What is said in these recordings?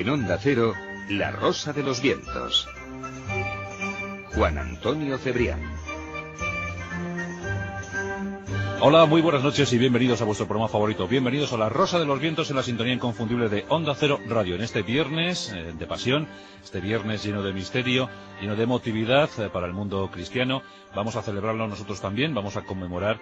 En Onda Cero, La Rosa de los Vientos. Juan Antonio Cebrián. Hola, muy buenas noches y bienvenidos a vuestro programa favorito. Bienvenidos a La Rosa de los Vientos en la sintonía inconfundible de Onda Cero Radio. En este viernes eh, de pasión, este viernes lleno de misterio, lleno de emotividad eh, para el mundo cristiano, vamos a celebrarlo nosotros también, vamos a conmemorar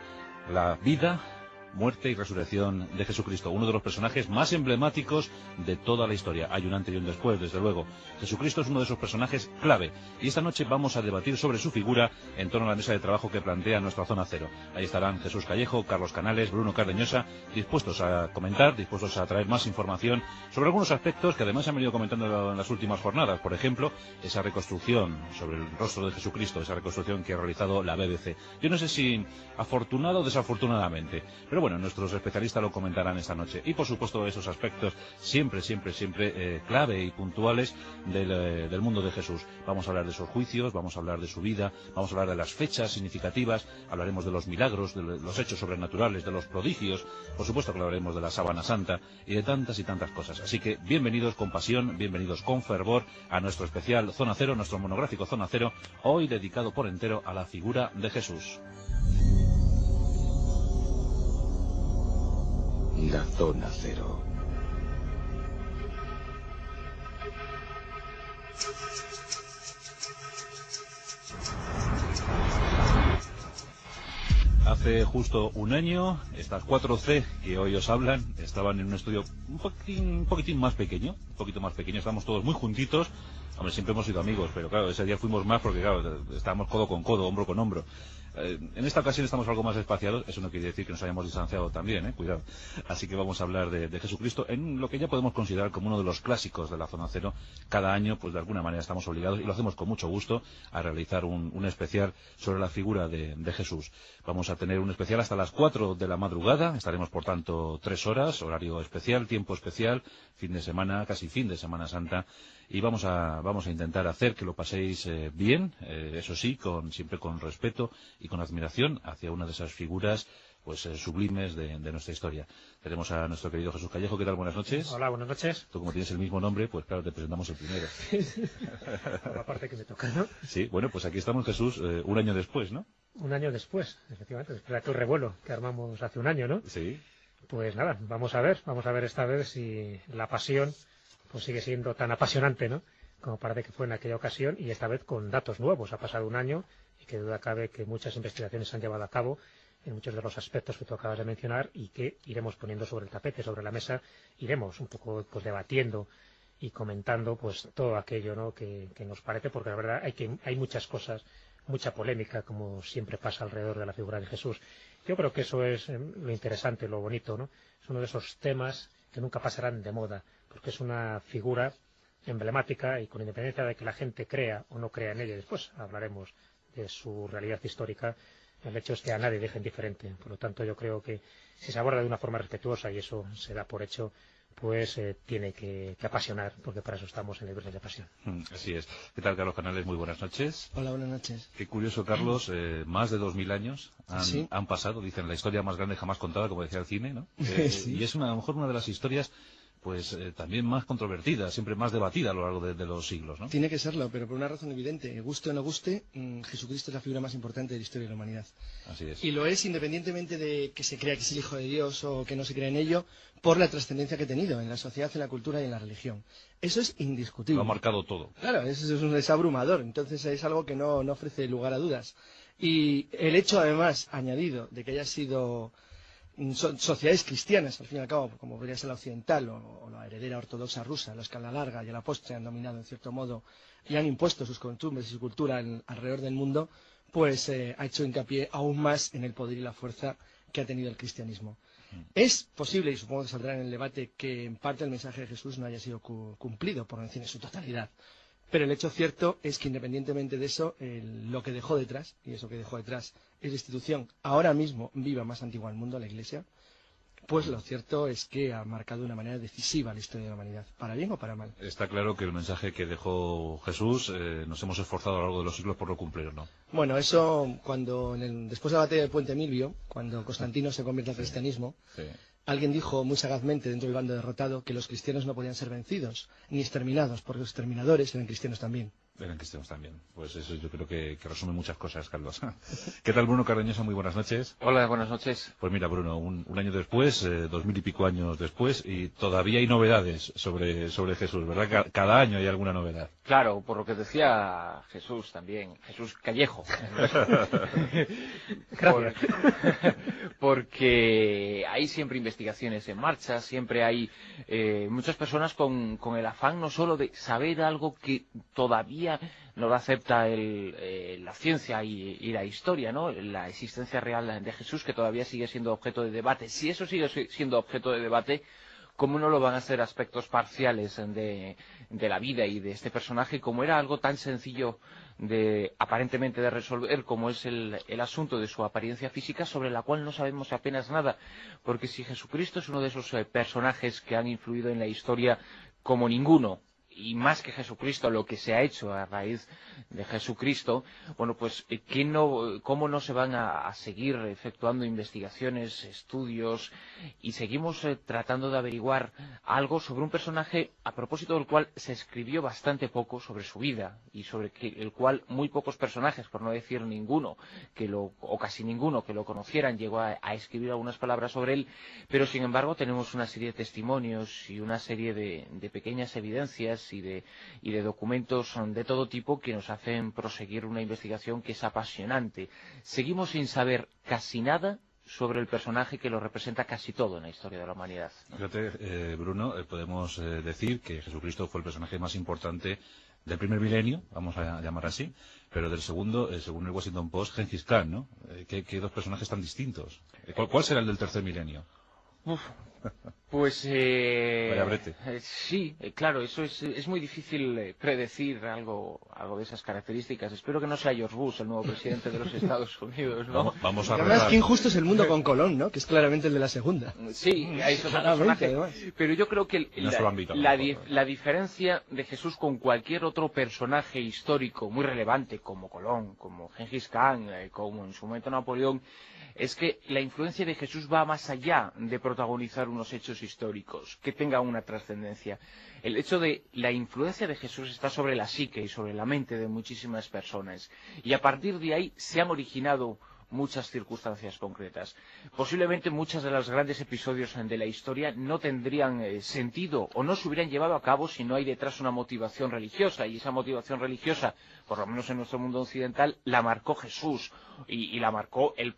la vida, muerte y resurrección de Jesucristo, uno de los personajes más emblemáticos de toda la historia. Hay un antes y un después, desde luego. Jesucristo es uno de esos personajes clave. Y esta noche vamos a debatir sobre su figura en torno a la mesa de trabajo que plantea nuestra zona cero. Ahí estarán Jesús Callejo, Carlos Canales, Bruno Cardeñosa, dispuestos a comentar, dispuestos a traer más información sobre algunos aspectos que además han venido comentando en las últimas jornadas. Por ejemplo, esa reconstrucción sobre el rostro de Jesucristo, esa reconstrucción que ha realizado la BBC. Yo no sé si afortunado o desafortunadamente, pero bueno, nuestros especialistas lo comentarán esta noche. Y por supuesto esos aspectos siempre, siempre, siempre eh, clave y puntuales del, eh, del, mundo de Jesús. Vamos a hablar de esos juicios, vamos a hablar de su vida, vamos a hablar de las fechas significativas, hablaremos de los milagros, de los hechos sobrenaturales, de los prodigios, por supuesto que hablaremos de la sábana santa y de tantas y tantas cosas. Así que bienvenidos con pasión, bienvenidos con fervor a nuestro especial Zona Cero, nuestro monográfico Zona Cero, hoy dedicado por entero a la figura de Jesús. La zona cero. Hace justo un año, estas 4C que hoy os hablan estaban en un estudio un poquitín, un poquitín más pequeño, un poquito más pequeño, estamos todos muy juntitos, Hombre, siempre hemos sido amigos, pero claro, ese día fuimos más porque, claro, estábamos codo con codo, hombro con hombro. Eh, en esta ocasión estamos algo más espaciados, eso no quiere decir que nos hayamos distanciado también, eh, cuidado. Así que vamos a hablar de, Jesucristo en lo que ya podemos considerar como uno de los clásicos de la zona cero. Cada año, pues de alguna manera estamos obligados, y lo hacemos con mucho gusto, a realizar un, especial sobre la figura de, de, Jesús. Vamos a tener un especial hasta las 4 de la madrugada, estaremos por tanto tres horas, horario especial, tiempo especial, fin de semana, casi fin de Semana Santa, y vamos a, vamos a intentar hacer que lo paséis eh, bien, eh, eso sí, con, siempre con respeto y con admiración hacia una de esas figuras pues eh, sublimes de, de, nuestra historia. Tenemos a nuestro querido Jesús Callejo. ¿Qué tal? Buenas noches. Hola, buenas noches. Tú como tienes el mismo nombre, pues claro, te presentamos el primero. la parte que me toca, ¿no? Sí, bueno, pues aquí estamos Jesús eh, un año después, ¿no? Un año después, efectivamente, después de aquel revuelo que armamos hace un año, ¿no? Sí. Pues nada, vamos a ver, vamos a ver esta vez si la pasión pues sigue siendo tan apasionante, ¿no? Como parece que fue en aquella ocasión y esta vez con datos nuevos. Ha pasado un año y que duda cabe que muchas investigaciones se han llevado a cabo en muchos de los aspectos que tú acabas de mencionar y que iremos poniendo sobre el tapete, sobre la mesa, iremos un poco pues debatiendo y comentando pues todo aquello ¿no? que, que nos parece, porque la verdad hay, que, hay muchas cosas, mucha polémica, como siempre pasa alrededor de la figura de Jesús. Yo creo que eso es lo interesante, lo bonito, ¿no? Es uno de esos temas que nunca pasarán de moda, porque es una figura emblemática y con independencia de que la gente crea o no crea en ella, después hablaremos de su realidad histórica, el hecho es que a nadie deja indiferente. Por lo tanto, yo creo que si se aborda de una forma respetuosa, y eso se da por hecho, pues eh, tiene que, que, apasionar, porque para eso estamos en el viernes de pasión. Mm, así es. ¿Qué tal, Carlos Canales? Muy buenas noches. Hola, buenas noches. Qué curioso, Carlos. Eh, más de dos mil años han, ¿Sí? han, pasado, dicen, la historia más grande jamás contada, como decía el cine, ¿no? Eh, sí. Y es una, a lo mejor una de las historias pues eh, también más controvertida, siempre más debatida a lo largo de, de, los siglos, ¿no? Tiene que serlo, pero por una razón evidente. Guste o no guste, mmm, Jesucristo es la figura más importante de la historia de la humanidad. Así es. Y lo es independientemente de que se crea que es el Hijo de Dios o que no se crea en ello, por la trascendencia que ha tenido en la sociedad, en la cultura y en la religión. Eso es indiscutible. Lo ha marcado todo. Claro, eso es, es abrumador. Entonces es algo que no, no ofrece lugar a dudas. Y el hecho, además, añadido, de que haya sido sociedades cristianas, al fin y al cabo, como podría ser la occidental o, o, la heredera ortodoxa rusa, la escala larga y a la postre han dominado en cierto modo y han impuesto sus costumbres y su cultura en, alrededor del mundo, pues eh, ha hecho hincapié aún más en el poder y la fuerza que ha tenido el cristianismo. Mm. Es posible, y supongo que saldrá en el debate, que en parte el mensaje de Jesús no haya sido cu cumplido, por no decir en su totalidad. Pero el hecho cierto es que independientemente de eso, el, lo que dejó detrás, y eso que dejó detrás es la institución ahora mismo viva más antigua del mundo, la Iglesia, pues lo cierto es que ha marcado de una manera decisiva la historia de la humanidad, para bien o para mal. Está claro que el mensaje que dejó Jesús eh, nos hemos esforzado a lo largo de los siglos por no cumplir, ¿no? Bueno, eso cuando en el, después de la batalla del Puente Milvio, cuando Constantino se convierte al cristianismo, sí. Alguien dijo muy sagazmente dentro del bando derrotado que los cristianos no podían ser vencidos ni exterminados, porque los exterminadores eran cristianos también. Eran cristianos también. Pues eso yo creo que, resume muchas cosas, Carlos. ¿Qué tal, Bruno Cardeñosa? Muy buenas noches. Hola, buenas noches. Pues mira, Bruno, un, año después, eh, dos mil y pico años después, y todavía hay novedades sobre, sobre Jesús, ¿verdad? Cada año hay alguna novedad. Claro, por lo que decía Jesús también, Jesús Callejo. porque hay siempre investigaciones en marcha, siempre hay eh, muchas personas con, con el afán no solo de saber algo que todavía no lo acepta eh, la ciencia y, la historia, ¿no? La existencia real de Jesús, que todavía sigue siendo objeto de debate. Si eso sigue siendo objeto de debate, ¿cómo no lo van a ser aspectos parciales de, la vida y de este personaje? Como era algo tan sencillo de aparentemente de resolver como es el, asunto de su apariencia física sobre la cual no sabemos apenas nada porque si Jesucristo es uno de esos eh, personajes que han influido en la historia como ninguno y más que Jesucristo, lo que se ha hecho a raíz de Jesucristo, bueno, pues eh, no, ¿cómo no se van a, seguir efectuando investigaciones, estudios y seguimos eh, tratando de averiguar algo sobre un personaje a propósito del cual se escribió bastante poco sobre su vida y sobre el cual muy pocos personajes, por no decir ninguno, que lo, o casi ninguno que lo conocieran llegó a, escribir algunas palabras sobre él, pero sin embargo tenemos una serie de testimonios y una serie de pequeñas evidencias y de, y de documentos de todo tipo que nos hacen proseguir una investigación que es apasionante. Seguimos sin saber casi nada sobre el personaje que lo representa casi todo en la historia de la humanidad. Fíjate, eh, Bruno, eh, podemos eh, decir que Jesucristo fue el personaje más importante del primer milenio, vamos a llamar así, pero del segundo, según el Washington Post, Gengis Khan, ¿no? ¿Qué, dos personajes tan distintos? ¿Cuál, ¿Cuál, será el del tercer milenio? Pues eh, eh, sí, eh, claro, eso es, es muy difícil predecir algo, algo de esas características. Espero que no sea George Bush, el nuevo presidente de los Estados Unidos, ¿no? Vamos, a Además, qué injusto es el mundo con Colón, ¿no? Que es claramente el de la segunda. Sí, hay. Pero yo creo que la, la, diferencia de Jesús con cualquier otro personaje histórico muy relevante, como Colón, como Gengis Khan, como en su momento Napoleón, es que la influencia de Jesús va más allá de protagonizar unos hechos históricos, que tengan una trascendencia. El hecho de la influencia de Jesús está sobre la psique y sobre la mente de muchísimas personas. Y a partir de ahí se han originado muchas circunstancias concretas. Posiblemente muchos de los grandes episodios de la historia no tendrían eh, sentido o no se hubieran llevado a cabo si no hay detrás una motivación religiosa y esa motivación religiosa, por lo menos en nuestro mundo occidental, la marcó Jesús y, la marcó el,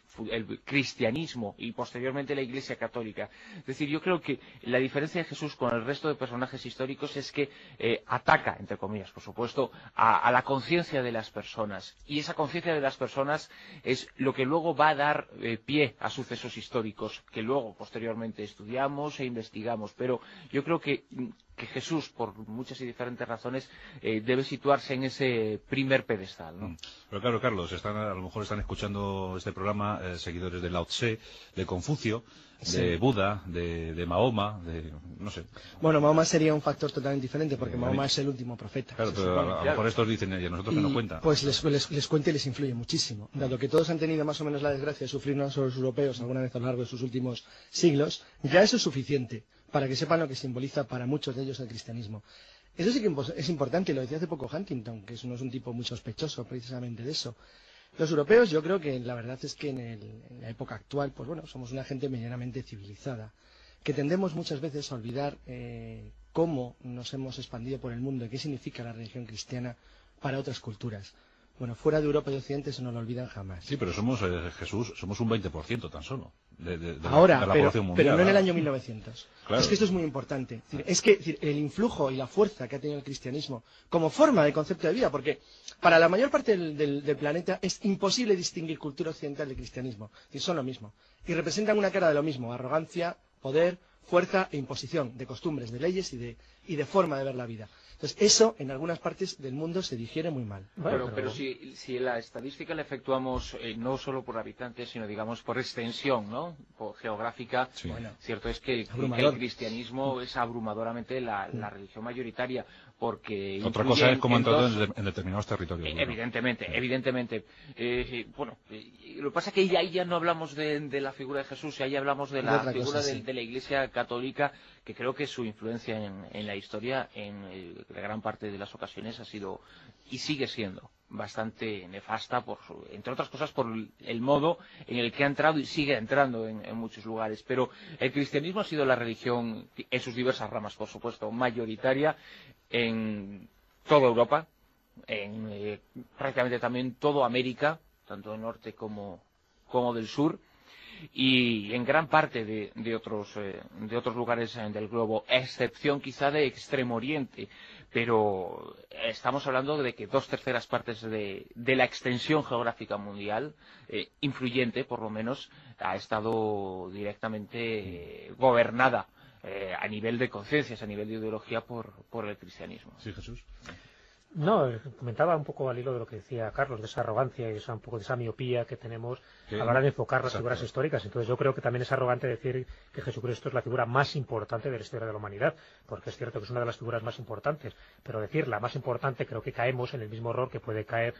cristianismo y posteriormente la Iglesia Católica. Es decir, yo creo que la diferencia de Jesús con el resto de personajes históricos es que eh, ataca, entre comillas, por supuesto, a la conciencia de las personas y esa conciencia de las personas es lo que luego va a dar eh, pie a sucesos históricos que luego posteriormente estudiamos e investigamos. Pero yo creo que, Jesús, por muchas y diferentes razones, eh, debe situarse en ese primer pedestal. ¿no? Mm. Pero claro, Carlos, están, a lo mejor están escuchando este programa eh, seguidores de Lao Tse, de Confucio, de Buda, de, Mahoma, de no sé. Bueno, Mahoma sería un factor totalmente diferente porque Mahoma es el último profeta. Claro, pero a, lo mejor estos dicen, y a nosotros que no cuenta. Pues les, les, cuenta y les influye muchísimo. Dado que todos han tenido más o menos la desgracia de sufrir los europeos alguna vez a lo largo de sus últimos siglos, ya eso es suficiente para que sepan lo que simboliza para muchos de ellos el cristianismo. Eso sí que es importante, lo decía hace poco Huntington, que no es un tipo muy sospechoso precisamente de eso. Los europeos, yo creo que la verdad es que en, la época actual, pues bueno, somos una gente medianamente civilizada, que tendemos muchas veces a olvidar eh, cómo nos hemos expandido por el mundo y qué significa la religión cristiana para otras culturas. Bueno, fuera de Europa y Occidente eso no lo olvidan jamás. Sí, pero somos, eh, Jesús, somos un 20% tan solo de, Ahora, la, pero, población pero no en el año 1900. Es que esto es muy importante. Es que el influjo y la fuerza que ha tenido el cristianismo como forma de concepto de vida, porque para la mayor parte del, planeta es imposible distinguir cultura occidental del cristianismo. son lo mismo. Y representan una cara de lo mismo, arrogancia, poder, fuerza e imposición de costumbres, de leyes y de, y de forma de ver la vida. Entonces, eso en algunas partes del mundo se digiere muy mal. Bueno, pero, pero si, si la estadística la efectuamos eh, no solo por habitantes, sino digamos por extensión ¿no? Por geográfica, Sí. Bueno, cierto es que, el cristianismo es abrumadoramente la, la religión mayoritaria, porque Otra cosa es en- cómo en entrado dos- en, de- en determinados territorios. Eh. Evidentemente, Sí. evidentemente. Eh, eh, bueno, eh, lo que pasa es que ya, ahí ya no hablamos de, de la figura de Jesús, ahí hablamos de la figura cosa, de, sí. de la Iglesia católica, que creo que su influencia en, la historia, en la gran parte de las ocasiones, ha sido y sigue siendo bastante nefasta, por su- entre otras cosas por el modo en el que ha entrado y sigue entrando en, en muchos lugares. Pero el cristianismo ha sido la religión, en sus diversas ramas, por supuesto, mayoritaria en toda Europa, en eh, prácticamente también toda América, tanto del norte como, como del sur, y en gran parte de, de otros, eh, de otros lugares eh, del globo, a excepción quizá de Extremo Oriente. Pero estamos hablando de que dos terceras partes de, la extensión geográfica mundial, eh, influyente por lo menos, ha estado directamente eh, gobernada a nivel de conciencias, a nivel de ideología por, por el cristianismo. Sí, Jesús. No, comentaba un poco al hilo de lo que decía Carlos, de esa arrogancia y esa, un poco de esa miopía que tenemos Sí, a la hora de enfocar las figuras históricas. Entonces yo creo que también es arrogante decir que Jesucristo es la figura más importante de la historia de la humanidad, porque es cierto que es una de las figuras más importantes, pero decir la más importante creo que caemos en el mismo error que puede caer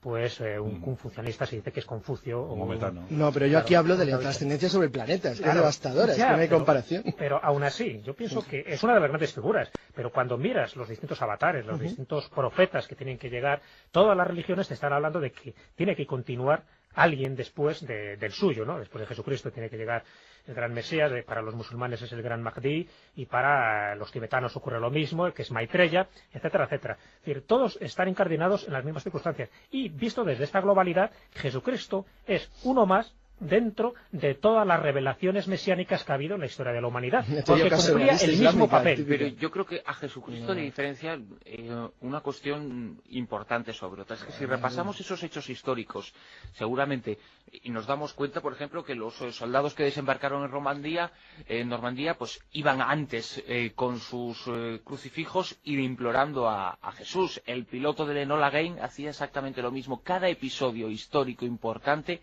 pues eh, un Mm. confucianista si dice que es Confucio o metano. no, pero yo aquí Claro, hablo de la trascendencia sobre el planeta, es que Claro. es devastadora, es que no hay pero- comparación. Pero aún así, yo pienso que es una de las grandes figuras. Pero cuando miras los distintos avatares, los distintos profetas que tienen que llegar, todas las religiones te están hablando de que tiene que continuar alguien después de- del suyo, ¿no? Después de Jesucristo tiene que llegar el gran Mesías, para los musulmanes es el gran Mahdi, y para los tibetanos ocurre lo mismo, que es Maitreya, etcétera, etcétera. Es decir, todos están incardinados en las mismas circunstancias. Y visto desde esta globalidad, Jesucristo es uno más dentro de todas las revelaciones mesiánicas que ha habido en la historia de la humanidad, teoría porque cumplía casolista el mismo papel. Pero yo creo que a Jesucristo le diferencia eh, una cuestión importante sobre otra. Es que si repasamos esos hechos históricos, seguramente, y nos damos cuenta, por ejemplo, que los eh, soldados que desembarcaron en Normandía, en Normandía, pues iban antes eh, con sus eh, crucifijos y implorando a, a Jesús. El piloto del Enola Gay hacía exactamente lo mismo. Cada episodio histórico importante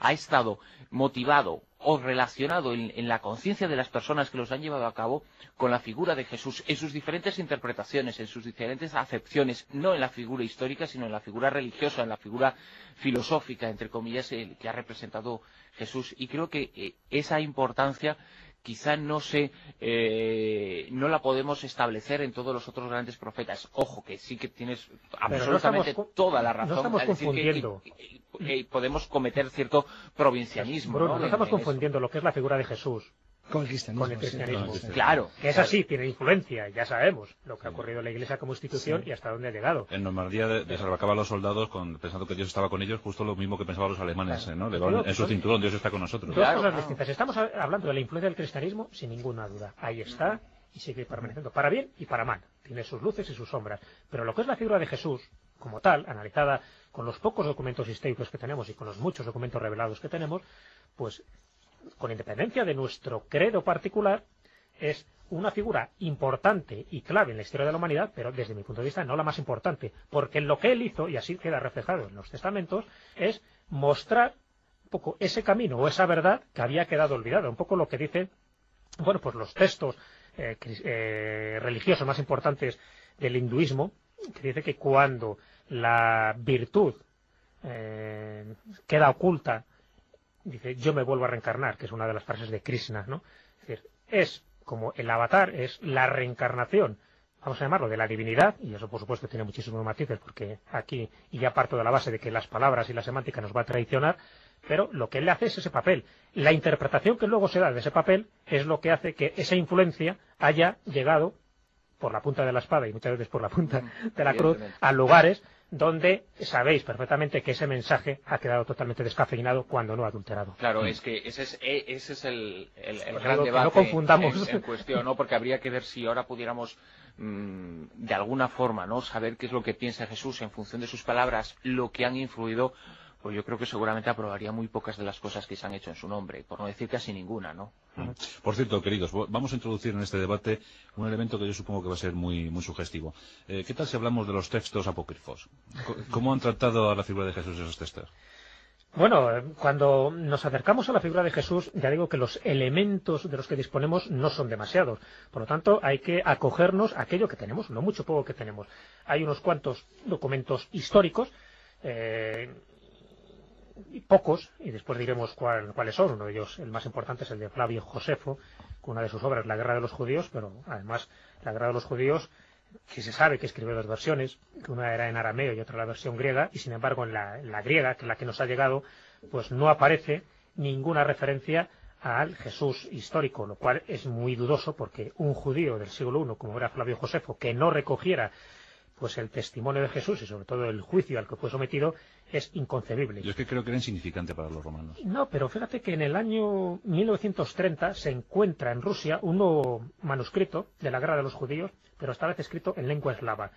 ha estado motivado o relacionado en, la conciencia de las personas que los han llevado a cabo con la figura de Jesús en sus diferentes interpretaciones, en sus diferentes acepciones, no en la figura histórica, sino en la figura religiosa, en la figura filosófica, entre comillas, que ha representado Jesús. Y creo que eh, esa importancia quizá no se eh, no la podemos establecer en todos los otros grandes profetas. Ojo, que sí que tienes absolutamente estamos toda la no razón. estamos al decir que- confundiendo. que- que podemos cometer cierto provincianismo. Bruno, ¿no? no estamos en confundiendo lo que es la figura de Jesús Con el cristianismo. con el sí. cristianismo. Sí. Claro. Que es así, tiene influencia, ya sabemos lo que ha ocurrido en la Iglesia como institución y hasta dónde ha llegado. En Normandía de- desembarcaban los soldados con, pensando que Dios estaba con ellos, justo lo mismo que pensaban los alemanes, Claro. ¿eh? ¿no? Le van en su cinturón, Dios está con nosotros. Dos Claro, cosas claro. distintas. Estamos a- hablando de la influencia del cristianismo sin ninguna duda. Ahí está y sigue permaneciendo, para bien y para mal. Tiene sus luces y sus sombras. Pero lo que es la figura de Jesús, como tal, analizada con los pocos documentos históricos que tenemos y con los muchos documentos revelados que tenemos, pues con independencia de nuestro credo particular, es una figura importante y clave en la historia de la humanidad, pero desde mi punto de vista no la más importante, porque lo que él hizo, y así queda reflejado en los testamentos, es mostrar un poco ese camino o esa verdad que había quedado olvidada, un poco lo que dicen, bueno, pues los textos eh, eh, religiosos más importantes del hinduismo, que dice que cuando la virtud eh, queda oculta dice yo me vuelvo a reencarnar, que es una de las frases de Krishna, ¿no? Es decir, es como el avatar, es la reencarnación, vamos a llamarlo, de la divinidad, y eso por supuesto tiene muchísimos matices, porque aquí, y ya parto de la base de que las palabras y la semántica nos va a traicionar, pero lo que él hace es ese papel. La interpretación que luego se da de ese papel es lo que hace que esa influencia haya llegado por la punta de la espada y muchas veces por la punta de la cruz a lugares donde sabéis perfectamente que ese mensaje ha quedado totalmente descafeinado cuando no adulterado. Claro, es que ese es, e- ese es el, el- el gran no debate confundamos. En, en cuestión, ¿no? Porque habría que ver si ahora pudiéramos, mm, de alguna forma, ¿no? Saber qué es lo que piensa Jesús en función de sus palabras, lo que han influido, pues yo creo que seguramente aprobaría muy pocas de las cosas que se han hecho en su nombre, por no decir casi ninguna, ¿no? Por cierto, queridos, vamos a introducir en este debate un elemento que yo supongo que va a ser muy, muy sugestivo. Eh, ¿Qué tal si hablamos de los textos apócrifos? ¿Cómo han tratado a la figura de Jesús esos textos? Bueno, cuando nos acercamos a la figura de Jesús, ya digo que los elementos de los que disponemos no son demasiados. Por lo tanto, hay que acogernos a aquello que tenemos, no mucho poco que tenemos. Hay unos cuantos documentos históricos, eh, pocos, y después diremos cuáles son. Uno de ellos, el más importante, es el de Flavio Josefo, con una de sus obras, La Guerra de los Judíos, pero además La Guerra de los Judíos que se sabe que escribió dos versiones, que una era en arameo y otra la versión griega, y sin embargo en la, griega, que es la que nos ha llegado, pues no aparece ninguna referencia al Jesús histórico, lo cual es muy dudoso porque un judío del siglo I, como era Flavio Josefo, que no recogiera pues el testimonio de Jesús y sobre todo el juicio al que fue sometido es inconcebible. Yo es que creo que era insignificante para los romanos. No, pero fíjate que en el año 1930 se encuentra en Rusia un nuevo manuscrito de la guerra de los judíos, pero esta vez escrito en lengua eslava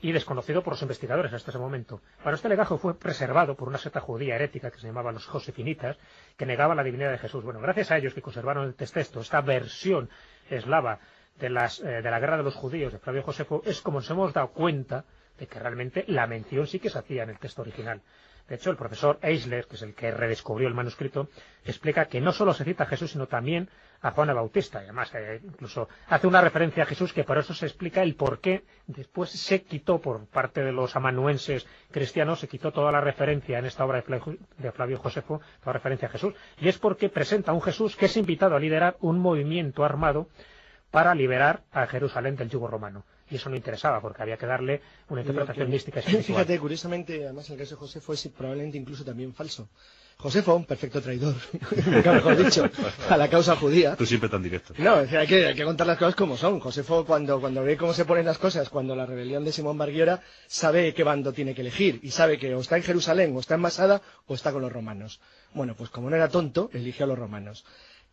y desconocido por los investigadores hasta ese momento. Para este legajo fue preservado por una secta judía herética que se llamaba los josefinitas, que negaba la divinidad de Jesús. Bueno, gracias a ellos que conservaron el texto, esta versión eslava de, las, eh, de la guerra de los judíos de Flavio Josefo, es como nos hemos dado cuenta de que realmente la mención sí que se hacía en el texto original. De hecho, el profesor Eisler, que es el que redescubrió el manuscrito, explica que no solo se cita a Jesús, sino también a Juan Bautista. Y además, eh, incluso hace una referencia a Jesús que por eso se explica el por qué después se quitó por parte de los amanuenses cristianos, se quitó toda la referencia en esta obra de Flavio Josefo, toda referencia a Jesús. Y es porque presenta a un Jesús que es invitado a liderar un movimiento armado para liberar a Jerusalén del yugo romano. Y eso no interesaba, porque había que darle una interpretación mística y Fíjate, curiosamente, además el caso de Josefo es probablemente incluso también falso. Josefo, un perfecto traidor, mejor dicho, a la causa judía. Tú siempre tan directo. No, hay que, hay que contar las cosas como son. Josefo, cuando, cuando ve cómo se ponen las cosas, cuando la rebelión de Simón Barguiora, sabe qué bando tiene que elegir. Y sabe que o está en Jerusalén, o está en Masada, o está con los romanos. Bueno, pues como no era tonto, eligió a los romanos.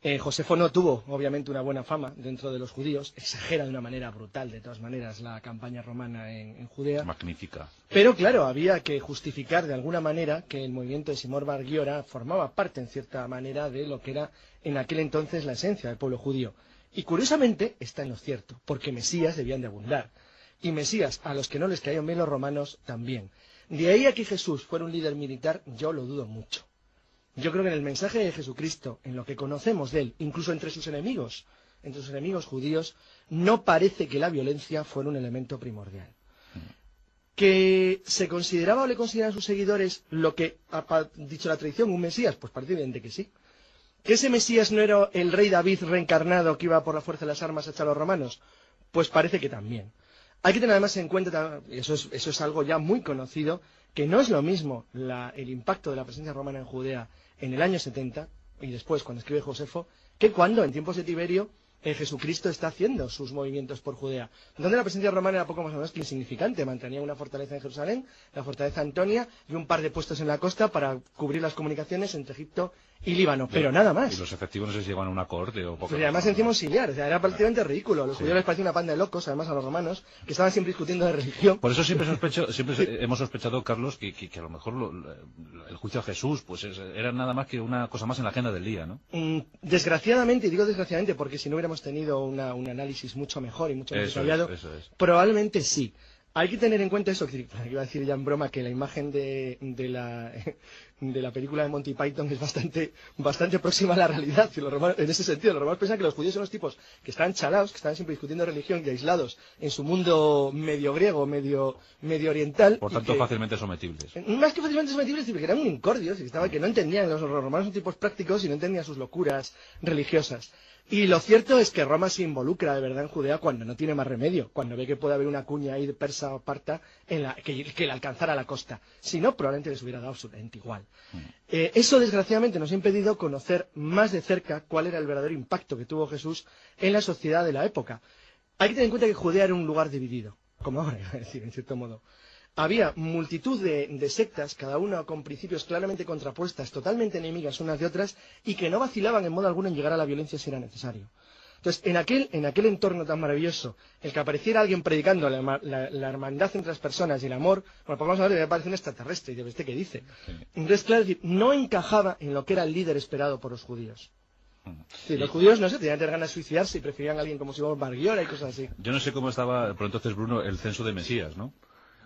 Eh, Josefo no tuvo, obviamente, una buena fama dentro de los judíos. Exagera de una manera brutal, de todas maneras, la campaña romana en, Judea. Magnífica. Pero, claro, había que justificar de alguna manera que el movimiento de Simón Barguiora formaba parte, en cierta manera, de lo que era en aquel entonces la esencia del pueblo judío. Y, curiosamente, está en lo cierto, porque Mesías debían de abundar. Y Mesías, a los que no les caían bien los romanos, también. De ahí a que Jesús fuera un líder militar, yo lo dudo mucho. Yo creo que en el mensaje de Jesucristo, en lo que conocemos de él, incluso entre sus enemigos, entre sus enemigos judíos, no parece que la violencia fuera un elemento primordial. ¿Que se consideraba o le consideran sus seguidores lo que ha dicho la tradición, un Mesías? Pues parece evidente que sí. ¿Que ese Mesías no era el rey David reencarnado que iba por la fuerza de las armas a echar a los romanos? Pues parece que también. Hay que tener además en cuenta, eso es, eso es algo ya muy conocido, que no es lo mismo el impacto de la presencia romana en Judea en el año 70 y después cuando escribe Josefo, que cuando en tiempos de Tiberio eh, Jesucristo está haciendo sus movimientos por Judea, donde la presencia romana era poco más o menos que insignificante, mantenía una fortaleza en Jerusalén, la fortaleza Antonia y un par de puestos en la costa para cubrir las comunicaciones entre Egipto y Líbano, pero nada más. Y los efectivos no se llevan un acorde o poco. Y además encima auxiliar, o sea, era prácticamente ridículo. A los judíos les parecía una panda de locos, además a los romanos, que estaban siempre discutiendo de religión. Por eso siempre sospecho, siempre hemos sospechado, Carlos, que, a lo mejor el juicio a Jesús pues era nada más que una cosa más en la agenda del día, ¿no? Mm, desgraciadamente, y digo desgraciadamente porque si no hubiéramos tenido un análisis mucho mejor y mucho más detallado, probablemente sí. Hay que tener en cuenta eso, que iba a decir ya en broma que la imagen de, de, la, de la película de Monty Python es bastante, bastante próxima a la realidad. en ese sentido, los romanos piensan que los judíos son los tipos que están chalados, que están siempre discutiendo religión y aislados en su mundo medio griego, medio, medio oriental. Por tanto, fácilmente sometibles. Más que fácilmente sometibles, porque eran un incordios, que, que no entendían, los romanos son tipos prácticos y no entendían sus locuras religiosas. Y lo cierto es que Roma se involucra de verdad en Judea cuando no tiene más remedio, cuando ve que puede haber una cuña ahí de persa o parta en la, que, le alcanzara a la costa. Si no, probablemente les hubiera dado absolutamente igual. Mm. Eh, eso, desgraciadamente, nos ha impedido conocer más de cerca cuál era el verdadero impacto que tuvo Jesús en la sociedad de la época. Hay que tener en cuenta que Judea era un lugar dividido, como ahora, iba a decir, en cierto modo había multitud de, sectas, cada una con principios claramente contrapuestas, totalmente enemigas unas de otras, y que no vacilaban en modo alguno en llegar a la violencia si era necesario. Entonces, en aquel, en aquel entorno tan maravilloso, el que apareciera alguien predicando la, la- la hermandad entre las personas y el amor, bueno, pues vamos a ver, me parece un extraterrestre, y de ¿este qué dice? Entonces, claro, es decir, no encajaba en lo que era el líder esperado por los judíos. Sí, los judíos, no sé, tenían ganas de suicidarse y preferían a alguien como Simón Barguiora y cosas así. Yo no sé cómo estaba, por entonces, Bruno, el censo de Mesías, ¿no?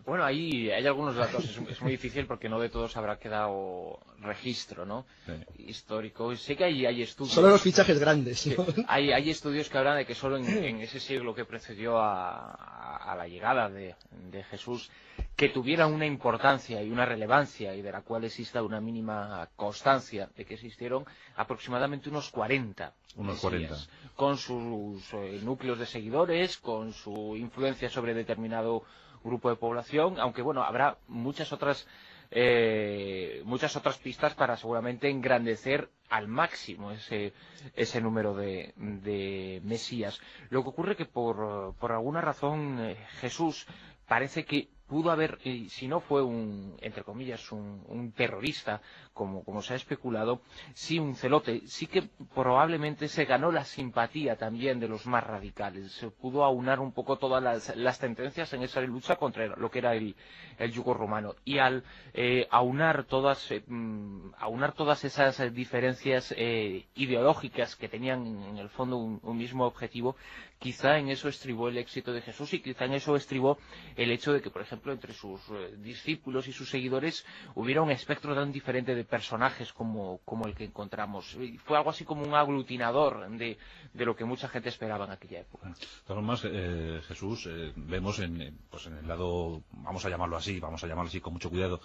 Bueno, ahí hay algunos datos, es, es muy difícil porque no de todos habrá quedado registro, ¿no? Sí. Histórico. Sé que hay, hay estudios. Solo los fichajes grandes. Hay, hay estudios que hablan de que solo en, en ese siglo que precedió a, a- a la llegada de, de Jesús, que tuviera una importancia y una relevancia y de la cual exista una mínima constancia de que existieron aproximadamente unos 40. Unos mesías, Con sus eh, núcleos de seguidores, con su influencia sobre determinado grupo de población, aunque bueno, habrá muchas otras eh, muchas otras pistas para seguramente engrandecer al máximo ese, ese número de, de Mesías. Lo que ocurre que por, por alguna razón eh, Jesús parece que pudo haber, si no fue un, entre comillas, un terrorista, como, como se ha especulado, sí un celote, sí que probablemente se ganó la simpatía también de los más radicales. Se pudo aunar un poco todas las, las tendencias en esa lucha contra lo que era el, el yugo romano. Y al eh, aunar todas, eh, mm, aunar todas esas diferencias eh, ideológicas que tenían en el fondo un, un mismo objetivo, quizá en eso estribó el éxito de Jesús y quizá en eso estribó el hecho de que, por ejemplo, entre sus discípulos y sus seguidores hubiera un espectro tan diferente de personajes como, como el que encontramos. Y fue algo así como un aglutinador de, de lo que mucha gente esperaba en aquella época. De todas formas, eh, Jesús, eh, vemos en, pues en el lado, vamos a llamarlo así, vamos a llamarlo así con mucho cuidado,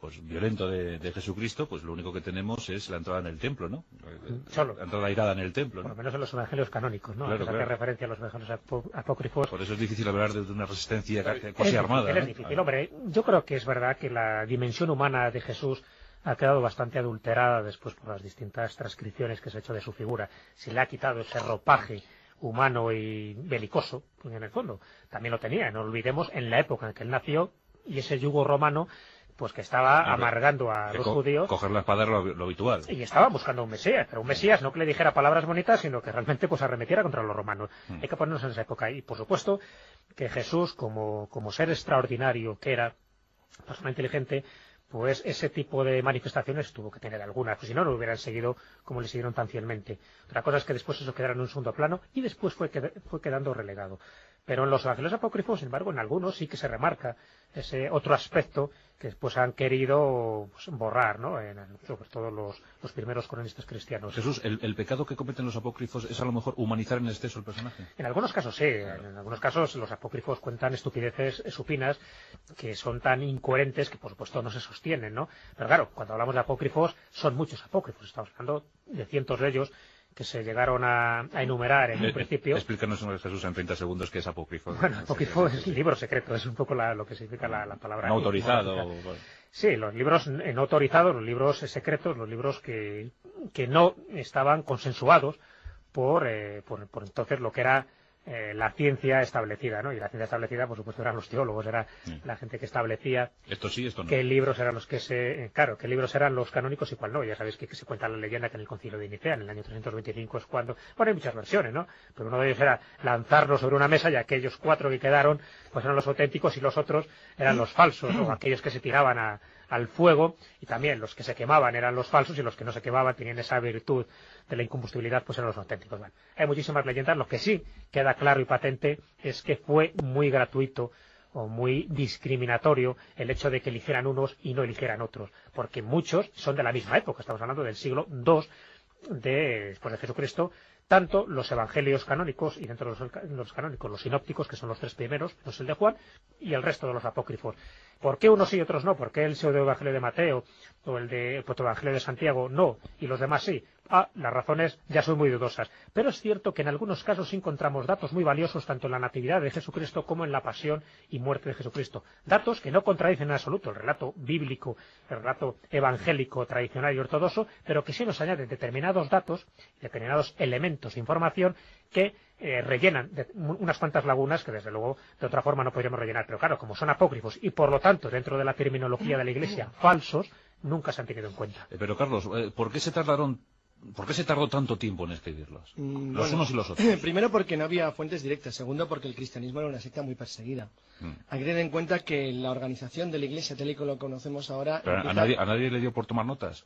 pues violento de, de Jesucristo, pues lo único que tenemos es la entrada en el templo, ¿no? Eh, Solo. La entrada airada en el templo, Por ¿no? lo menos en los evangelios canónicos, ¿no? Claro, claro. referencia a los evangelios apó- apócrifos. Por eso es difícil hablar de una resistencia ca- Es casi armada. difícil, ¿no? es difícil. Hombre, yo creo que es verdad que la dimensión humana de Jesús ha quedado bastante adulterada después por las distintas transcripciones que se ha hecho de su figura. Se le ha quitado ese ropaje humano y belicoso, pues en el fondo. También lo tenía, no olvidemos, en la época en que él nació y ese yugo romano pues que estaba amargando a los co- judíos Coger la espada era lo, lo habitual. y estaban buscando un Mesías, pero un Mesías no que le dijera palabras bonitas, sino que realmente pues arremetiera contra los romanos. Mm. Hay que ponernos en esa época. Y por supuesto que Jesús, como, como ser extraordinario que era, persona inteligente, pues ese tipo de manifestaciones tuvo que tener algunas, pues si no, no hubieran seguido como le siguieron tan fielmente. Otra cosa es que después eso quedara en un segundo plano y después fue, fue quedando relegado. Pero en los evangelios apócrifos, sin embargo, en algunos sí que se remarca ese otro aspecto que después han querido pues, borrar, ¿no? En, sobre todo los, los primeros cronistas cristianos. Jesús, el, el pecado que cometen los apócrifos es a lo mejor humanizar en exceso el personaje. En algunos casos sí, en algunos casos los apócrifos cuentan estupideces supinas que son tan incoherentes que por supuesto no se sostienen, ¿no? Pero claro, cuando hablamos de apócrifos son muchos apócrifos, estamos hablando de cientos de ellos que se llegaron a, a enumerar en Eh, un principio. Explícanos, Jesús, en 30 segundos qué es apócrifo. Bueno, apócrifo es libro secreto, es un poco la- lo que significa la, la palabra. No autorizado. Sí, los libros eh, no autorizados, los libros eh, secretos, los libros que, que no estaban consensuados por, eh, por, por entonces lo que era eh, la ciencia establecida, ¿no? Y la ciencia establecida, por supuesto, eran los teólogos, era Sí. la gente que establecía Esto sí, esto no. qué libros eran los que se... eh, Claro, qué libros eran los canónicos y cuál no. Ya sabéis que, que se cuenta la leyenda que en el concilio de Nicea, en el año 325, es cuando... Bueno, hay muchas versiones, ¿no? Pero uno de ellos era lanzarlo sobre una mesa y aquellos cuatro que quedaron, pues eran los auténticos y los otros eran los falsos, o aquellos que se tiraban a- al fuego y también los que se quemaban eran los falsos y los que no se quemaban tenían esa virtud de la incombustibilidad, pues eran los auténticos. Bueno, hay muchísimas leyendas. Lo que sí queda claro y patente es que fue muy gratuito o muy discriminatorio el hecho de que eligieran unos y no eligieran otros, porque muchos son de la misma época, estamos hablando del siglo II de, después de Jesucristo, tanto los evangelios canónicos y dentro de los, canónicos los sinópticos, que son los tres primeros, no es el de Juan, y el resto de los apócrifos. ¿Por qué unos sí y otros no? ¿Por qué el pseudo evangelio de Mateo o el de el evangelio de Santiago no y los demás sí? Ah, las razones ya son muy dudosas. Pero es cierto que en algunos casos encontramos datos muy valiosos tanto en la natividad de Jesucristo como en la pasión y muerte de Jesucristo. Datos que no contradicen en absoluto el relato bíblico, el relato evangélico, tradicional y ortodoxo, pero que sí nos añaden determinados datos, determinados elementos de información que eh, rellenan de- unas cuantas lagunas que desde luego de otra forma no podríamos rellenar. Pero claro, como son apócrifos y por lo tanto dentro de la terminología de la Iglesia falsos, nunca se han tenido en cuenta. Eh, Pero Carlos, eh, ¿por qué se tardaron ¿Por qué se tardó tanto tiempo en escribirlos? Mm, los bueno, unos y los otros. Primero porque no había fuentes directas. Segundo porque el cristianismo era una secta muy perseguida. Mm. Hay que tener en cuenta que la organización de la iglesia tal y como lo conocemos ahora... Pero a, empieza- nadie, a nadie le dio por tomar notas.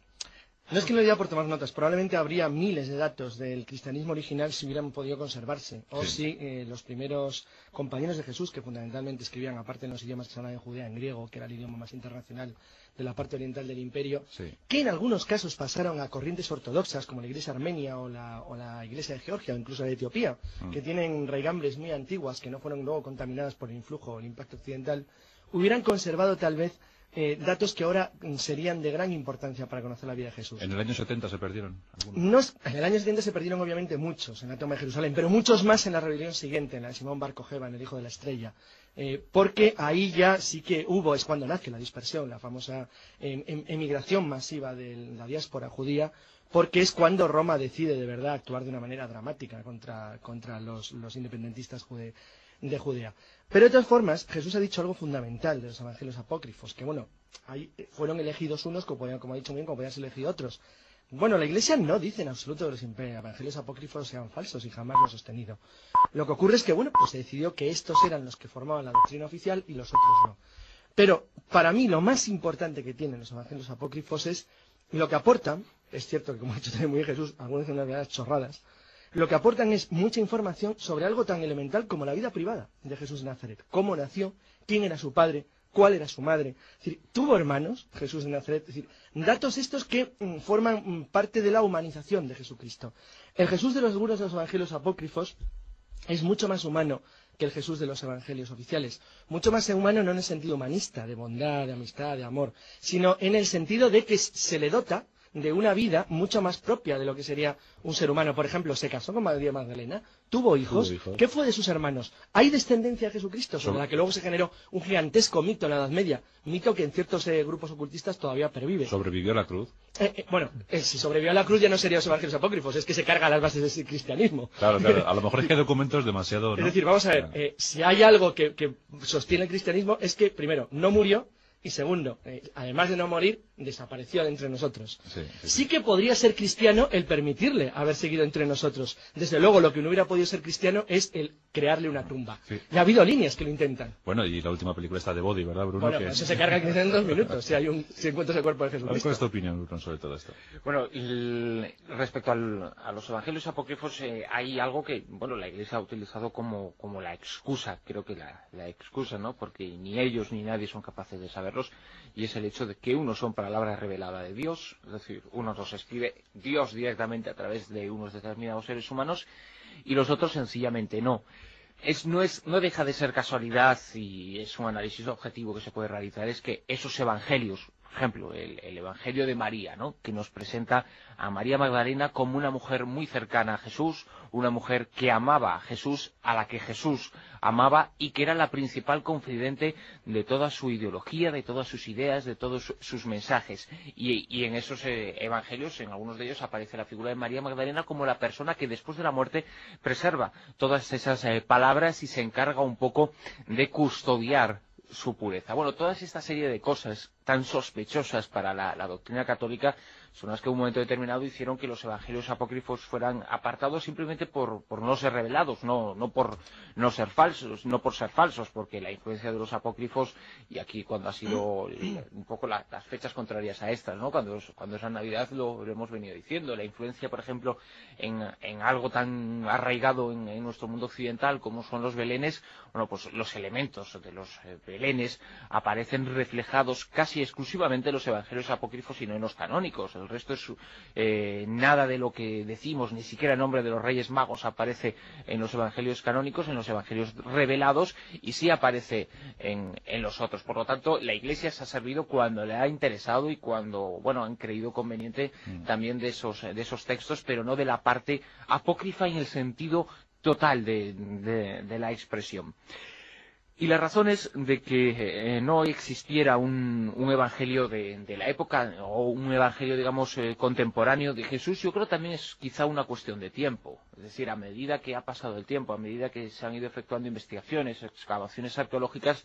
No es que no diga por tomar notas, probablemente habría miles de datos del cristianismo original si hubieran podido conservarse, o Sí. si eh, los primeros compañeros de Jesús, que fundamentalmente escribían, aparte en los idiomas que se hablan en Judea, en griego, que era el idioma más internacional de la parte oriental del imperio, Sí. que en algunos casos pasaron a corrientes ortodoxas, como la iglesia armenia o la, o la iglesia de Georgia, o incluso de Etiopía, Mm. que tienen raigambres muy antiguas, que no fueron luego contaminadas por el influjo o el impacto occidental, hubieran conservado tal vez eh, datos que ahora serían de gran importancia para conocer la vida de Jesús. En el año 70 se perdieron. algunos. No en el año 70 se perdieron obviamente muchos en la toma de Jerusalén, pero muchos más en la rebelión siguiente, en la de Simón Bar Kojeva, en el Hijo de la Estrella. Eh, porque ahí ya sí que hubo, es cuando nace la dispersión, la famosa em- em- emigración masiva de la diáspora judía, porque es cuando Roma decide de verdad actuar de una manera dramática contra, contra los, los independentistas jude- de Judea. Pero de todas formas, Jesús ha dicho algo fundamental de los evangelios apócrifos, que bueno, ahí eh, fueron elegidos unos, como, podían- como ha dicho bien, como podían ser elegidos otros. Bueno, la Iglesia no dice en absoluto que los evangelios apócrifos sean falsos y jamás lo ha sostenido. Lo que ocurre es que, bueno, pues se decidió que estos eran los que formaban la doctrina oficial y los otros no. Pero para mí lo más importante que tienen los evangelios apócrifos es lo que aportan, es cierto que como ha dicho también muy bien Jesús, algunos de unas chorradas, lo que aportan es mucha información sobre algo tan elemental como la vida privada de Jesús de Nazaret. Cómo nació, quién era su padre, cuál era su madre. Es decir, tuvo hermanos, Jesús de Nazaret. Es decir, datos estos que mm, forman mm, parte de la humanización de Jesucristo. El Jesús de los algunos de los evangelios apócrifos es mucho más humano que el Jesús de los evangelios oficiales. Mucho más humano no en el sentido humanista, de bondad, de amistad, de amor, sino en el sentido de que se le dota de una vida mucho más propia de lo que sería un ser humano. Por ejemplo, se casó con María Magdalena, tuvo hijos. Tuvo hijos. ¿Qué fue de sus hermanos? Hay descendencia de Jesucristo, sobre la que luego se generó un gigantesco mito en la Edad Media, mito que en ciertos eh, grupos ocultistas todavía pervive. Sobrevivió a la cruz. Eh, eh, bueno, si sobrevivió a la cruz ya no sería los evangelios apócrifos, es que se carga las bases del cristianismo. Claro, claro. A lo mejor es que hay documentos demasiado. Es decir, vamos a ver, si hay algo que, que sostiene el cristianismo es que, primero, no murió y segundo, eh, además de no morir, desapareció de entre nosotros. Sí, sí, sí. Sí que podría ser cristiano el permitirle haber seguido entre nosotros. Desde luego, lo que no hubiera podido ser cristiano es el crearle una tumba. Sí. Y ha habido líneas que lo intentan. Bueno, y la última película está de Body, ¿verdad, Bruno? Bueno, Que- eso se carga en dos minutos, si hay un si encuentras el cuerpo de Jesucristo. ¿Cuál es tu opinión, Bruno, sobre todo esto? Bueno, el- respecto al- a los evangelios apócrifos, eh, hay algo que, bueno, la Iglesia ha utilizado como, como la excusa, creo que la, la excusa, ¿no? Porque ni ellos ni nadie son capaces de y es el hecho de que unos son palabra revelada de Dios, es decir, unos los escribe Dios directamente a través de unos determinados seres humanos, y los otros sencillamente no. No, no deja de ser casualidad y es un análisis objetivo que se puede realizar, es que esos evangelios, ejemplo, el, el Evangelio de María, ¿no? que nos presenta a María Magdalena como una mujer muy cercana a Jesús, una mujer que amaba a Jesús, a la que Jesús amaba y que era la principal confidente de toda su ideología, de todas sus ideas, de todos su- sus mensajes. Y, y en esos eh, evangelios, en algunos de ellos, aparece la figura de María Magdalena como la persona que después de la muerte preserva todas esas eh, palabras y se encarga un poco de custodiar su pureza. Bueno, toda esta serie de cosas tan sospechosas para la, la doctrina católica son las que en un momento determinado hicieron que los evangelios apócrifos fueran apartados simplemente por, por no ser revelados, no, no por no ser falsos, no por ser falsos, porque la influencia de los apócrifos, y aquí cuando ha sido un poco la- las fechas contrarias a estas, ¿no? Cuando es, cuando es la Navidad lo, lo hemos venido diciendo, la influencia, por ejemplo, en, en algo tan arraigado en, en nuestro mundo occidental como son los belenes, bueno, pues los elementos de los eh, belenes aparecen reflejados casi exclusivamente en los evangelios apócrifos y no en los canónicos. El resto es eh, nada de lo que decimos, ni siquiera el nombre de los reyes magos aparece en los evangelios canónicos, en los evangelios revelados y sí aparece en, en los otros. Por lo tanto, la Iglesia se ha servido cuando le ha interesado y cuando, bueno, han creído conveniente también de esos, de esos textos, pero no de la parte apócrifa en el sentido total de, de- de la expresión. Y la razón es de que eh, no existiera un, un evangelio de, de la época o un evangelio, digamos, eh, contemporáneo de Jesús, yo creo también es quizá una cuestión de tiempo. Es decir, a medida que ha pasado el tiempo, a medida que se han ido efectuando investigaciones, excavaciones arqueológicas,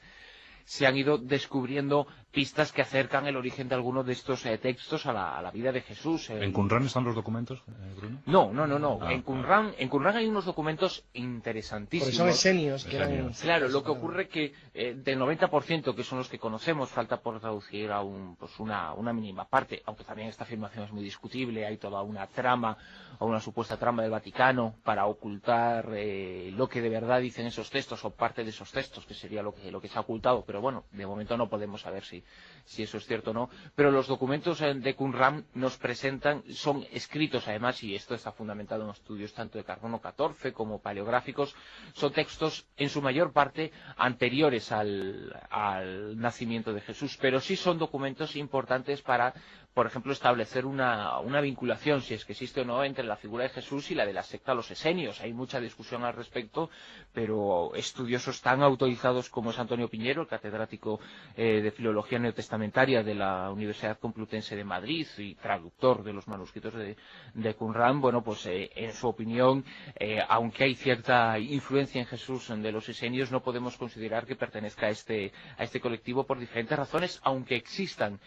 se han ido descubriendo pistas que acercan el origen de algunos de estos eh, textos a la, vida de Jesús. ¿En Qumran están los documentos, eh, Bruno? No, no, no, no. Ah, en, Qumran, en Qumran hay unos documentos interesantísimos. Porque son esenios. Que Claro, lo que ocurre que eh, del 90% que son los que conocemos, falta por traducir a un, pues una, una mínima parte, aunque también esta afirmación es muy discutible, hay toda una trama o una supuesta trama del Vaticano para ocultar lo que de verdad dicen esos textos o parte de esos textos, que sería lo que, lo que se ha ocultado, pero bueno, de momento no podemos saber si si, eso es cierto o no, pero los documentos eh, de Qumran nos presentan, son escritos además, y esto está fundamentado en estudios tanto de carbono 14 como paleográficos, son textos en su mayor parte anteriores al, al nacimiento de Jesús, pero sí son documentos importantes para por ejemplo, establecer una, una, vinculación, si es que existe o no, entre la figura de Jesús y la de la secta los esenios. Hay mucha discusión al respecto, pero estudiosos tan autorizados como es Antonio Piñero, el catedrático eh, de Filología Neotestamentaria de la Universidad Complutense de Madrid y traductor de los manuscritos de, de Qumran, bueno, pues eh, en su opinión, eh, aunque hay cierta influencia en Jesús de los esenios, no podemos considerar que pertenezca a este, a este colectivo por diferentes razones, aunque existan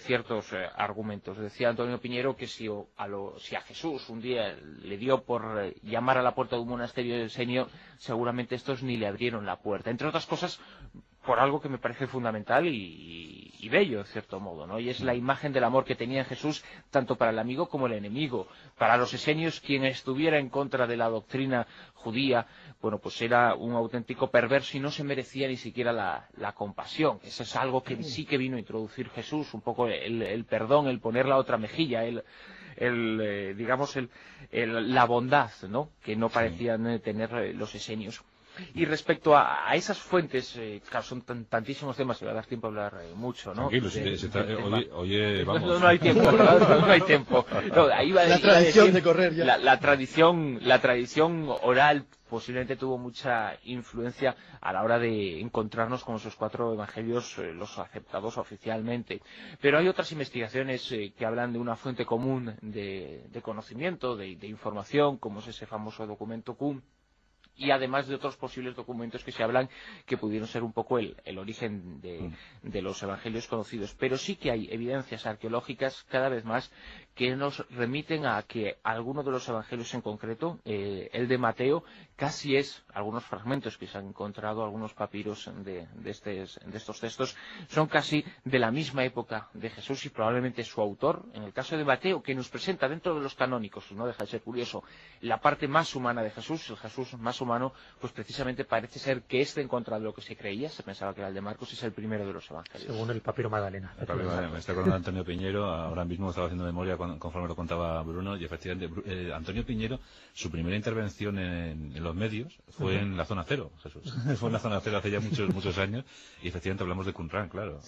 ciertos argumentos Decía Antonio Piñero que si a, Jesús un día le dio por eh, llamar a la puerta de un monasterio de Senio, seguramente estos ni le abrieron la puerta. Entre otras cosas, por algo que me parece fundamental y, bello, en cierto modo, ¿no? Y es la imagen del amor que tenía Jesús tanto para el amigo como el enemigo. Para los esenios, quien estuviera en contra de la doctrina judía, bueno, pues era un auténtico perverso y no se merecía ni siquiera la, compasión. Eso es algo que sí que vino a introducir Jesús, un poco el, perdón, el poner la otra mejilla, el, eh, digamos, el, la bondad, ¿no? Que no parecían eh, tener eh, los esenios. Y respecto a, esas fuentes, eh, claro, son tantísimos temas, se va a dar tiempo a hablar eh, mucho, ¿no? Tranquilo, oye, vamos. No, hay tiempo, no, hay tiempo. la tradición de correr ya. La, tradición, la tradición oral posiblemente tuvo mucha influencia a la hora de encontrarnos con esos cuatro evangelios, eh, los aceptados oficialmente. Pero hay otras investigaciones que hablan de una fuente común de, conocimiento, de, de, información, como es ese famoso documento CUM, y además de otros posibles documentos que se hablan que pudieron ser un poco el, origen mm. de, los evangelios conocidos. Pero sí que hay evidencias arqueológicas cada vez más que nos remiten a que alguno de los evangelios en concreto, eh, el de Mateo, casi es, algunos fragmentos que se han encontrado, algunos papiros de, estos textos, son casi de la misma época de Jesús y probablemente su autor, en el caso de Mateo, que nos presenta dentro de los canónicos, no deja de ser curioso, la parte más humana de Jesús, el Jesús más humano, pues precisamente parece ser que este en contra de lo que se creía, se pensaba que era el de Marcos, es el primero de los evangelios. Según el papiro Magdalena. me está acordando Antonio Piñero, ahora mismo estaba haciendo memoria conforme lo contaba Bruno, y efectivamente eh, Antonio Piñero, su primera intervención en, los medios fue en la zona cero, Jesús. fue en la zona cero hace ya muchos muchos años, y efectivamente hablamos de Kunran, claro.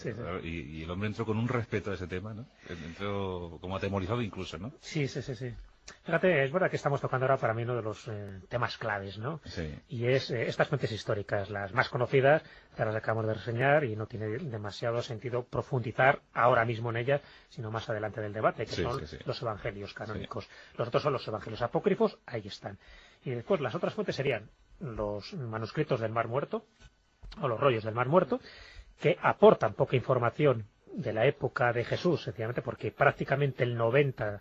Y, el hombre entró con un respeto a ese tema, ¿no? Entró como atemorizado incluso, ¿no? Sí, sí, sí, sí. Fíjate, es verdad que estamos tocando ahora para mí uno de los eh, temas claves, ¿no? Sí. Y es eh, estas fuentes históricas, las más conocidas, ya las acabamos de reseñar y no tiene demasiado sentido profundizar ahora mismo en ellas, sino más adelante del debate, que son los evangelios canónicos. Los otros son los evangelios apócrifos, ahí están. Y después las otras fuentes serían los manuscritos del Mar Muerto, o los rollos del Mar Muerto, que aportan poca información de la época de Jesús, sencillamente porque prácticamente el 90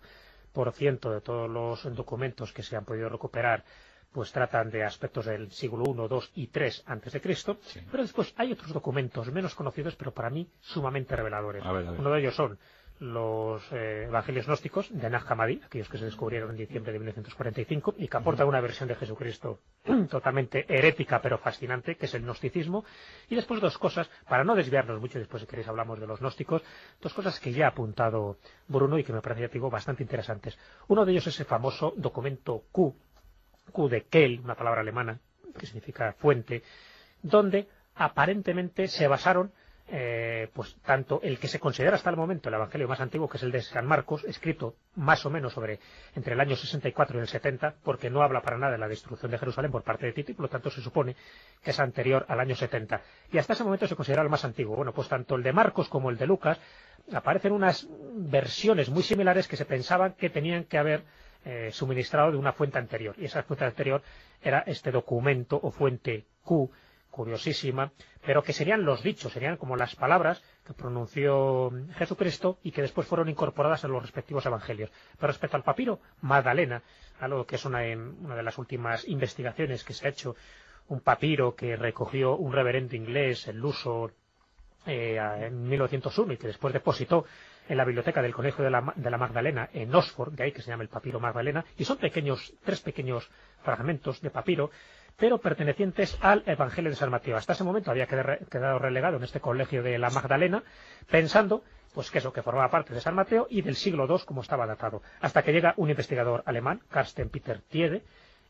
por ciento de todos los documentos que se han podido recuperar pues tratan de aspectos del siglo I, II y III antes de Cristo, pero después hay otros documentos menos conocidos, pero para mí sumamente reveladores. Uno de ellos son los eh, evangelios gnósticos de Nag Hammadi, aquellos que se descubrieron en diciembre de 1945 y que aportan una versión de Jesucristo totalmente herética pero fascinante, que es el gnosticismo. Y después dos cosas, para no desviarnos mucho, después si queréis hablamos de los gnósticos, dos cosas que ya ha apuntado Bruno y que me parece, digo, bastante interesantes. Uno de ellos es ese famoso documento Q, Q de Kel, una palabra alemana que significa fuente, donde aparentemente se basaron eh, pues tanto el que se considera hasta el momento el evangelio más antiguo, que es el de San Marcos, escrito más o menos sobre entre el año 64 y el 70, porque no habla para nada de la destrucción de Jerusalén por parte de Tito y por lo tanto se supone que es anterior al año 70. Y hasta ese momento se considera el más antiguo. Bueno, pues tanto el de Marcos como el de Lucas aparecen unas versiones muy similares que se pensaban que tenían que haber eh, suministrado de una fuente anterior. Y esa fuente anterior era este documento o fuente Q curiosísima, pero que serían los dichos, serían como las palabras que pronunció Jesucristo y que después fueron incorporadas en los respectivos evangelios. Pero respecto al papiro, Magdalena, algo que es una, una de las últimas investigaciones que se ha hecho, un papiro que recogió un reverendo inglés, el uso eh, en 1901 y que después depositó en la biblioteca del Colegio de la, de la, Magdalena en Oxford, de ahí que se llama el papiro Magdalena, y son pequeños, tres pequeños fragmentos de papiro, pero pertenecientes al Evangelio de San Mateo. Hasta ese momento había quedado relegado en este Colegio de la Magdalena, pensando pues que eso, que formaba parte de San Mateo y del siglo II como estaba datado, hasta que llega un investigador alemán, Carsten Peter Tiede,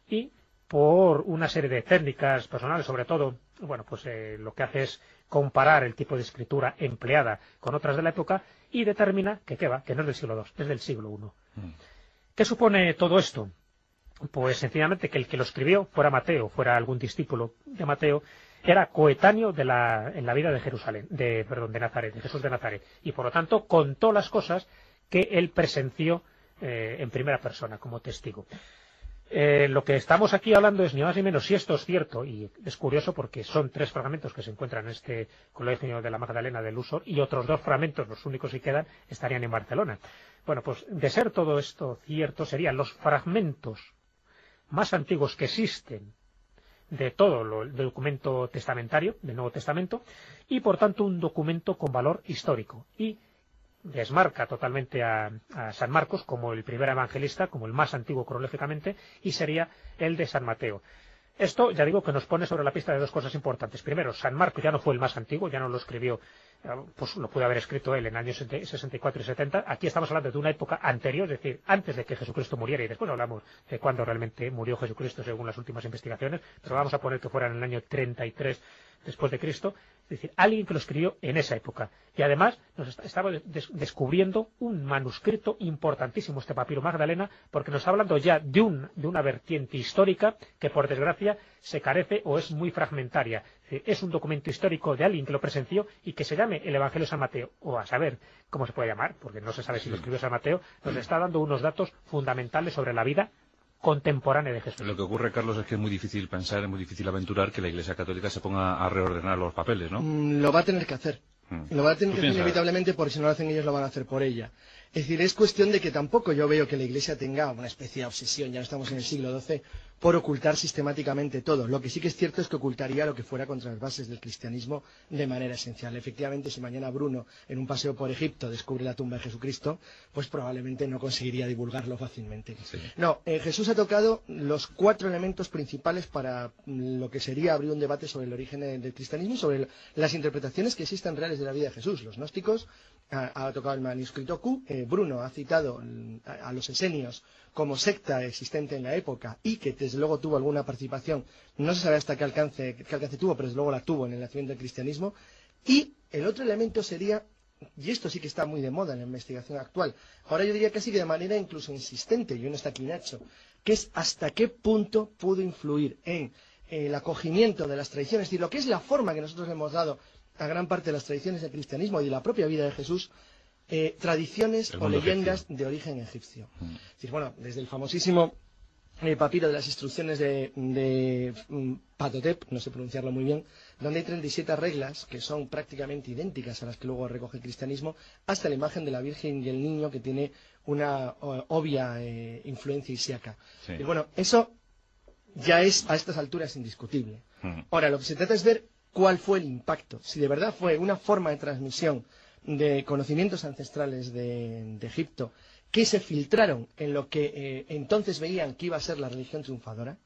y por una serie de técnicas personales, sobre todo, bueno, pues eh, lo que hace es comparar el tipo de escritura empleada con otras de la época y determina que, ¿qué va? que no es del siglo II, es del siglo I. Mm. ¿Qué supone todo esto? Pues sencillamente que el que lo escribió fuera Mateo, fuera algún discípulo de Mateo, era coetáneo de la, en la vida de Jerusalén, de, perdón, de Nazaret, de Jesús de Nazaret, y por lo tanto contó las cosas que él presenció eh, en primera persona como testigo. Eh, lo que estamos aquí hablando es ni más ni menos si esto es cierto, y es curioso porque son tres fragmentos que se encuentran en este colegio de la Magdalena del Usor y otros dos fragmentos, los únicos que quedan, estarían en Barcelona. Bueno, pues de ser todo esto cierto, serían los fragmentos más antiguos que existen de todo lo, el documento testamentario, del Nuevo Testamento, y por tanto un documento con valor histórico. Y desmarca totalmente a, San Marcos como el primer evangelista, como el más antiguo cronológicamente, y sería el de San Mateo. Esto, ya digo, que nos pone sobre la pista de dos cosas importantes. Primero, San Marcos ya no fue el más antiguo, ya no lo escribió, pues lo pudo haber escrito él en años 64 y 70. Aquí estamos hablando de una época anterior, es decir, antes de que Jesucristo muriera, y después hablamos de cuándo realmente murió Jesucristo según las últimas investigaciones, pero vamos a poner que fuera en el año 33 después de Cristo, es decir, alguien que lo escribió en esa época. Y además nos estaba descubriendo un manuscrito importantísimo, este papiro Magdalena, porque nos está hablando ya de una vertiente histórica que, por desgracia, se carece o es muy fragmentaria. Es un documento histórico de alguien que lo presenció y que se llame el Evangelio de San Mateo, o a saber cómo se puede llamar, porque no se sabe si lo escribió San Mateo, nos está dando unos datos fundamentales sobre la vida contemporánea de Jesús. Lo que ocurre, Carlos, es que es muy difícil pensar, es muy difícil aventurar que la Iglesia Católica se ponga a reordenar los papeles, ¿no? Mm, lo va a tener que hacer. Mm. Lo va a tener que hacer inevitablemente porque si no lo hacen ellos lo van a hacer por ella. Es decir, es cuestión de que tampoco yo veo que la Iglesia tenga una especie de obsesión, ya no estamos en el siglo XII, por ocultar sistemáticamente todo. Lo que sí que es cierto es que ocultaría lo que fuera contra las bases del cristianismo de manera esencial. Efectivamente, si mañana Bruno, en un paseo por Egipto, descubre la tumba de Jesucristo, pues probablemente no conseguiría divulgarlo fácilmente. No, eh, Jesús ha tocado los cuatro elementos principales para lo que sería abrir un debate sobre el origen del cristianismo y sobre las interpretaciones que existen reales de la vida de Jesús. Los gnósticos ha, tocado el manuscrito Q. Eh, Bruno ha citado a los esenios como secta existente en la época y que desde luego tuvo alguna participación, no se sabe hasta qué alcance, qué alcance tuvo, pero desde luego la tuvo en el nacimiento del cristianismo. Y el otro elemento sería, y esto sí que está muy de moda en la investigación actual, ahora yo diría casi que de manera incluso insistente, y uno está aquí Nacho, que es hasta qué punto pudo influir en el acogimiento de las tradiciones, es decir, lo que es la forma que nosotros le hemos dado a gran parte de las tradiciones del cristianismo y de la propia vida de Jesús, eh, tradiciones o leyendas de origen egipcio. Mm. bueno, desde el famosísimo eh, papiro de las instrucciones de, de mm, Patotep, no sé pronunciarlo muy bien, donde hay 37 reglas que son prácticamente idénticas a las que luego recoge el cristianismo, hasta la imagen de la Virgen y el niño que tiene una obvia eh, influencia isiaca. Y bueno, eso ya es a estas alturas indiscutible. Mm. Ahora, lo que se trata es ver cuál fue el impacto, si de verdad fue una forma de transmisión de conocimientos ancestrales de, Egipto que se filtraron en lo que eh, entonces veían que iba a ser la religión triunfadora.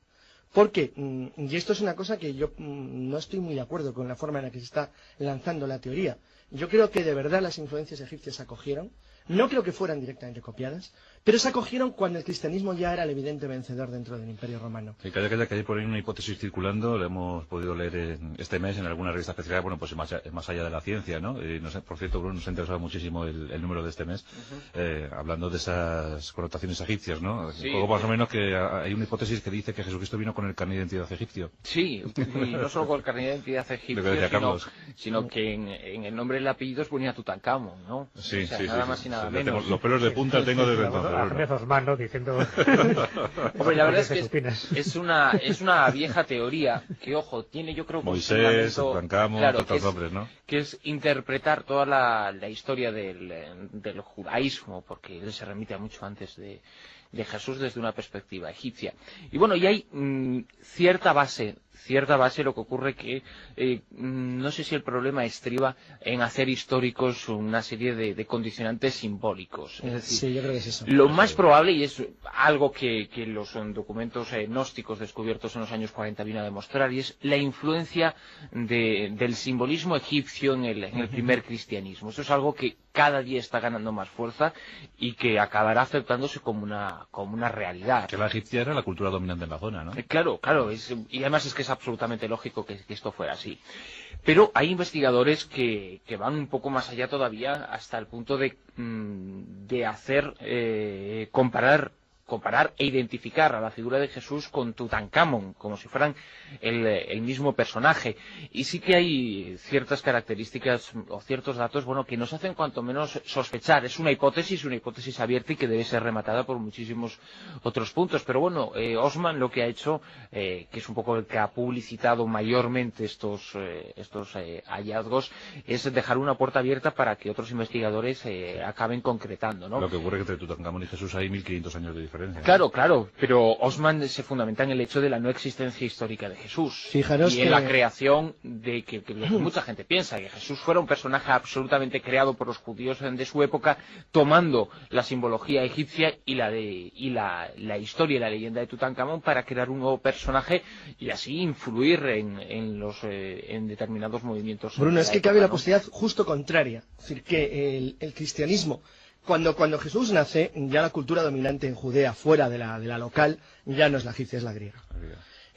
Porque, mm, y esto es una cosa que yo mm, no estoy muy de acuerdo con la forma en la que se está lanzando la teoría, yo creo que de verdad las influencias egipcias acogieron, no creo que fueran directamente copiadas, pero se acogieron cuando el cristianismo ya era el evidente vencedor dentro del Imperio Romano. Sí, que hay por ahí una hipótesis circulando, la hemos podido leer este mes en alguna revista especial, bueno, pues más, más allá de la ciencia, ¿no? Y no sé, por cierto, Bruno, nos ha interesado muchísimo el, número de este mes, eh, hablando de esas connotaciones egipcias, ¿no? Un poco más o menos que hay una hipótesis que dice que Jesucristo vino con el carnet de identidad egipcio. Sí, y no solo con el carnet de identidad egipcio, sino, sino, que en, el nombre del apellido ponía Tutankamón, ¿no? Sí, sí, nada más y nada menos. los pelos de punta tengo desde entonces. Osman, ¿no? Diciendo... Hombre, la verdad es que es, es, una, es una vieja teoría que, ojo, tiene yo creo que Moisés, claro, otros es, que es interpretar toda la, la historia del, del judaísmo, porque él se remite a mucho antes de, de Jesús desde una perspectiva egipcia. Y bueno, y hay mmm, cierta base, cierta base lo que ocurre que eh, no sé si el problema estriba en hacer históricos una serie de, de condicionantes simbólicos. Es decir, sí, yo creo que es eso. Lo más probable, y es algo que, que los documentos eh, gnósticos descubiertos en los años 40 vienen a demostrar, y es la influencia de, del simbolismo egipcio en el, en el primer cristianismo. Eso es algo que cada día está ganando más fuerza y que acabará aceptándose como una, como una realidad. Que la egipcia era la cultura dominante en la zona, ¿no? Eh, claro, claro, es, y además es que es absolutamente lógico que, esto fuera así. Pero hay investigadores que, van un poco más allá todavía hasta el punto de, mmm, de hacer, eh, comparar comparar e identificar a la figura de Jesús con Tutankamón, como si fueran el, mismo personaje. Y sí que hay ciertas características o ciertos datos, bueno, que nos hacen cuanto menos sospechar. Es una hipótesis, una hipótesis abierta y que debe ser rematada por muchísimos otros puntos. Pero bueno, eh, Osman lo que ha hecho, eh, que es un poco el que ha publicitado mayormente estos, eh, estos hallazgos, es dejar una puerta abierta para que otros investigadores acaben concretando, ¿no? Lo que ocurre que entre Tutankamón y Jesús hay 1500 años de diferencia. Claro, claro, pero Osman se fundamenta en el hecho de la no existencia histórica de Jesús. Fijaros y en que... la creación de que, que, mucha gente piensa, que Jesús fuera un personaje absolutamente creado por los judíos de su época, tomando la simbología egipcia y la de y la, la historia y la leyenda de Tutankamón para crear un nuevo personaje y así influir en, en los eh, en determinados movimientos. Bruno, es que época, cabe ¿no? la posibilidad justo contraria, es decir, que el, el cristianismo cuando, cuando, Jesús nace, ya la cultura dominante en Judea, fuera de la, de la local, ya no es la egipcia, es la griega.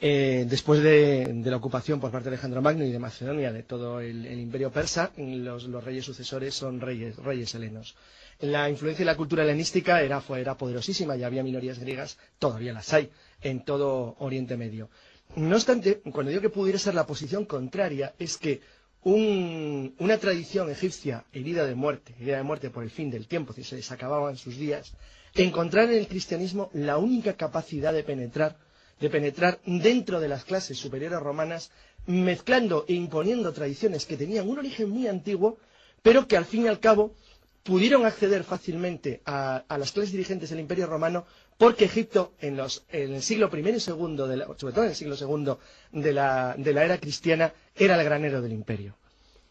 Eh, después de, de, la ocupación por parte de Alejandro Magno y de Macedonia de todo el, el imperio persa, los, los, reyes sucesores son reyes, reyes helenos. La influencia de la cultura helenística era, fue, era poderosísima y había minorías griegas, todavía las hay, en todo Oriente Medio. No obstante, cuando digo que pudiera ser la posición contraria, es que un, una tradición egipcia herida de muerte, herida de muerte por el fin del tiempo, si se les acababan sus días, encontrar en el cristianismo la única capacidad de penetrar, de penetrar dentro de las clases superiores romanas, mezclando e imponiendo tradiciones que tenían un origen muy antiguo, pero que al fin y al cabo pudieron acceder fácilmente a las clases dirigentes del Imperio Romano porque Egipto en, los, en, el siglo I y II, la, sobre todo en el siglo II de la, la, era cristiana, era el granero del imperio.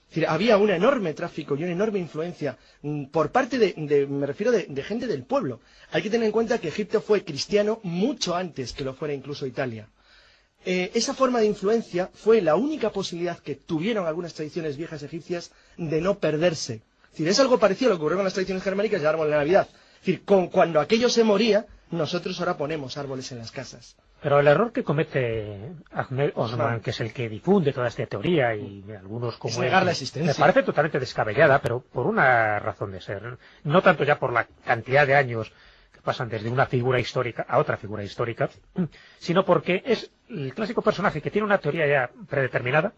Es decir, había un enorme tráfico y una enorme influencia por parte de, me refiero, de, gente del pueblo. Hay que tener en cuenta que Egipto fue cristiano mucho antes que lo fuera incluso Italia. Eh, esa forma de influencia fue la única posibilidad que tuvieron algunas tradiciones viejas egipcias de no perderse. Es decir, es algo parecido a lo que ocurrió con las tradiciones germánicas árbol de Navidad. Es decir, con, cuando aquello se moría, nosotros ahora ponemos árboles en las casas. Pero el error que comete Ahmed Osman, que es el que difunde toda esta teoría y algunos como es negar la existencia. me parece totalmente descabellada, pero por una razón de ser. No tanto ya por la cantidad de años que pasan desde una figura histórica a otra figura histórica, sino porque es el clásico personaje que tiene una teoría ya predeterminada,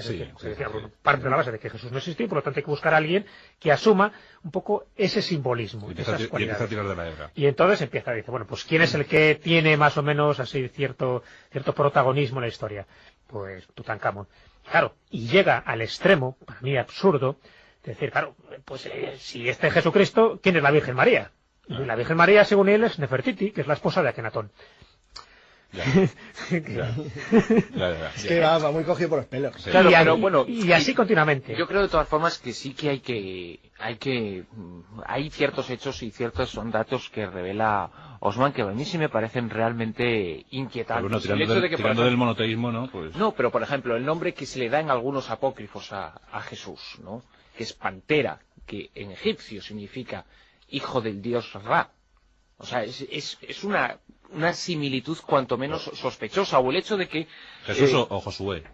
Sí, que, sí, decía, bueno, parte de la base de que Jesús no existió y por lo tanto hay que buscar a alguien que asuma un poco ese simbolismo. Y empieza, esas y empieza a tirar de la hebra. Y entonces empieza a decir, bueno, pues ¿quién es el que tiene más o menos así cierto, cierto protagonismo en la historia? Pues Tutankamón. Claro, y llega al extremo, para mí absurdo, de decir, claro, pues eh, si este es Jesucristo, ¿quién es la Virgen María? Y la Virgen María, según él, es Nefertiti, que es la esposa de Akenatón. Ya. Ya. Ya, es que va, va, muy cogido por los pelos. Sí. Claro, y, pero, bueno, y así continuamente. Yo creo de todas formas que sí que hay que hay que hay ciertos hechos y ciertos son datos que revela Osman que a mí sí me parecen realmente inquietantes. Bueno, tirando, el hecho de que, tirando ejemplo, del monoteísmo, ¿no? Pues... No, pero por ejemplo, el nombre que se le da en algunos apócrifos a, a Jesús, ¿no? Que es Pantera, que en egipcio significa hijo del dios Ra. O sea, es, es, es una una similitud cuanto menos sospechosa, o el hecho de que... Jesús eh, o Josué.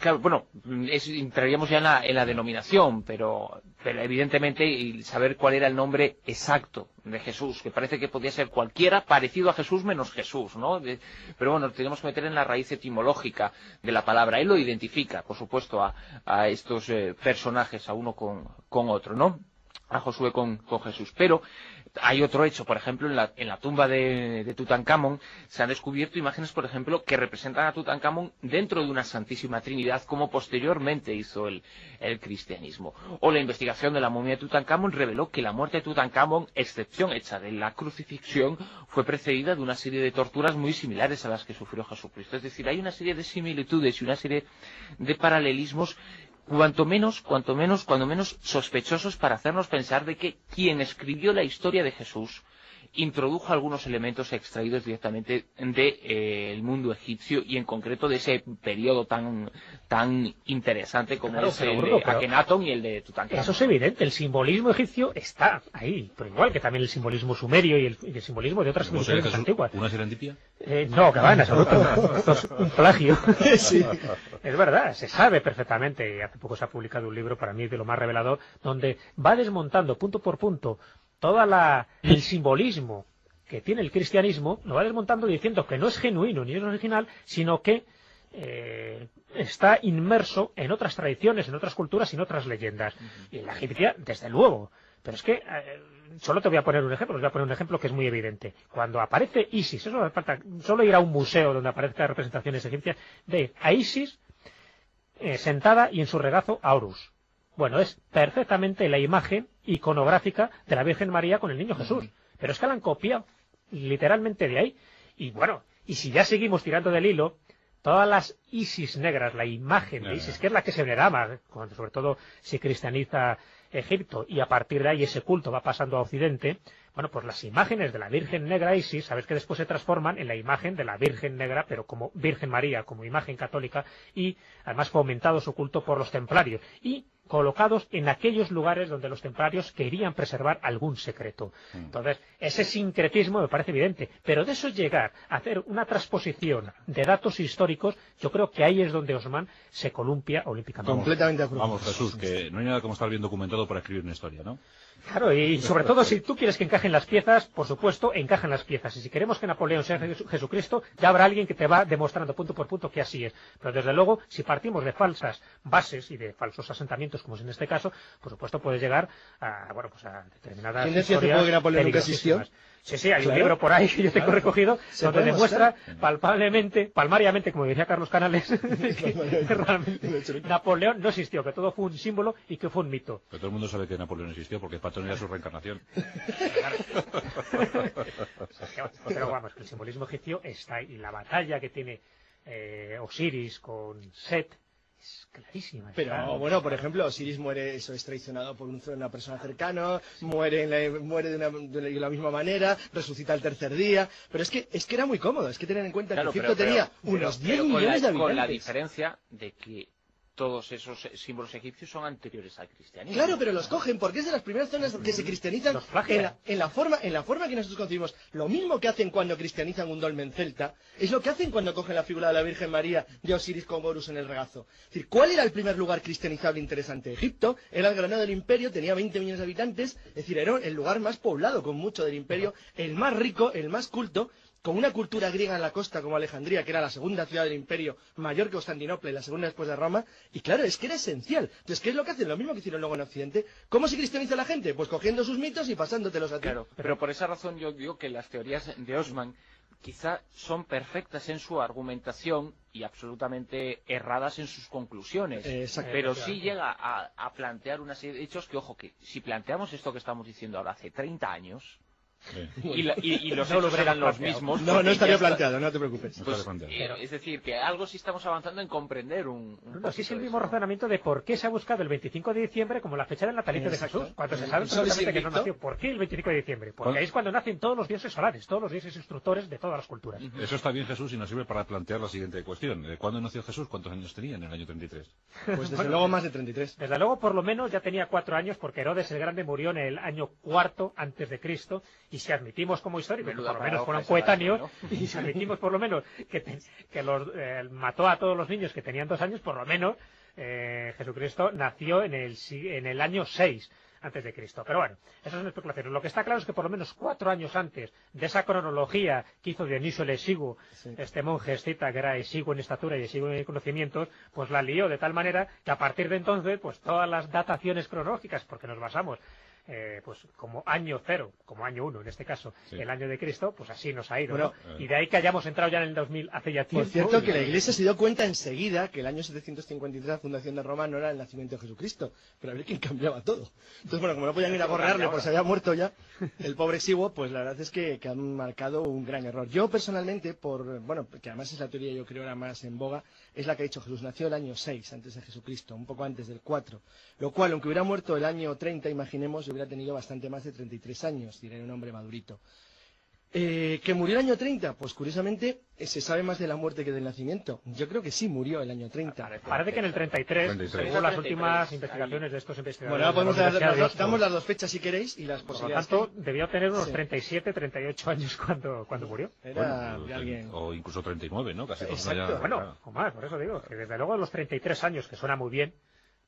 Claro, bueno, es, entraríamos ya en la, en la denominación, pero, pero, evidentemente y saber cuál era el nombre exacto de Jesús, que parece que podía ser cualquiera parecido a Jesús menos Jesús, ¿no? De, pero bueno, tenemos que meter en la raíz etimológica de la palabra. Él lo identifica, por supuesto, a, a estos eh, personajes, a uno con, con otro, ¿no? a Josué con, con, Jesús. Pero hay otro hecho, por ejemplo, en la, en la tumba de, Tutankamón se han descubierto imágenes, por ejemplo, que representan a Tutankamón dentro de una Santísima Trinidad, como posteriormente hizo el, el cristianismo. O la investigación de la momia de Tutankamón reveló que la muerte de Tutankamón, excepción hecha de la crucifixión, fue precedida de una serie de torturas muy similares a las que sufrió Jesucristo. Es decir, hay una serie de similitudes y una serie de paralelismos cuanto menos, cuanto menos, cuando menos sospechosos para hacernos pensar de que quien escribió la historia de Jesús introdujo algunos elementos extraídos directamente del de, eh, mundo egipcio y en concreto de ese periodo tan, tan interesante como Claro, es el Bruno, de Akenatón y el de Tutankamón. Eso es evidente, el simbolismo egipcio está ahí, pero igual que también el simbolismo sumerio y el, y el simbolismo de otras ¿Cómo sería civilizaciones antiguas. ¿Una serendipia? Eh, no, que va, en absoluto. Esto es un plagio. Sí. Es verdad, se sabe perfectamente, hace poco se ha publicado un libro para mí de lo más revelador, donde va desmontando punto por punto toda la el simbolismo que tiene el cristianismo, lo va desmontando diciendo que no es genuino ni es original, sino que eh, está inmerso en otras tradiciones, en otras culturas y en otras leyendas. Y en la egipcia, desde luego. Pero es que eh, solo te voy a poner un ejemplo, os voy a poner un ejemplo que es muy evidente. Cuando aparece Isis, eso no falta solo ir a un museo donde aparezcan representaciones egipcias, de a Isis eh, sentada y en su regazo a Horus. Bueno, es perfectamente la imagen iconográfica de la Virgen María con el niño Jesús. Pero es que la han copiado literalmente de ahí. Y bueno, y si ya seguimos tirando del hilo, todas las Isis negras, la imagen de Isis, que es la que se veneraba, cuando sobre todo se cristianiza Egipto, y a partir de ahí ese culto va pasando a Occidente, bueno, pues las imágenes de la Virgen Negra Isis, sabes que después se transforman en la imagen de la Virgen Negra, pero como Virgen María, como imagen católica, y además fomentado su culto por los templarios, y colocados en aquellos lugares donde los templarios querían preservar algún secreto. Entonces, ese sincretismo me parece evidente, pero de eso llegar a hacer una transposición de datos históricos, yo creo que ahí es donde Osman se columpia olímpicamente. Completamente de acuerdo. Vamos, Jesús, que no hay nada como estar bien documentado para escribir una historia, ¿no? Claro, y sobre todo si tú quieres que encajen las piezas, por supuesto, encajan las piezas. Y si queremos que Napoleón sea Jesu- Jesucristo, ya habrá alguien que te va demostrando punto por punto que así es. Pero desde luego, si partimos de falsas bases y de falsos asentamientos, como es en este caso, por supuesto puedes llegar a, bueno, pues a determinadas ¿Quién decía que Napoleón nunca existió? Sí, sí, hay un libro por ahí que yo tengo Claro. recogido Se donde demuestra palpablemente, palmariamente, como decía Carlos Canales, que realmente Napoleón no existió, que todo fue un símbolo y que fue un mito. Pero todo el mundo sabe que Napoleón existió porque Patón era su reencarnación. Pero vamos, que el simbolismo egipcio está ahí. Y la batalla que tiene eh, Osiris con Set es clarísima. Pero bueno, por ejemplo, Osiris muere, eso es traicionado por un- una persona cercana, muere, en la, muere de, una- de la misma manera, resucita el tercer día. Pero es que es que era muy cómodo, es que tener en cuenta Claro, que Egipto pero- tenía pero- unos pero- 10 pero con millones la- de Con la habitantes. diferencia de que todos esos símbolos egipcios son anteriores al cristianismo. Claro, pero los cogen porque es de las primeras zonas que se cristianizan en la, en la forma en la forma que nosotros concebimos. Lo mismo que hacen cuando cristianizan un dolmen celta, es lo que hacen cuando cogen la figura de la Virgen María de Osiris con Horus en el regazo. Es decir, ¿cuál era el primer lugar cristianizable interesante? Egipto, era el granado del imperio, tenía 20 millones de habitantes, es decir, era el lugar más poblado con mucho del imperio, el más rico, el más culto, con una cultura griega en la costa como Alejandría, que era la segunda ciudad del imperio, mayor que Constantinopla y la segunda después de Roma, y claro, es que era esencial. Entonces, ¿qué es lo que hacen? Lo mismo que hicieron luego en Occidente. ¿Cómo se cristianiza la gente? Pues cogiendo sus mitos y pasándotelos a ti. Claro, pero por esa razón yo digo que las teorías de Osman quizá son perfectas en su argumentación y absolutamente erradas en sus conclusiones. Pero sí llega a, a plantear una serie de hechos que, ojo, que si planteamos esto que estamos diciendo ahora hace 30 años. Y, la- y- y los No hechos eran los mismos... No, no estaría planteado, no te preocupes. Pues, eh, es decir, que algo sí estamos avanzando en comprender un... un No, sí es el mismo eso. razonamiento de por qué se ha buscado el 25 de diciembre como la fecha del natalicio de Jesús, cuando se sabe perfectamente que no nació. ¿Por qué el 25 de diciembre? Porque ¿Cuál? ahí es cuando nacen todos los dioses solares, todos los dioses instructores de todas las culturas. Eso está bien, Jesús, y nos sirve para plantear la siguiente cuestión. Eh, ¿Cuándo nació Jesús? ¿Cuántos años tenía en el año 33? Pues desde luego más de 33. Desde luego, por lo menos, ya tenía cuatro años, porque Herodes el Grande murió en el año cuarto antes de Cristo, y si admitimos como histórico, que Menuda por lo menos fueron coetáneos, y si admitimos por lo menos que, que los, eh, mató a todos los niños que tenían dos años, por lo menos eh, Jesucristo nació en el, en el año 6 antes de Cristo. Pero bueno, eso es una especulación. Lo que está claro es que por lo menos cuatro años antes de esa cronología que hizo Dionisio el Exiguo, Sí. este monje escita que era exiguo en estatura y exiguo en conocimientos, pues la lió de tal manera que a partir de entonces, pues todas las dataciones cronológicas, porque nos basamos eh, pues como año cero, como año uno en este caso, Sí. el año de Cristo, pues así nos ha ido. Bueno, ¿no? Y de ahí que hayamos entrado ya en el 2000 hace ya Por tiempo. cierto, y- que la Iglesia se dio cuenta enseguida que el año 753, la fundación de Roma, no era el nacimiento de Jesucristo, pero a ver quién cambiaba todo. Entonces, bueno, como no podían ir a borrarle, pues se había muerto ya el pobre Siwo, pues la verdad es que, que han marcado un gran error. Yo personalmente, por bueno, que además es la teoría yo creo ahora más en boga, es la que ha dicho Jesús nació el año 6 antes de Jesucristo, un poco antes del 4, lo cual, aunque hubiera muerto el año 30, imaginemos, hubiera tenido bastante más de 33 años, diré un hombre madurito. Eh, ¿Que murió el año 30? Pues curiosamente eh, se sabe más de la muerte que del nacimiento. Yo creo que sí murió el año 30. Parece que en el 33, 33. según las 33, últimas ahí. investigaciones de estos investigadores. Bueno, ahora podemos la dar, nos damos las dos fechas si queréis y las Por lo posibilidades. tanto, debió tener unos Sí. 37, 38 años cuando, cuando murió. que- Era Bueno, de alguien. O incluso 39, ¿no? Casi Exacto. ya- Bueno, o más, por eso digo, que desde luego los 33 años, que suena muy bien,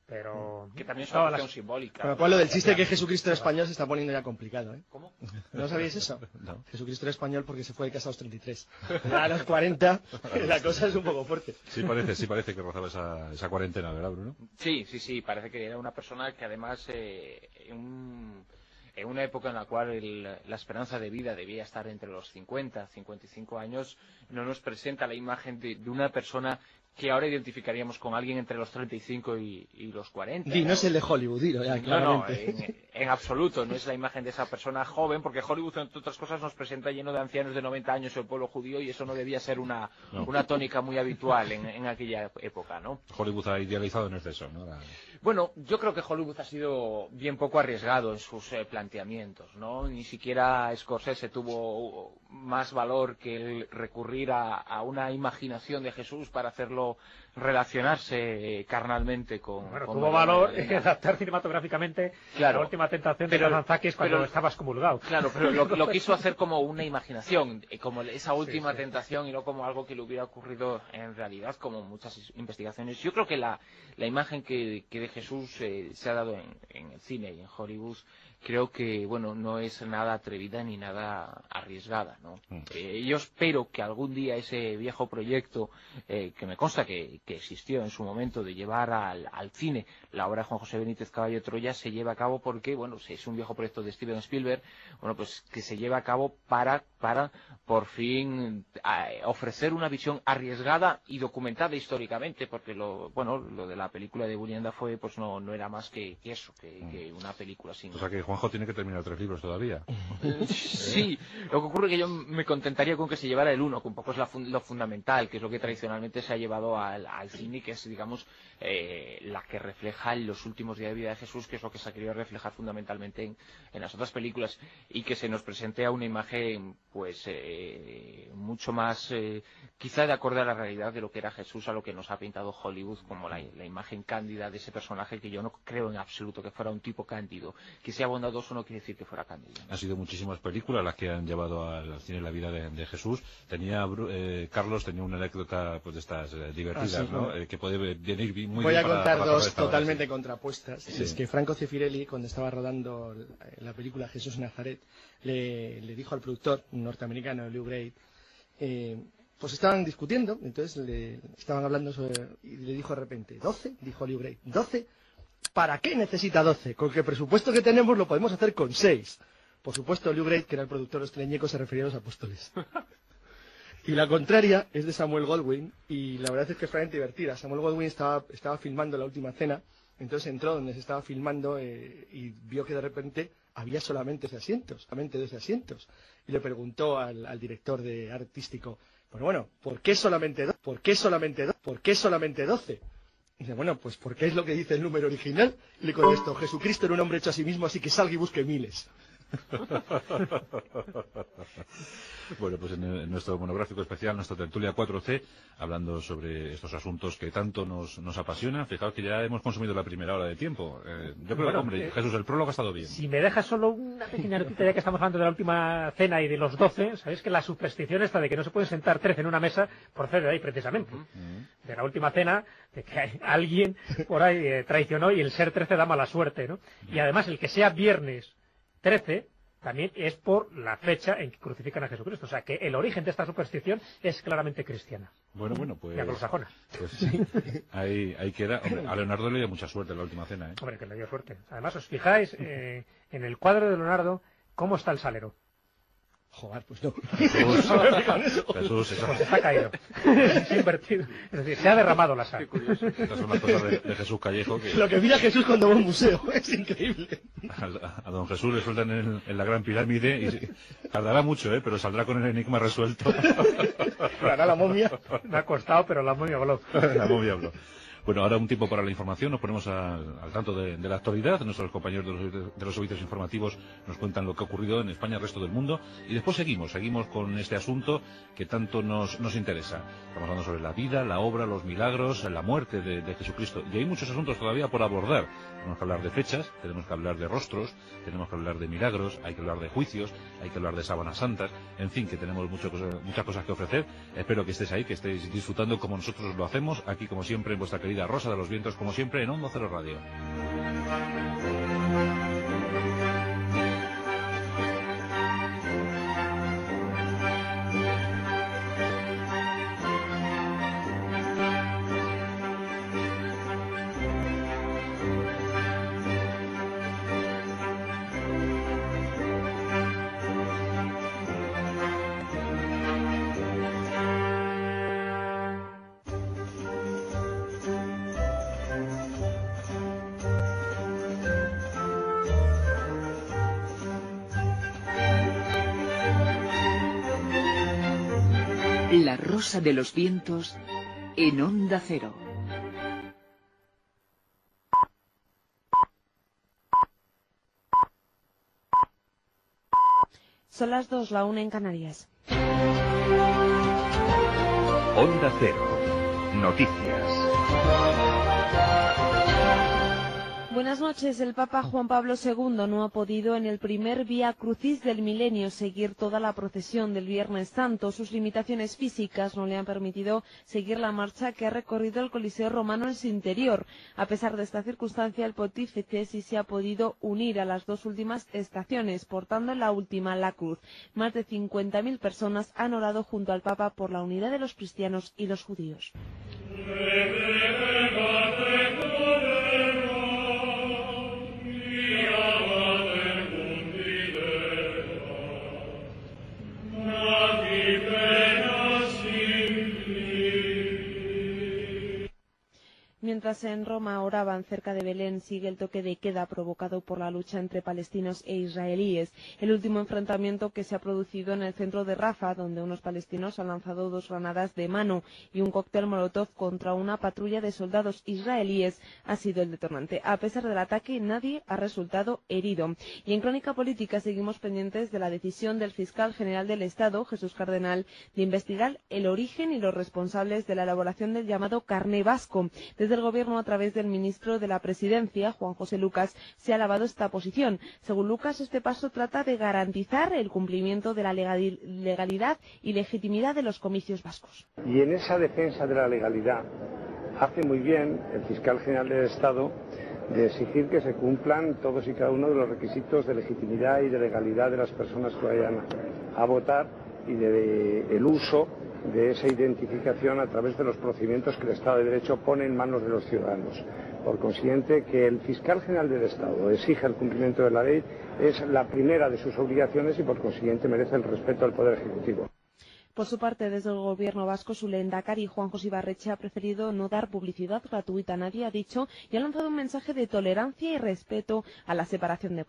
pero... Que también es una las- cuestión simbólica. Bueno, pues lo del chiste que Jesucristo era español se está poniendo ya complicado, ¿eh? ¿Cómo? ¿No sabíais eso? No. Jesucristo era español porque se fue de casa a los 33. Ya a los 40 la cosa es un poco fuerte. Sí parece, sí parece que rozaba esa, esa cuarentena, ¿verdad, Bruno? Sí, sí, sí, parece que era una persona que además eh, un- en una época en la cual el- la esperanza de vida debía estar entre los 50, 55 años, no nos presenta la imagen de, de una persona que ahora identificaríamos con alguien entre los 35 y, y los 40. Di, no es el de Hollywood, dilo ya, No, no, en, en absoluto, no es la imagen de esa persona joven, porque Hollywood, entre otras cosas, nos presenta lleno de ancianos de 90 años el pueblo judío y eso no debía ser una, No. una tónica muy habitual en, en aquella época, ¿no? Hollywood ha idealizado en exceso, ¿no? La- Bueno, yo creo que Hollywood ha sido bien poco arriesgado en sus eh, planteamientos, ¿no? Ni siquiera Scorsese tuvo más valor que el recurrir a, a una imaginación de Jesús para hacerlo relacionarse eh, carnalmente con. Bueno, con tuvo valor adaptar cinematográficamente Claro. la última tentación de Pero- Kazantzakis cuando pero- estabas comulgado. Claro, pero lo, lo quiso hacer como una imaginación, eh, como esa última sí. tentación y no como algo que le hubiera ocurrido en realidad, como muchas investigaciones. Yo creo que la, la imagen que, que de Jesús eh, se ha dado en, en el cine y en Hollywood, creo que, bueno, no es nada atrevida ni nada arriesgada, ¿no? Mm. Eh, yo espero que algún día ese viejo proyecto, eh, que me consta que, que existió en su momento, de llevar al, al cine la obra de Juan José Benítez Caballo Troya, se lleve a cabo porque, bueno, es un viejo proyecto de Steven Spielberg, bueno, pues que se lleve a cabo para, para por fin, eh, ofrecer una visión arriesgada y documentada históricamente, porque lo, bueno, lo de la película de William Dafoe, pues no, no era más que, que eso, que, que una película sin, O sea que Juanjo tiene que terminar tres libros todavía. Sí, lo que ocurre es que yo me contentaría con que se llevara el uno, que un poco es la fun- lo fundamental, que es lo que tradicionalmente se ha llevado al, al cine, que es, digamos, eh, la que refleja los últimos días de vida de Jesús, que es lo que se ha querido reflejar fundamentalmente en, en las otras películas, y que se nos presente a una imagen, pues, eh, mucho más, eh, quizá de acuerdo a la realidad de lo que era Jesús, a lo que nos ha pintado Hollywood, como la, la imagen cándida de ese personaje, que yo no creo en absoluto que fuera un tipo cándido. Que sea bondadoso no quiere decir que fuera cándido. Han sido muchísimas películas las que han llevado al cine la vida de, de Jesús. Tenía eh, Carlos tenía una anécdota pues de estas eh, divertidas, Ah, sí, ¿no? bueno. Eh, que puede venir muy Voy bien a contar para dos hora, totalmente contrapuestas. Sí. Es que Franco Cefirelli, cuando estaba rodando la película Jesús Nazaret, le, le dijo al productor norteamericano, Lew Gray, eh, pues estaban discutiendo, entonces le estaban hablando sobre, y le dijo de repente, ¿12? Dijo Lew Gray, ¿12? ¿Para qué necesita 12? Con el presupuesto que tenemos lo podemos hacer con 6. Por supuesto, Lew Gray, que era el productor de los teleñecos, se refería a los apóstoles. Y la contraria es de Samuel Goldwyn, y la verdad es que es realmente divertida. Samuel Goldwyn estaba, estaba filmando la última cena, entonces entró donde se estaba filmando eh, y vio que de repente había solamente 12 asientos, solamente 12 asientos. Y le preguntó al, director de artístico, bueno, ¿por qué solamente 12? ¿Por qué solamente 12? ¿Por qué solamente 12? Y dice, bueno, pues porque es lo que dice el número original. Y le contestó, Jesucristo era un hombre hecho a sí mismo, así que salga y busque miles. Bueno, pues en, el- en nuestro monográfico especial, nuestra tertulia 4C, hablando sobre estos asuntos que tanto nos, nos apasionan, fijaos que ya hemos consumido la primera hora de tiempo. Eh, yo creo que, Bueno, hombre, eh, Jesús, el prólogo ha estado bien. Si me dejas solo una pequeña notita, ya que estamos hablando de la última cena y de los doce, sabéis que la superstición esta de que no se pueden sentar trece en una mesa procede de ahí precisamente. Mm. De la última cena, de que hay- alguien por ahí eh, traicionó y el ser trece da mala suerte, ¿no? Y además el que sea viernes 13 también es por la fecha en que crucifican a Jesucristo. O sea que el origen de esta superstición es claramente cristiana. Bueno, bueno, pues... Y anglosajona. pues sí, ahí, ahí queda. Hombre, a Leonardo le dio mucha suerte en la última cena, ¿eh? Hombre, que le dio suerte. Además, os fijáis eh, en el cuadro de Leonardo cómo está el salero. Joder, pues no. Jesús, Jesús, Pues está caído. se ha invertido. Es decir, se ha derramado la sal. estas son las cosas de, de Jesús Callejo que Lo que mira Jesús cuando va a un museo. Es increíble. a, a don Jesús le sueltan en, en la gran pirámide y tardará mucho, ¿eh? Pero saldrá con el enigma resuelto. Hará la momia. Me ha costado, pero la momia voló. La momia habló. Bueno, ahora un tiempo para la información, nos ponemos al, tanto de, la actualidad, nuestros compañeros de los, servicios informativos nos cuentan lo que ha ocurrido en España el resto del mundo, y después seguimos, seguimos con este asunto que tanto nos, nos interesa. Estamos hablando sobre la vida, la obra, los milagros, la muerte de, de Jesucristo, y hay muchos asuntos todavía por abordar. Tenemos que hablar de fechas, tenemos que hablar de rostros, tenemos que hablar de milagros, hay que hablar de juicios, hay que hablar de sábanas santas, en fin, que tenemos mucho muchas cosas que ofrecer. Espero que estéis ahí, que estéis disfrutando como nosotros lo hacemos, aquí como siempre en vuestra querida Rosa de los Vientos, como siempre en Onda Cero Radio. La Rosa de los Vientos en Onda Cero. Son las dos, la una en Canarias. Onda Cero. Noticias. Buenas noches. El Papa Juan Pablo II no ha podido en el primer Vía Crucis del milenio seguir toda la procesión del Viernes Santo. Sus limitaciones físicas no le han permitido seguir la marcha que ha recorrido el Coliseo Romano en su interior. A pesar de esta circunstancia, el pontífice sí se ha podido unir a las dos últimas estaciones, portando la última la cruz. Más de 50.000 personas han orado junto al Papa por la unidad de los cristianos y los judíos. Mientras en Roma oraban cerca de Belén, sigue el toque de queda provocado por la lucha entre palestinos e israelíes. El último enfrentamiento que se ha producido en el centro de Rafa, donde unos palestinos han lanzado dos granadas de mano y un cóctel molotov contra una patrulla de soldados israelíes, ha sido el detonante. A pesar del ataque, nadie ha resultado herido. Y en Crónica Política seguimos pendientes de la decisión del fiscal general del Estado, Jesús Cardenal, de investigar el origen y los responsables de la elaboración del llamado carné vasco. El Gobierno, a través del ministro de la Presidencia, Juan José Lucas, se ha alabado esta posición. Según Lucas, este paso trata de garantizar el cumplimiento de la legali- legalidad y legitimidad de los comicios vascos. Y en esa defensa de la legalidad hace muy bien el fiscal general del Estado de exigir que se cumplan todos y cada uno de los requisitos de legitimidad y de legalidad de las personas que vayan a votar y de, el uso de esa identificación a través de los procedimientos que el Estado de Derecho pone en manos de los ciudadanos. Por consiguiente, que el fiscal general del Estado exija el cumplimiento de la ley es la primera de sus obligaciones y por consiguiente merece el respeto del Poder Ejecutivo. Por su parte, desde el gobierno vasco, su lehendakari Juan José Ibarreche ha preferido no dar publicidad gratuita a nadie, ha dicho, y ha lanzado un mensaje de tolerancia y respeto a la separación de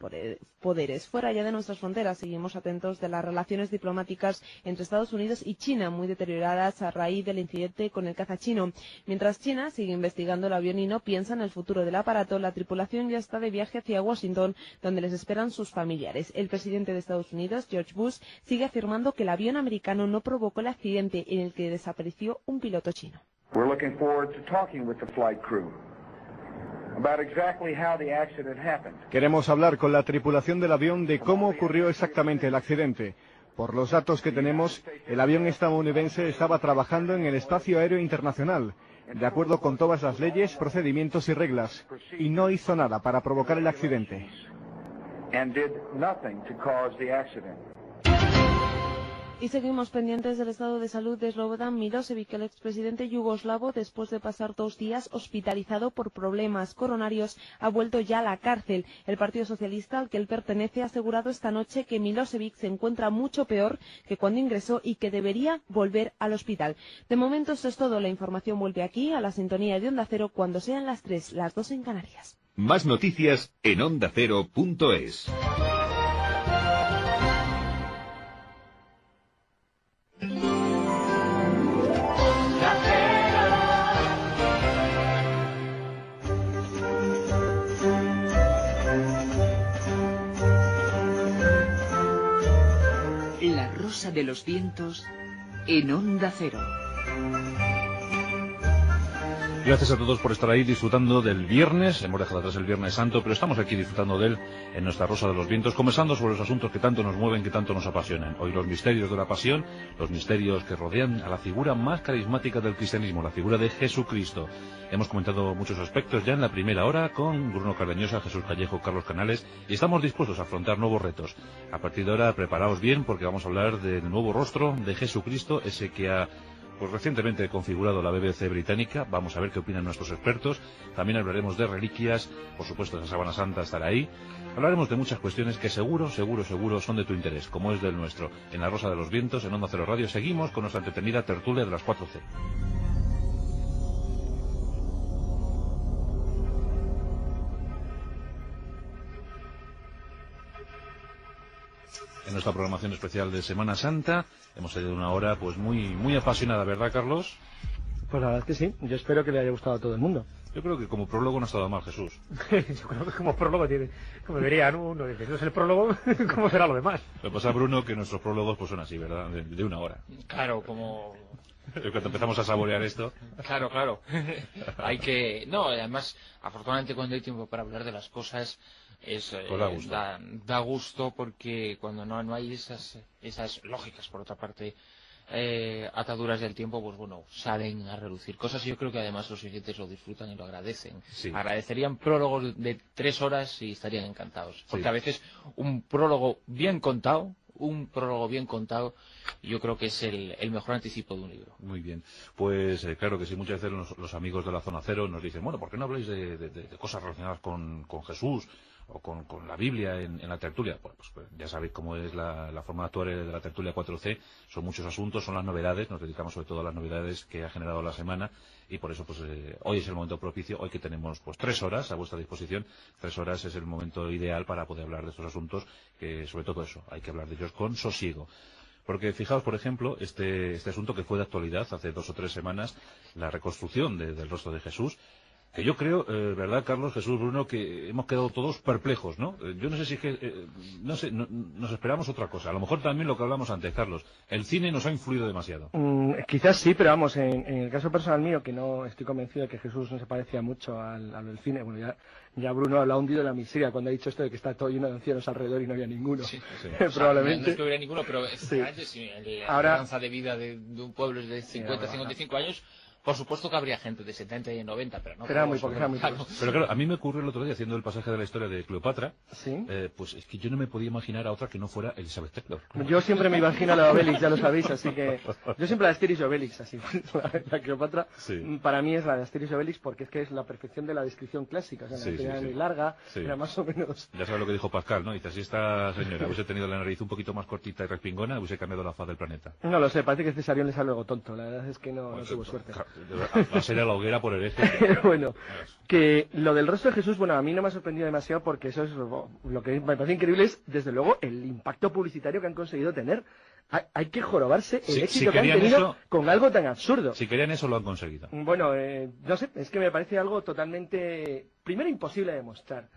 poderes. Fuera ya de nuestras fronteras, seguimos atentos de las relaciones diplomáticas entre Estados Unidos y China, muy deterioradas a raíz del incidente con el caza chino. Mientras China sigue investigando el avión y no piensa en el futuro del aparato, la tripulación ya está de viaje hacia Washington, donde les esperan sus familiares. El presidente de Estados Unidos, George Bush, sigue afirmando que el avión americano no provocó el accidente en el que desapareció un piloto chino. We're looking forward to talking with the flight crew about exactly how the accident happened. Queremos hablar con la tripulación del avión de cómo ocurrió exactamente el accidente. Por los datos que tenemos, el avión estadounidense estaba trabajando en el espacio aéreo internacional, de acuerdo con todas las leyes, procedimientos y reglas, y no hizo nada para provocar el accidente. Y seguimos pendientes del estado de salud de Slobodan Milosevic, el expresidente yugoslavo, después de pasar dos días hospitalizado por problemas coronarios, ha vuelto ya a la cárcel. El Partido Socialista, al que él pertenece, ha asegurado esta noche que Milosevic se encuentra mucho peor que cuando ingresó y que debería volver al hospital. De momento esto es todo. La información vuelve aquí, a la sintonía de Onda Cero, cuando sean las tres, las dos en Canarias. Más noticias en ondacero.es. de los vientos en onda cero. Gracias a todos por estar ahí disfrutando del viernes. Hemos dejado atrás el Viernes Santo, pero estamos aquí disfrutando de él en nuestra Rosa de los Vientos, conversando sobre los asuntos que tanto nos mueven, que tanto nos apasionan. Hoy los misterios de la pasión, los misterios que rodean a la figura más carismática del cristianismo, la figura de Jesucristo. Hemos comentado muchos aspectos ya en la primera hora con Bruno Cardeñosa, Jesús Callejo, Carlos Canales y estamos dispuestos a afrontar nuevos retos. A partir de ahora, preparaos bien porque vamos a hablar del nuevo rostro de Jesucristo, ese que ha pues recientemente configurado la BBC británica. Vamos a ver qué opinan nuestros expertos. También hablaremos de reliquias, por supuesto, esa Sábana Santa estará ahí. Hablaremos de muchas cuestiones que seguro, seguro, seguro son de tu interés, como es del nuestro. En La Rosa de los Vientos, en Onda Cero Radio, seguimos con nuestra entretenida tertulia de las 4C. en nuestra programación especial de Semana Santa. Hemos tenido una hora pues muy muy apasionada, ¿verdad, Carlos? Pues la verdad es que sí. Yo espero que le haya gustado a todo el mundo. Yo creo que como prólogo no ha estado mal, Jesús. Yo creo que como prólogo tiene, como diría ¿no? uno, dice, no es el prólogo, ¿cómo será lo demás? Lo pasa, Bruno, que nuestros prólogos pues son así, ¿verdad? De, de una hora. Claro, como Cuando empezamos a saborear esto. Claro, claro. hay que. No, además, afortunadamente, cuando hay tiempo para hablar de las cosas, es, Pues da gusto. da, da gusto porque cuando no, no hay esas, esas lógicas, por otra parte, eh, ataduras del tiempo, pues bueno, salen a relucir cosas y yo creo que además los oyentes lo disfrutan y lo agradecen. Sí. Agradecerían prólogos de tres horas y estarían encantados. Porque Sí. a veces un prólogo bien contado, un prólogo bien contado, yo creo que es el, el mejor anticipo de un libro. Muy bien. Pues eh, claro que sí, muchas veces los, los amigos de la zona cero nos dicen, bueno, ¿por qué no habláis de, de- de- de cosas relacionadas con, con Jesús o con, con la Biblia en, la tertulia? Bueno, pues, pues, ya sabéis cómo es la, la forma de actuar de la tertulia 4C. Son muchos asuntos, son las novedades, nos dedicamos sobre todo a las novedades que ha generado la semana y por eso pues eh, hoy es el momento propicio, hoy que tenemos pues tres horas a vuestra disposición, tres horas es el momento ideal para poder hablar de estos asuntos que sobre todo eso, hay que hablar de ellos con sosiego. Porque fijaos, por ejemplo, este, este asunto que fue de actualidad hace dos o tres semanas, la reconstrucción de- del rostro de Jesús, que yo creo, eh, ¿verdad, Carlos, Jesús, Bruno, que hemos quedado todos perplejos, ¿no? Eh, yo no sé si es que, eh, no sé, no- nos esperamos otra cosa. A lo mejor también lo que hablamos antes, Carlos. El cine nos ha influido demasiado. Mm, quizás sí, pero vamos, en, en el caso personal mío, que no estoy convencido de que Jesús no se parecía mucho al, al del cine, bueno, ya, ya Bruno lo ha hundido en la miseria cuando ha dicho esto de que está todo lleno de ancianos alrededor y no había ninguno. Sí. Probablemente. No es que hubiera ninguno, pero si la Ahora- esperanza de vida de, de un pueblo es de 50, ahora- 55 años, por supuesto que habría gente de 70 y de 90, pero no. Pero era muy poco, era muy claro. poco. Pero claro, a mí me ocurrió el otro día haciendo el pasaje de la historia de Cleopatra, Sí. eh, pues es que yo no me podía imaginar a otra que no fuera Elizabeth Taylor. Yo siempre me imagino a la Obelix, ya lo sabéis, así que... Yo siempre la de Asterix y Obelix, así. La, la Cleopatra, Sí. mm, para mí es la de Asterix y Obelix porque es que es la perfección de la descripción clásica. O sea, Sí, la sí, era sí. muy larga, Sí. era más o menos... Ya sabes lo que dijo Pascal, ¿no? Dice, si esta señora hubiese tenido la nariz un poquito más cortita y respingona, hubiese cambiado la faz del planeta. No lo sé, parece que Cesarión le sale algo tonto, la verdad es que no, no tuvo suerte. Va a ser a la hoguera por hereje. bueno, que lo del rostro de Jesús, bueno, a mí no me ha sorprendido demasiado porque eso es lo, que me parece increíble es, desde luego, el impacto publicitario que han conseguido tener. Hay, hay que jorobarse el Si- éxito si que han tenido eso- con algo tan absurdo. Si querían eso, lo han conseguido. Bueno, eh, no sé, es que me parece algo totalmente, primero, imposible de demostrar.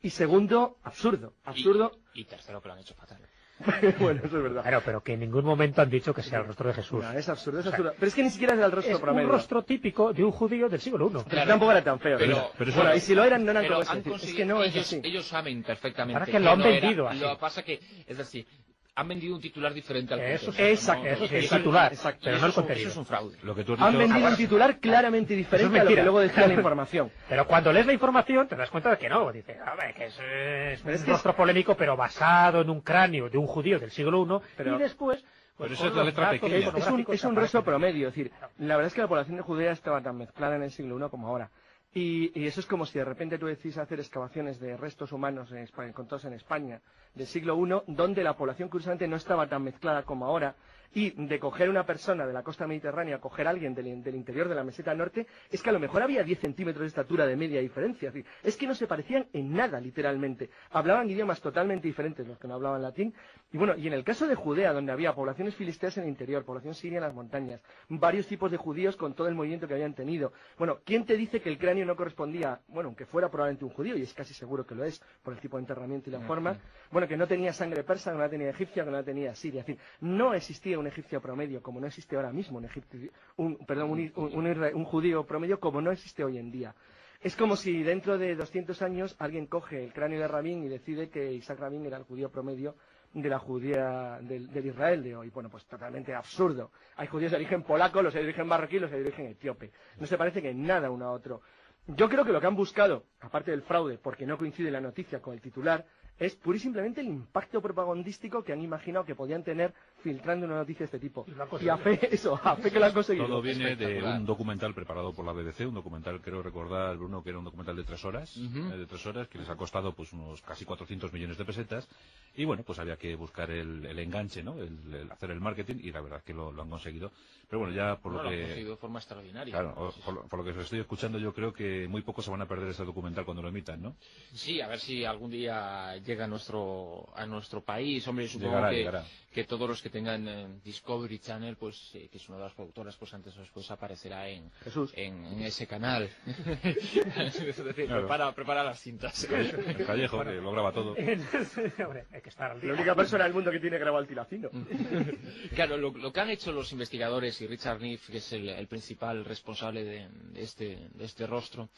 Y segundo, absurdo. Absurdo. Y, y tercero, que lo han hecho fatal. bueno, eso es verdad. Claro, pero que en ningún momento han dicho que sea el rostro de Jesús. No, es absurdo, es O sea, absurdo. Pero es que ni siquiera es el rostro Es promedio. un rostro típico de un judío del siglo I. Pero tampoco era tan feo. Pero- pero eso- bueno, y si lo eran, no eran como Es Es que no es ellos, así. ellos saben perfectamente Ahora que lo han no era. vendido así. Lo que pasa que, es decir, han vendido un titular diferente al Eso contenido, es- ¿no? exacto, eso es el titular, exacto, pero no el eso es un- contenido. Eso es un fraude. Lo que tú has Han vendido Ahora- un titular claramente diferente a lo que luego decía la información. Pero cuando lees la información te das cuenta de que no. Dices, a ver, que es, es es un es- rostro polémico, pero basado en un cráneo de un judío del siglo I. Pero- y después... pues, Pero con es la letra pequeña. Es un, es un rostro promedio, es decir, la verdad es que la población de Judea estaba tan mezclada en el siglo I como ahora. Y, eso es como si de repente tú decís hacer excavaciones de restos humanos encontrados en España del siglo I, donde la población curiosamente no estaba tan mezclada como ahora, y de coger una persona de la costa mediterránea, coger a alguien del, del interior de la meseta norte, es que a lo mejor había 10 centímetros de estatura de media diferencia. Es, decir, es que no se parecían en nada, literalmente. Hablaban idiomas totalmente diferentes los que no hablaban latín. Y bueno, y en el caso de Judea, donde había poblaciones filisteas en el interior, población siria en las montañas, varios tipos de judíos con todo el movimiento que habían tenido. Bueno, ¿quién te dice que el cráneo no correspondía, bueno, aunque fuera probablemente un judío, y es casi seguro que lo es, por el tipo de enterramiento y la forma, bueno, que no tenía sangre persa, que no la tenía egipcia, que no la tenía siria. Es decir, no existía un egipcio promedio, como no existe ahora mismo un egipcio, un, perdón, un, un- judío promedio, como no existe hoy en día. Es como si dentro de 200 años alguien coge el cráneo de Rabin y decide que Isaac Rabin era el judío promedio de la judía del, Israel de hoy. Bueno, pues totalmente absurdo. Hay judíos de origen polaco, los de origen marroquí, los de origen etíope. No se parecen en nada uno a otro. Yo creo que lo que han buscado, aparte del fraude, porque no coincide la noticia con el titular, es pura y simplemente el impacto propagandístico que han imaginado que podían tener filtrando una noticia de este tipo. Y han a fe, eso, a fe que lo han conseguido. Todo viene de un documental preparado por la BBC, un documental, creo recordar, Bruno, que era un documental de tres horas, eh, de tres horas, que les ha costado pues unos casi 400 millones de pesetas, y bueno, pues había que buscar el, el enganche, ¿no? El, el hacer el marketing, y la verdad es que lo, lo han conseguido. Pero bueno, ya por No, lo lo han que... conseguido de forma extraordinaria. Claro, o- por, lo- por lo que os estoy escuchando, yo creo que muy pocos se van a perder ese documental cuando lo emitan, ¿no? Sí, a ver si algún día llega a nuestro a nuestro país. Hombre, supongo Llegará, que, llegará. que todos los que tengan eh, Discovery Channel, pues eh, que es una de las productoras, pues antes o después aparecerá en, Jesús. en, en ese canal. es decir, Claro. prepara, prepara las cintas. El Callejo, que lo graba todo. Hombre, hay que estar al día. La única persona del mundo que tiene grabado el tilacino. Claro, lo, lo que han hecho los investigadores y Richard Neff, que es el, el principal responsable de, de este, de este rostro,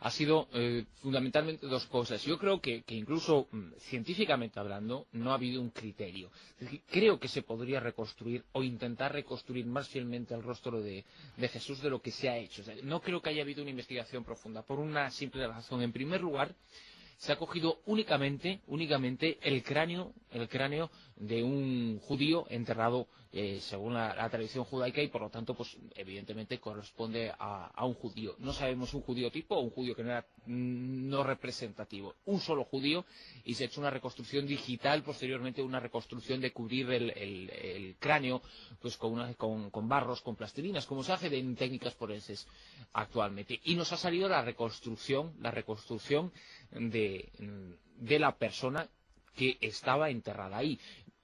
ha sido eh, fundamentalmente dos cosas. Yo creo que, que incluso mm, científicamente hablando no ha habido un criterio. Creo que se podría reconstruir o intentar reconstruir más fielmente el rostro de, Jesús de lo que se ha hecho. No creo que haya habido una investigación profunda por una simple razón. En primer lugar, se ha cogido únicamente, únicamente el cráneo, el cráneo de un judío enterrado eh, según la, tradición judaica y por lo tanto, pues evidentemente corresponde a, un judío. No sabemos un judío tipo o un judío que no era mm, no representativo. Un solo judío y se ha hecho una reconstrucción digital, posteriormente una reconstrucción de cubrir el, cráneo pues con, con, barros, con plastilinas, como se hace en técnicas forenses actualmente. Y nos ha salido la reconstrucción, la reconstrucción de, de la persona que estaba enterrada ahí.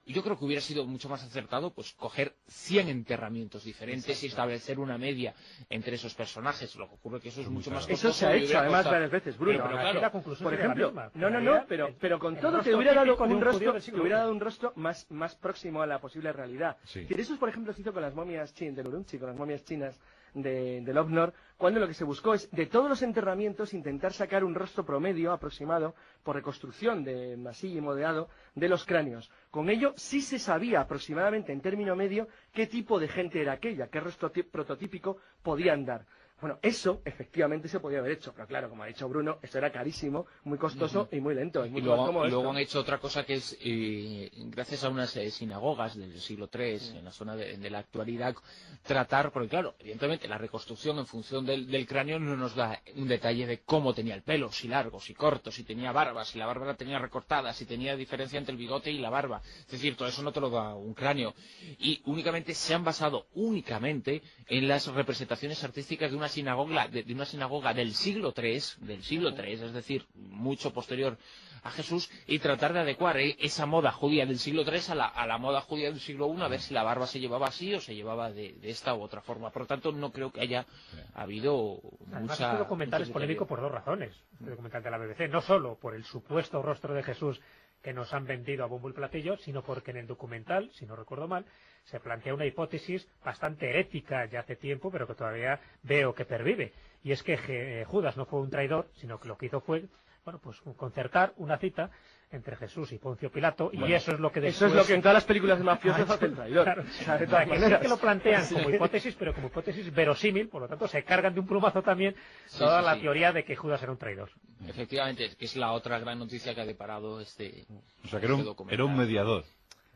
Yo creo que hubiera sido mucho más acertado pues coger 100 enterramientos diferentes y establecer una media entre esos personajes. Lo que ocurre que eso es mucho claro. más Eso costoso se ha y hecho además costado- varias veces, Bruno. Pero, pero Aquí claro, la conclusión Por sería la ejemplo, misma. no, no, no, pero, con todo te hubiera dado de un rostro, del siglo te hubiera I. dado un rostro más, más próximo a la posible realidad. Sí. Es decir, eso, por ejemplo, se hizo con las momias chinas del Urumchi, con las momias chinas de, del Ovnor, cuando lo que se buscó es, de todos los enterramientos, intentar sacar un rostro promedio aproximado por reconstrucción de masilla y modeado de los cráneos. Con ello sí se sabía aproximadamente en término medio qué tipo de gente era aquella, qué rostro prototípico podían dar. Bueno, eso efectivamente se podía haber hecho, pero claro, como ha dicho Bruno, eso era carísimo, muy costoso y muy lento. Y luego, y han hecho otra cosa que es, eh, gracias a unas eh, sinagogas del siglo III, en la zona de, de la actual Irak, tratar, porque claro, evidentemente la reconstrucción en función del, del cráneo no nos da un detalle de cómo tenía el pelo, si largo, si corto, si tenía barba, si la barba la tenía recortada, si tenía diferencia entre el bigote y la barba. Es decir, todo eso no te lo da un cráneo. Y únicamente se han basado únicamente en las representaciones artísticas de una sinagoga, de, de una sinagoga del siglo III, del siglo III, es decir, mucho posterior a Jesús, y tratar de adecuar eh, esa moda judía del siglo III a la, a la moda judía del siglo I, a ver si la barba se llevaba así o se llevaba de, de esta u otra forma. Por lo tanto, no creo que haya habido Además, mucha... este documental es polémico por dos razones. Este documental de la BBC, no solo por el supuesto rostro de Jesús que nos han vendido a bombo y platillo, sino porque en el documental, si no recuerdo mal, se plantea una hipótesis bastante herética ya hace tiempo, pero que todavía veo que pervive. Y es que Je- Judas no fue un traidor, sino que lo que hizo fue, bueno, pues concertar una cita entre Jesús y Poncio Pilato, y Bueno, eso es lo que eso después... es lo que en todas las películas de mafiosos Ah, hace el traidor. claro. O sea, de O sea, todas que sí maneras. que lo plantean como hipótesis, pero como hipótesis verosímil, por lo tanto se cargan de un plumazo también Sí, toda sí, la sí. teoría de que Judas era un traidor. Efectivamente, es que es la otra gran noticia que ha deparado este. O sea, que era este un, era un mediador.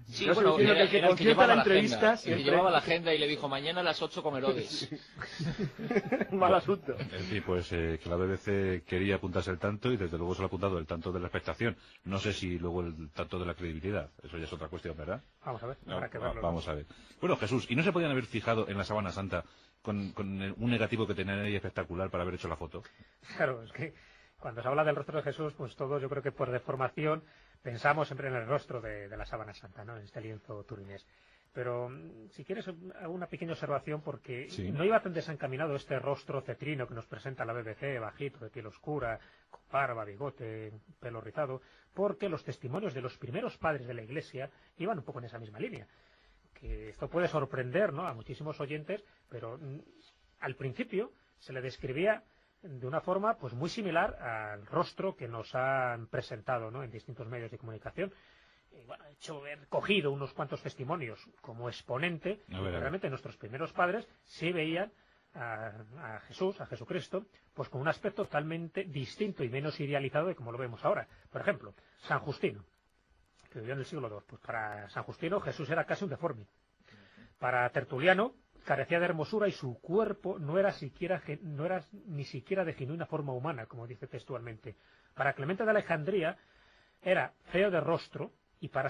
Sí, bueno, diciendo era, que el que era el que llevaba la la entrevista agenda. El que llevaba la agenda y le dijo mañana a las 8 con Herodes. Mal asunto. En fin, pues eh, que la BBC quería apuntarse el tanto y desde luego se lo ha apuntado el tanto de la expectación. No sé si luego el tanto de la credibilidad. Eso ya es otra cuestión, ¿verdad? Vamos a ver, No, habrá que verlo. vamos a ver. Bueno, Jesús, ¿y no se podían haber fijado en la sábana santa con, con el- un negativo que tenían ahí espectacular para haber hecho la foto? Claro, es que cuando se habla del rostro de Jesús, pues todos yo creo que por deformación pensamos siempre en el rostro de, de la sábana santa, ¿no? En este lienzo turinés. Pero mm, si quieres hago una pequeña observación porque Sí. no iba tan desencaminado este rostro cetrino que nos presenta la BBC, bajito, de piel oscura, con barba, bigote, pelo rizado, porque los testimonios de los primeros padres de la Iglesia iban un poco en esa misma línea. Que esto puede sorprender ¿no? a muchísimos oyentes, pero mm, al principio se le describía de una forma pues muy similar al rostro que nos han presentado ¿no? en distintos medios de comunicación. Y, bueno, he hecho, he cogido unos cuantos testimonios como exponente, realmente nuestros primeros padres sí veían a, a Jesús, a Jesucristo, pues con un aspecto totalmente distinto y menos idealizado de como lo vemos ahora. Por ejemplo, San Justino, que vivió en el siglo II. Pues para San Justino Jesús era casi un deforme. Para Tertuliano carecía de hermosura y su cuerpo no era siquiera no era ni siquiera de genuina forma humana, como dice textualmente. Para Clemente de Alejandría era feo de rostro y para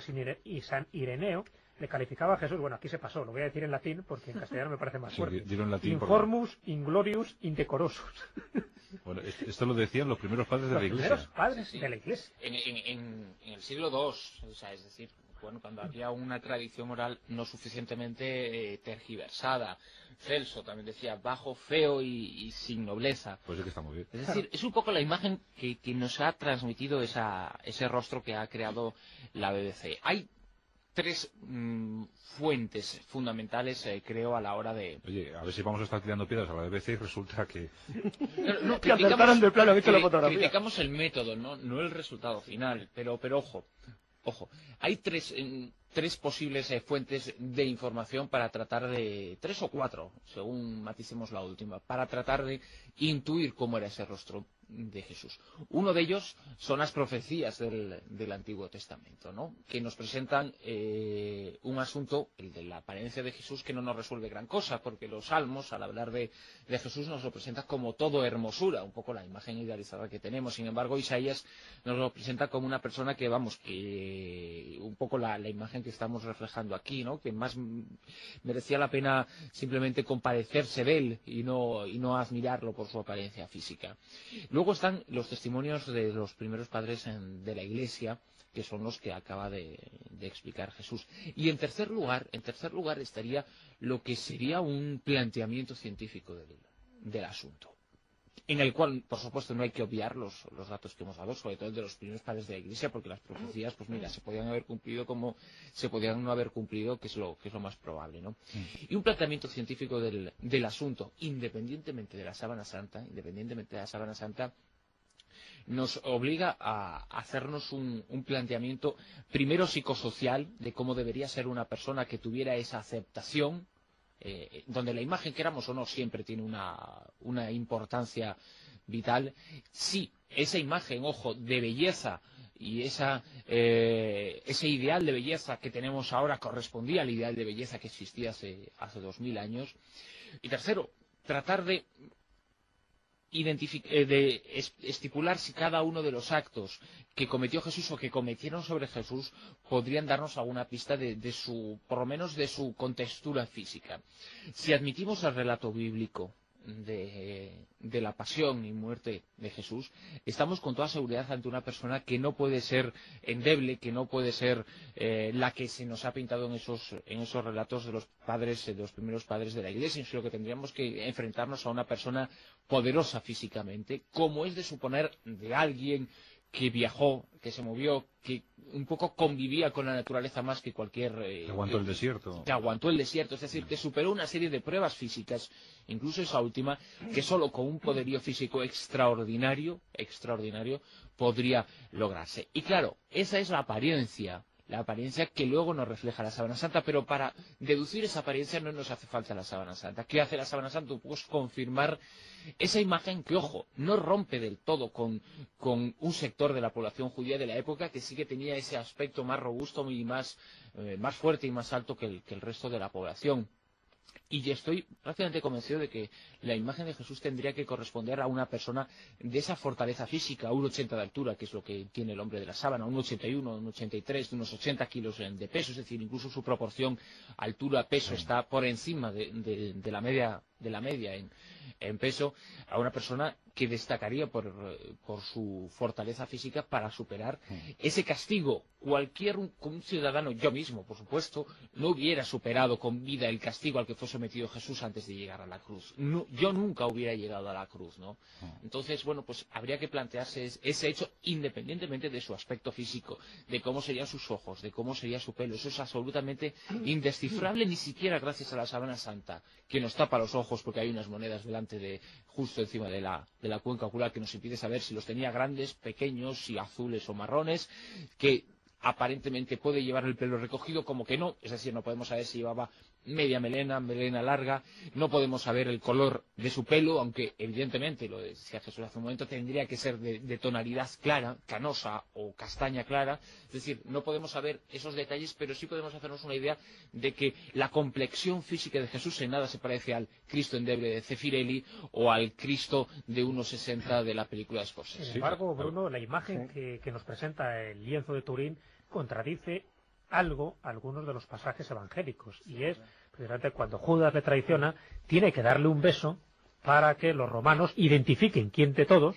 San Ireneo le calificaba a Jesús, bueno, aquí se pasó, lo voy a decir en latín porque en castellano me parece más fuerte. porque- Informus, inglorious, indecorosus. Bueno, es- esto lo decían los primeros padres de Los la Iglesia. primeros padres Sí. de la Iglesia. En, en- en- en el siglo II, o sea, es decir, bueno, cuando había una tradición oral no suficientemente eh, tergiversada. Celso también decía bajo, feo y, y sin nobleza. Pues sí que está muy bien. Es decir, es un poco la imagen que, que nos ha transmitido esa, ese rostro que ha creado la BBC. Hay tres mm, fuentes fundamentales, eh, creo, a la hora de... Oye, a ver si vamos a estar tirando piedras a la BBC y resulta que... No, no, Que de plano, hecho la fotografía. criticamos el método, no, no el resultado final. Pero, pero ojo, ojo. Hay tres, mm, tres posibles eh, fuentes de información para tratar de... Tres o cuatro, según maticemos la última, para tratar de intuir cómo era ese rostro de Jesús. Uno de ellos son las profecías del, del Antiguo Testamento, ¿no? que nos presentan eh, un asunto, el de la apariencia de Jesús, que no nos resuelve gran cosa, porque los salmos, al hablar de, de Jesús, nos lo presenta como todo hermosura, un poco la imagen idealizada que tenemos. Sin embargo, Isaías nos lo presenta como una persona que, vamos, que un poco la, la imagen que estamos reflejando aquí, ¿no? que más merecía la pena simplemente compadecerse de él y no, y no admirarlo por su apariencia física. Luego están los testimonios de los primeros padres de la Iglesia, que son los que acaba de, explicar Jesús. Y en tercer lugar, en tercer lugar estaría lo que sería un planteamiento científico del asunto. En el cual, por supuesto, no hay que obviar los, los datos que hemos dado, sobre todo el de los primeros padres de la Iglesia, porque las profecías, pues mira, se podían haber cumplido como se podían no haber cumplido, que es lo, que es lo más probable, ¿no? Y un planteamiento científico del, del asunto, independientemente de la sábana santa, independientemente de la sábana santa, nos obliga a hacernos un, un planteamiento primero psicosocial de cómo debería ser una persona que tuviera esa aceptación, eh, donde la imagen, queramos o no, siempre tiene una, una importancia vital. Sí, esa imagen, ojo, de belleza y esa, eh, ese ideal de belleza que tenemos ahora correspondía al ideal de belleza que existía hace, hace dos mil años. Y tercero, tratar de de es- estipular si cada uno de los actos que cometió Jesús o que cometieron sobre Jesús podrían darnos alguna pista de, de su, por lo menos de su contextura física. Si admitimos el relato bíblico de, la pasión y muerte de Jesús, estamos con toda seguridad ante una persona que no puede ser endeble, que no puede ser eh, la que se nos ha pintado en esos, en esos relatos de los padres, de los primeros padres de la Iglesia, sino que tendríamos que enfrentarnos a una persona poderosa físicamente, como es de suponer de alguien que viajó, que se movió, que un poco convivía con la naturaleza más que cualquier... eh, Aguantó el desierto. que aguantó el desierto, es decir, que superó una serie de pruebas físicas, incluso esa última, que solo con un poderío físico extraordinario, extraordinario, podría lograrse. Y claro, esa es la apariencia, la apariencia que luego nos refleja la sábana santa, pero para deducir esa apariencia no nos hace falta la sábana santa. ¿Qué hace la sábana santa? Pues confirmar esa imagen que, ojo, no rompe del todo con, con un sector de la población judía de la época que sí que tenía ese aspecto más robusto y más, eh, más fuerte y más alto que el, que el resto de la población. Y estoy prácticamente convencido de que la imagen de Jesús tendría que corresponder a una persona de esa fortaleza física, un 80 de altura, que es lo que tiene el hombre de la sábana, un 81, un 83, de unos 80 kilos de peso, es decir, incluso su proporción altura-peso está por encima de, de- de la media, de la media en, en peso, a una persona que destacaría por, por su fortaleza física para superar ese castigo. Cualquier un, un ciudadano, yo mismo, por supuesto, no hubiera superado con vida el castigo al que fue sometido Jesús antes de llegar a la cruz. No- yo nunca hubiera llegado a la cruz, ¿no? Entonces, bueno, pues habría que plantearse es- ese hecho independientemente de su aspecto físico, de cómo serían sus ojos, de cómo sería su pelo. Eso es absolutamente indescifrable, ni siquiera gracias a la sábana santa, que nos tapa los ojos porque hay unas monedas delante de, justo encima de la, de la cuenca ocular que nos impide saber si los tenía grandes, pequeños, si azules o marrones, que aparentemente puede llevar el pelo recogido como que no, es decir, no podemos saber si llevaba media melena, melena larga, no podemos saber el color de su pelo, aunque evidentemente, lo decía Jesús hace un momento, tendría que ser de, de tonalidad clara, canosa o castaña clara, es decir, no podemos saber esos detalles, pero sí podemos hacernos una idea de que la complexión física de Jesús en nada se parece al Cristo endeble de Cefirelli o al Cristo de 1,60 de la película de Scorsese. Sin embargo, Bruno, la imagen que, que nos presenta el lienzo de Turín contradice algo algunos de los pasajes evangélicos y es precisamente cuando Judas le traiciona tiene que darle un beso para que los romanos identifiquen quién de todos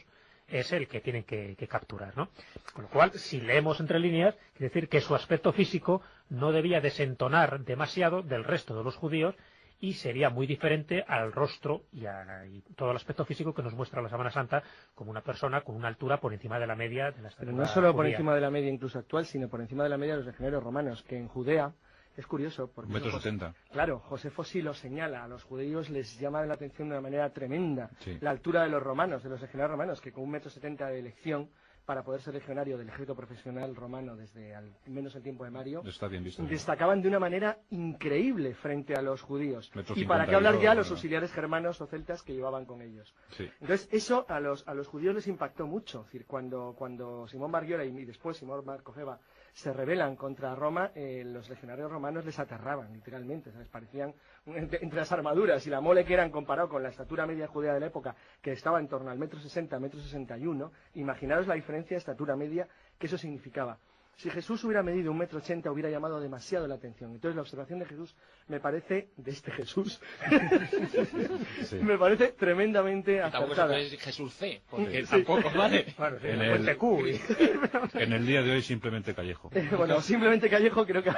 es el que tienen que, que capturar, ¿no? Con lo cual, si leemos entre líneas, quiere decir que su aspecto físico no debía desentonar demasiado del resto de los judíos y sería muy diferente al rostro y, a, y todo el aspecto físico que nos muestra la Sábana Santa como una persona con una altura por encima de la media de la no solo por encima de la media incluso actual, sino por encima de la media de los legionarios romanos, que en Judea es curioso porque... Un metro José- setenta. Claro, Josefo sí lo señala, a los judíos les llama la atención de una manera tremenda Sí. la altura de los romanos, de los legionarios romanos, que con un metro setenta de elección para poder ser legionario del ejército profesional romano desde al menos el tiempo de Mario, Está bien visto. destacaban de una manera increíble frente a los judíos. Y para qué 52, hablar ya los ¿verdad? auxiliares germanos o celtas que llevaban con ellos. Sí. Entonces, eso a los, a los judíos les impactó mucho. Es decir, cuando, cuando Simón Barguiola y, y después Simón Marcojeva se rebelan contra Roma, eh, los legionarios romanos les aterraban, literalmente. ¿sabes? Parecían, entre las armaduras y la mole que eran comparado con la estatura media judía de la época, que estaba en torno al metro sesenta, metro sesenta y uno, imaginaros la diferencia de estatura media que eso significaba. Si Jesús hubiera medido un metro ochenta, hubiera llamado demasiado la atención. Entonces, la observación de Jesús me parece, de este Jesús, me parece tremendamente Tampoco acertada. decir Jesús C, porque Sí. tampoco vale. En el, en el día de hoy simplemente Callejo. Eh, bueno, simplemente Callejo creo que,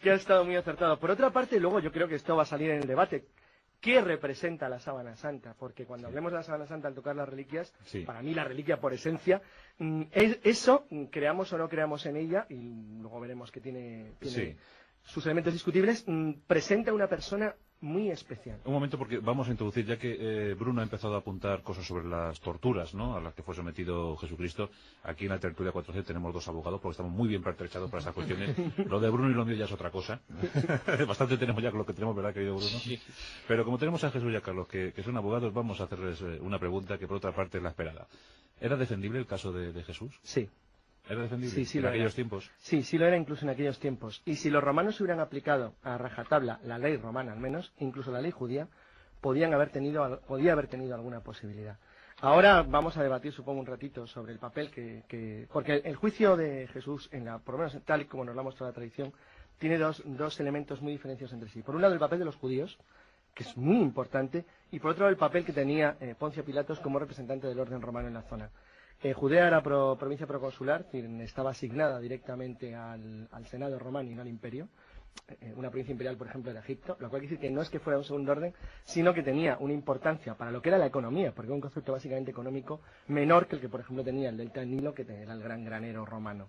que ha estado muy acertado. Por otra parte, luego yo creo que esto va a salir en el debate. ¿Qué representa la sábana santa? Porque cuando hablemos de la sábana santa al tocar las reliquias, Sí. para mí la reliquia por esencia, mm, es eso, creamos o no creamos en ella, y luego veremos que tiene, tiene Sí. sus elementos discutibles, mm, presenta una persona muy especial. Un momento, porque vamos a introducir, ya que eh, Bruno ha empezado a apuntar cosas sobre las torturas, ¿no? A las que fue sometido Jesucristo. Aquí en la tertulia 4C tenemos dos abogados, porque estamos muy bien pertrechados para estas cuestiones. Lo de Bruno y lo mío ya es otra cosa. Bastante tenemos ya con lo que tenemos, ¿verdad, querido Bruno? Pero como tenemos a Jesús y a Carlos, que, que son abogados, vamos a hacerles eh, una pregunta que por otra parte es la esperada. ¿Era defendible el caso de, de Jesús? Sí. ¿Era defendible Sí, sí en lo aquellos era. tiempos? Sí, sí lo era incluso en aquellos tiempos. Y si los romanos hubieran aplicado a rajatabla la ley romana al menos, incluso la ley judía, podían haber tenido, podía haber tenido alguna posibilidad. Ahora vamos a debatir, supongo, un ratito sobre el papel que... que- porque el juicio de Jesús, en la, por lo menos tal y como nos lo ha mostrado la tradición, tiene dos, dos elementos muy diferenciados entre sí. Por un lado, el papel de los judíos, que es muy importante, y por otro lado, el papel que tenía eh, Poncio Pilatos como representante del orden romano en la zona. Eh, Judea era pro- provincia proconsular, estaba asignada directamente al, al Senado romano y no al imperio. eh, una provincia imperial, por ejemplo, de Egipto, lo cual quiere decir que no es que fuera un segundo orden, sino que tenía una importancia para lo que era la economía, porque era un concepto básicamente económico menor que el que, por ejemplo, tenía el delta del Nilo, que era el gran granero romano.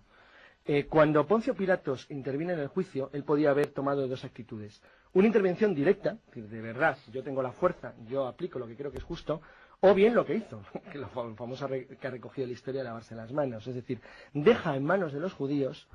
Eh, cuando Poncio Pilatos interviene en el juicio, él podía haber tomado dos actitudes. Una intervención directa, de verdad, yo tengo la fuerza, yo aplico lo que creo que es justo, o bien lo que hizo, que lo famoso que ha recogido la historia de lavarse las manos, es decir, deja en manos de los judíos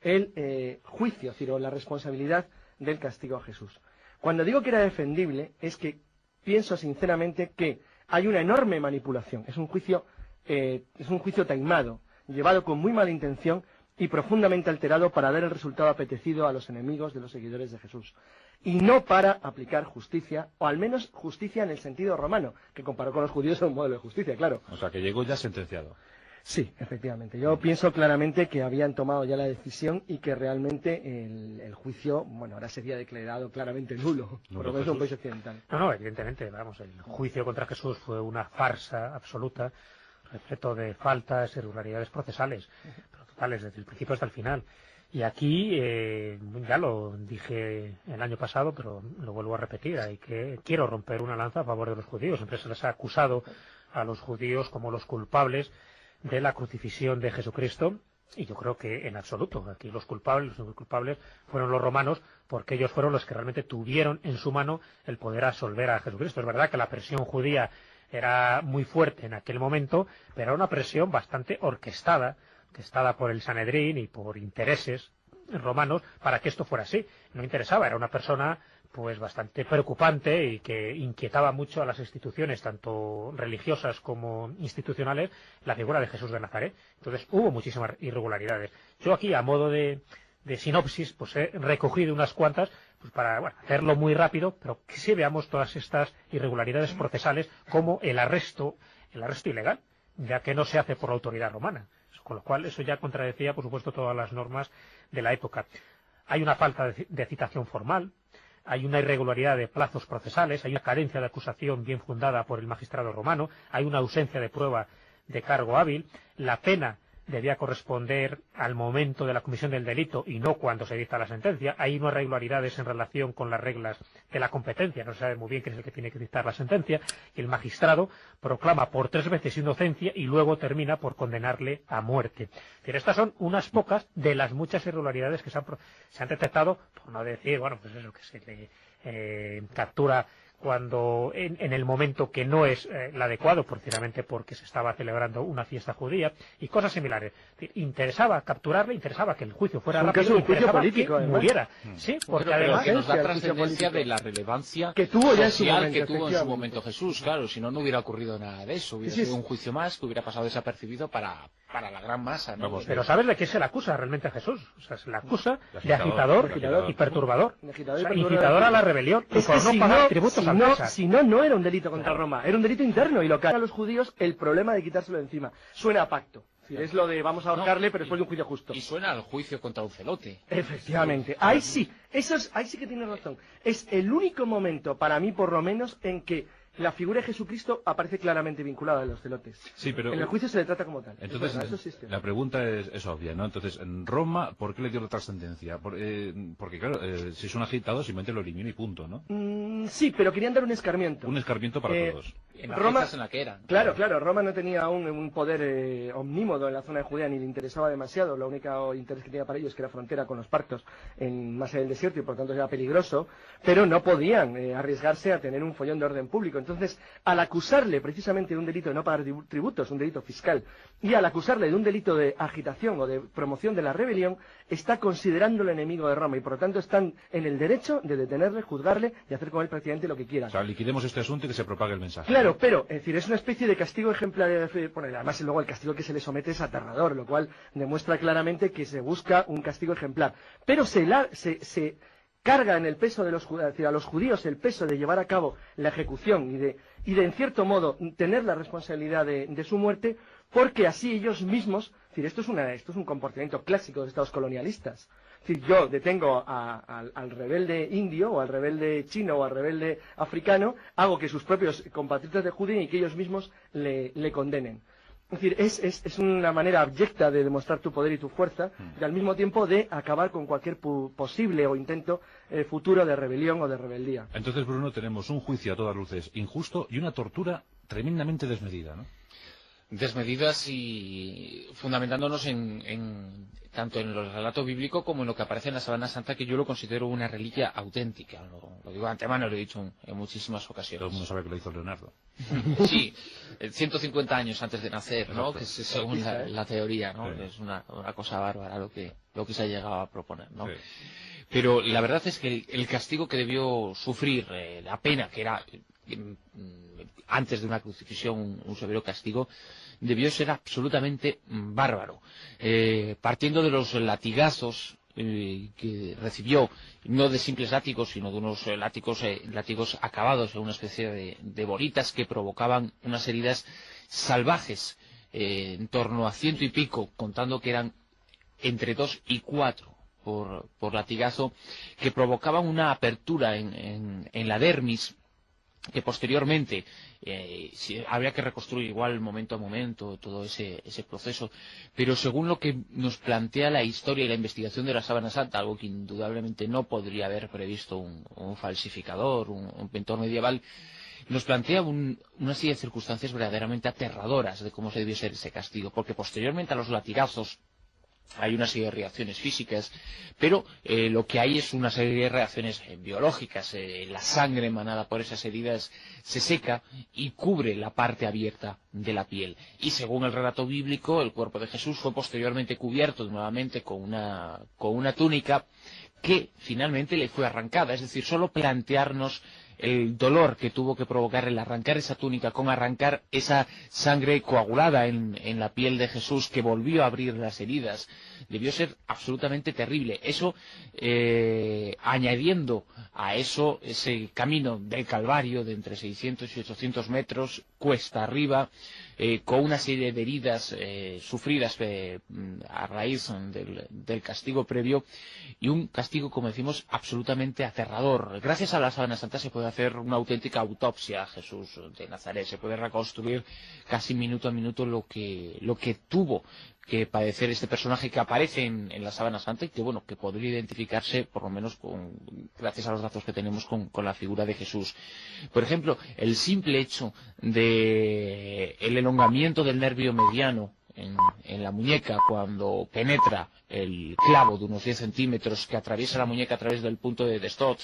el eh, juicio, es la responsabilidad del castigo a Jesús. Cuando digo que era defendible, es que pienso sinceramente que hay una enorme manipulación, es un juicio, eh, es un juicio taimado, llevado con muy mala intención y profundamente alterado para dar el resultado apetecido a los enemigos de los seguidores de Jesús. Y no para aplicar justicia, o al menos justicia en el sentido romano, que comparó con los judíos es un modelo de justicia, claro. O sea, que llegó ya sentenciado. Sí, efectivamente. Yo pienso claramente que habían tomado ya la decisión y que realmente el, juicio, bueno, ahora sería declarado claramente nulo, por lo menos en un país occidental. No, no, evidentemente, vamos, el juicio contra Jesús fue una farsa absoluta, respecto de faltas, irregularidades procesales, desde el principio hasta el final. Y aquí, eh, ya lo dije el año pasado, pero lo vuelvo a repetir, hay que quiero romper una lanza a favor de los judíos. Siempre se les ha acusado a los judíos como los culpables de la crucifixión de Jesucristo y yo creo que en absoluto. Aquí los culpables, los culpables fueron los romanos porque ellos fueron los que realmente tuvieron en su mano el poder absolver a Jesucristo. Es verdad que la presión judía era muy fuerte en aquel momento, pero era una presión bastante orquestada, orquestada por el Sanedrín y por intereses romanos para que esto fuera así. No interesaba, era una persona pues bastante preocupante y que inquietaba mucho a las instituciones, tanto religiosas como institucionales, la figura de Jesús de Nazaret. Entonces hubo muchísimas irregularidades. Yo aquí, a modo de, sinopsis, pues he recogido unas cuantas pues para hacerlo muy rápido, pero que sí veamos todas estas irregularidades procesales como el arresto, el arresto ilegal, ya que no se hace por la autoridad romana. Con lo cual, eso ya contradecía, por supuesto, todas las normas de la época. Hay una falta de citación formal, hay una irregularidad de plazos procesales, hay una carencia de acusación bien fundada por el magistrado romano, hay una ausencia de prueba de cargo hábil, la pena debía corresponder al momento de la comisión del delito y no cuando se dicta la sentencia. Hay unas irregularidades en relación con las reglas de la competencia. No se sabe muy bien quién es el que tiene que dictar la sentencia. Y el magistrado proclama por tres veces inocencia y luego termina por condenarle a muerte. Pero estas son unas pocas de las muchas irregularidades que se han, detectado, por no decir, bueno, pues eso, que se le eh, captura cuando en, el momento que no es eh, el adecuado, precisamente porque se estaba celebrando una fiesta judía y cosas similares. Interesaba capturarle, interesaba que el juicio fuera rápido, un juicio político, que muriera. Sí, porque además que nos da trascendencia de la relevancia que tuvo ya social que tuvo en su momento Jesús. Claro, si no, no hubiera ocurrido nada de eso. Hubiera sido un juicio más que hubiera pasado desapercibido para, para la gran masa. ¿no? pero ¿sabes de qué se le acusa realmente a Jesús? O sea, se le acusa de agitador, y perturbador. incitador a la rebelión y por no pagar tributos si no, no era un delito contra Roma, era un delito interno y lo que a los judíos el problema de quitárselo de encima. Suena a pacto. Es lo de vamos a ahorcarle, pero después de un juicio justo. Y suena al juicio contra un celote. Efectivamente. Ahí sí, eso ahí sí que tiene razón. Es el único momento, para mí por lo menos, en que la figura de Jesucristo aparece claramente vinculada a los celotes. Sí, pero... En el juicio se le trata como tal. Entonces, la pregunta es, obvia, ¿no? Entonces, en Roma, ¿por qué le dio la trascendencia? Eh, porque, claro, eh, si es un agitado, simplemente lo elimina y punto, ¿no? Mm, sí, pero querían dar un escarmiento. Un escarmiento para eh, todos. En Roma, en la que eran. Claro, claro, Roma no tenía aún un poder omnímodo en la zona de Judea, ni le interesaba demasiado. Lo único interés que tenía para ellos es que era frontera con los partos en más allá del desierto y por tanto era peligroso, pero no podían arriesgarse a tener un follón de orden público. Entonces, a la acusarle precisamente de un delito de no pagar tributos, un delito fiscal, y al acusarle de un delito de agitación o de promoción de la rebelión, está considerándolo enemigo de Roma y por lo tanto están en el derecho de detenerle, juzgarle y hacer con él prácticamente lo que quieran. O sea, liquidemos este asunto y que se propague el mensaje. Claro, pero, es decir, es una especie de castigo ejemplar. Bueno, además, luego el castigo que se le somete es aterrador, lo cual demuestra claramente que se busca un castigo ejemplar. Pero se, se carga en el peso de los judíos, a los judíos el peso de llevar a cabo la ejecución y de, y de en cierto modo, tener la responsabilidad de, su muerte, porque así ellos mismos, esto es, una, esto es un comportamiento clásico de estados colonialistas. Es decir, yo detengo al rebelde indio, o al rebelde chino, o al rebelde africano, hago que sus propios compatriotas de judío y que ellos mismos le condenen. Es decir, es, es, es una manera abyecta de demostrar tu poder y tu fuerza y al mismo tiempo de acabar con cualquier posible o intento eh, futuro de rebelión o de rebeldía. Entonces, Bruno, tenemos un juicio a todas luces injusto y una tortura tremendamente desmedida, ¿no? Desmedidas y fundamentándonos en, en- tanto en el relato bíblico como en lo que aparece en la Sabana Santa, que yo lo considero una reliquia auténtica. Lo, lo digo de antemano, lo he dicho en, en muchísimas ocasiones. Todo el mundo sabe que lo hizo Leonardo. Sí, eh, 150 años antes de nacer, ¿no? Exacto. Que es según la, la teoría, ¿no? Sí. Es una, una cosa bárbara lo que, lo que se ha llegado a proponer, ¿no? Sí. Pero la verdad es que el, el castigo que debió sufrir, eh, la pena que era eh, antes de una crucifixión un, severo castigo, debió ser absolutamente mm, bárbaro. Eh, partiendo de los latigazos eh, que recibió, no de simples látigos, sino de unos eh, látigos, látigos acabados en una especie de, bolitas que provocaban unas heridas salvajes, en torno a ciento y pico, contando que eran entre dos y cuatro por, por latigazo, que provocaban una apertura en la dermis, que posteriormente eh, habría que reconstruir igual momento a momento todo ese, ese proceso, pero según lo que nos plantea la historia y la investigación de la Sábana Santa, algo que indudablemente no podría haber previsto un, un falsificador, un, un pintor medieval, nos plantea un- una serie de circunstancias verdaderamente aterradoras de cómo se debió ser ese castigo, porque posteriormente a los latigazos hay una serie de reacciones físicas, pero eh, lo que hay es una serie de reacciones eh, biológicas. Eh, la sangre emanada por esas heridas se seca y cubre la parte abierta de la piel. Y según el relato bíblico, el cuerpo de Jesús fue posteriormente cubierto nuevamente con una, con una túnica que finalmente le fue arrancada. Es decir, solo plantearnos el dolor que tuvo que provocar el arrancar esa túnica, con arrancar esa sangre coagulada en, en la piel de Jesús que volvió a abrir las heridas, debió ser absolutamente terrible. Eso, eh, añadiendo a eso ese camino del Calvario de entre 600 y 800 metros, cuesta arriba, eh, con una serie de heridas eh, sufridas eh, a raíz del, del castigo previo y un castigo, como decimos, absolutamente aterrador. Gracias a la Sábana Santa se puede hacer una auténtica autopsia a Jesús de Nazaret, se puede reconstruir casi minuto a minuto lo que, lo que tuvo que padecer este personaje que aparece en, en la Sábana Santa y que bueno que podría identificarse por lo menos con gracias a los datos que tenemos con, con la figura de Jesús por ejemplo el simple hecho de el elongamiento del nervio mediano en, en la muñeca cuando penetra el clavo de unos 10 centímetros que atraviesa la muñeca a través del punto de Destot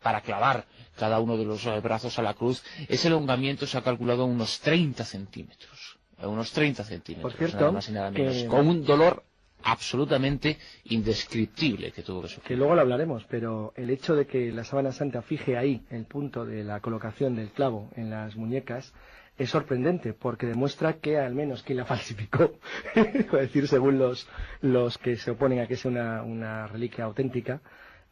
para clavar cada uno de los eh, brazos a la cruz, ese elongamiento se ha calculado en unos 30 centímetros. Unos 30 centímetros, Por cierto, nada más y nada menos. que- Con un dolor absolutamente indescriptible que tuvo que sufrir. Que luego lo hablaremos, pero el hecho de que la sábana santa fije ahí el punto de la colocación del clavo en las muñecas es sorprendente porque demuestra que al menos quien la falsificó, es decir, según los, los que se oponen a que sea una, una reliquia auténtica,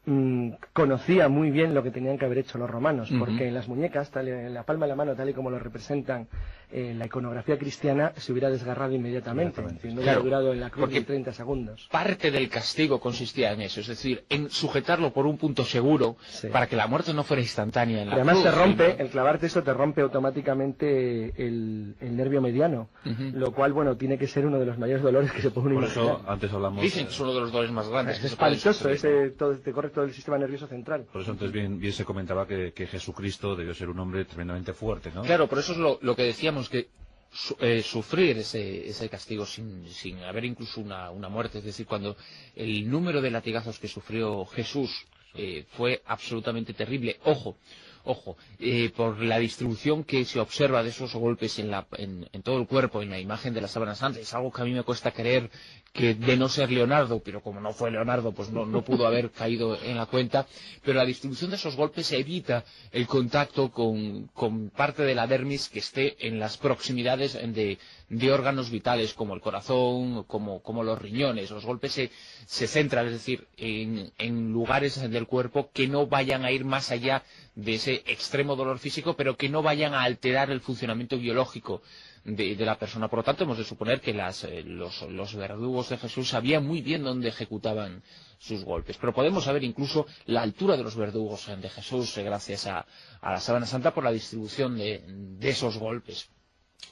mm, conocía muy bien lo que tenían que haber hecho los romanos, porque en las muñecas, tal, en la palma de la mano, tal y como lo representan en la iconografía cristiana, se hubiera desgarrado inmediatamente, no hubiera Claro, durado en la cruz ni 30 segundos. Parte del castigo consistía en eso, es decir, en sujetarlo por un punto seguro para que la muerte no fuera instantánea en la además cruz, te rompe, el clavarte eso te rompe automáticamente el, el nervio mediano, lo cual, bueno, tiene que ser uno de los mayores dolores que se pueden Por imaginar. eso antes hablamos... Dicen que es uno de los dolores más grandes. que Es se pueden espantoso, ese, todo, te corre todo el sistema nervioso central. Por eso antes bien, bien se comentaba que, que Jesucristo debió ser un hombre tremendamente fuerte, ¿no? Claro, por eso es lo, lo que decíamos, que su- eh, sufrir ese, ese castigo sin, haber incluso una, una muerte, es decir, cuando el número de latigazos que sufrió Jesús eh, fue absolutamente terrible. Ojo, ojo, eh, por la distribución que se observa de esos golpes en, la, en, en todo el cuerpo, en la imagen de la sábana santa, es algo que a mí me cuesta creer que de no ser Leonardo, pero como no fue Leonardo, pues no, no pudo haber caído en la cuenta, pero la distribución de esos golpes evita el contacto con, con parte de la dermis que esté en las proximidades de, de órganos vitales como el corazón, como, como los riñones. Los golpes se, se centran, es decir, en, en lugares del cuerpo que no vayan a ir más allá de ese extremo dolor físico, pero que no vayan a alterar el funcionamiento biológico de, la persona. Por lo tanto, hemos de suponer que las, eh, los, verdugos de Jesús sabían muy bien dónde ejecutaban sus golpes. Pero podemos saber incluso la altura de los verdugos de Jesús eh, gracias a, a la sábana santa por la distribución de, de esos golpes.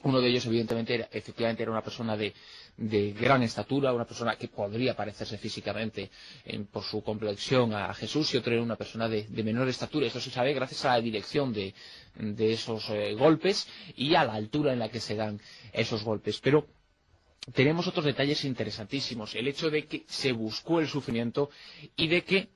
Uno de ellos, evidentemente, era, efectivamente era una persona de, de gran estatura, una persona que podría parecerse físicamente en- por su complexión a Jesús, y otro era una persona de, menor estatura. Eso se sabe gracias a la dirección de, de esos eh, golpes y a la altura en la que se dan esos golpes. Pero tenemos otros detalles interesantísimos. El hecho de que se buscó el sufrimiento y de que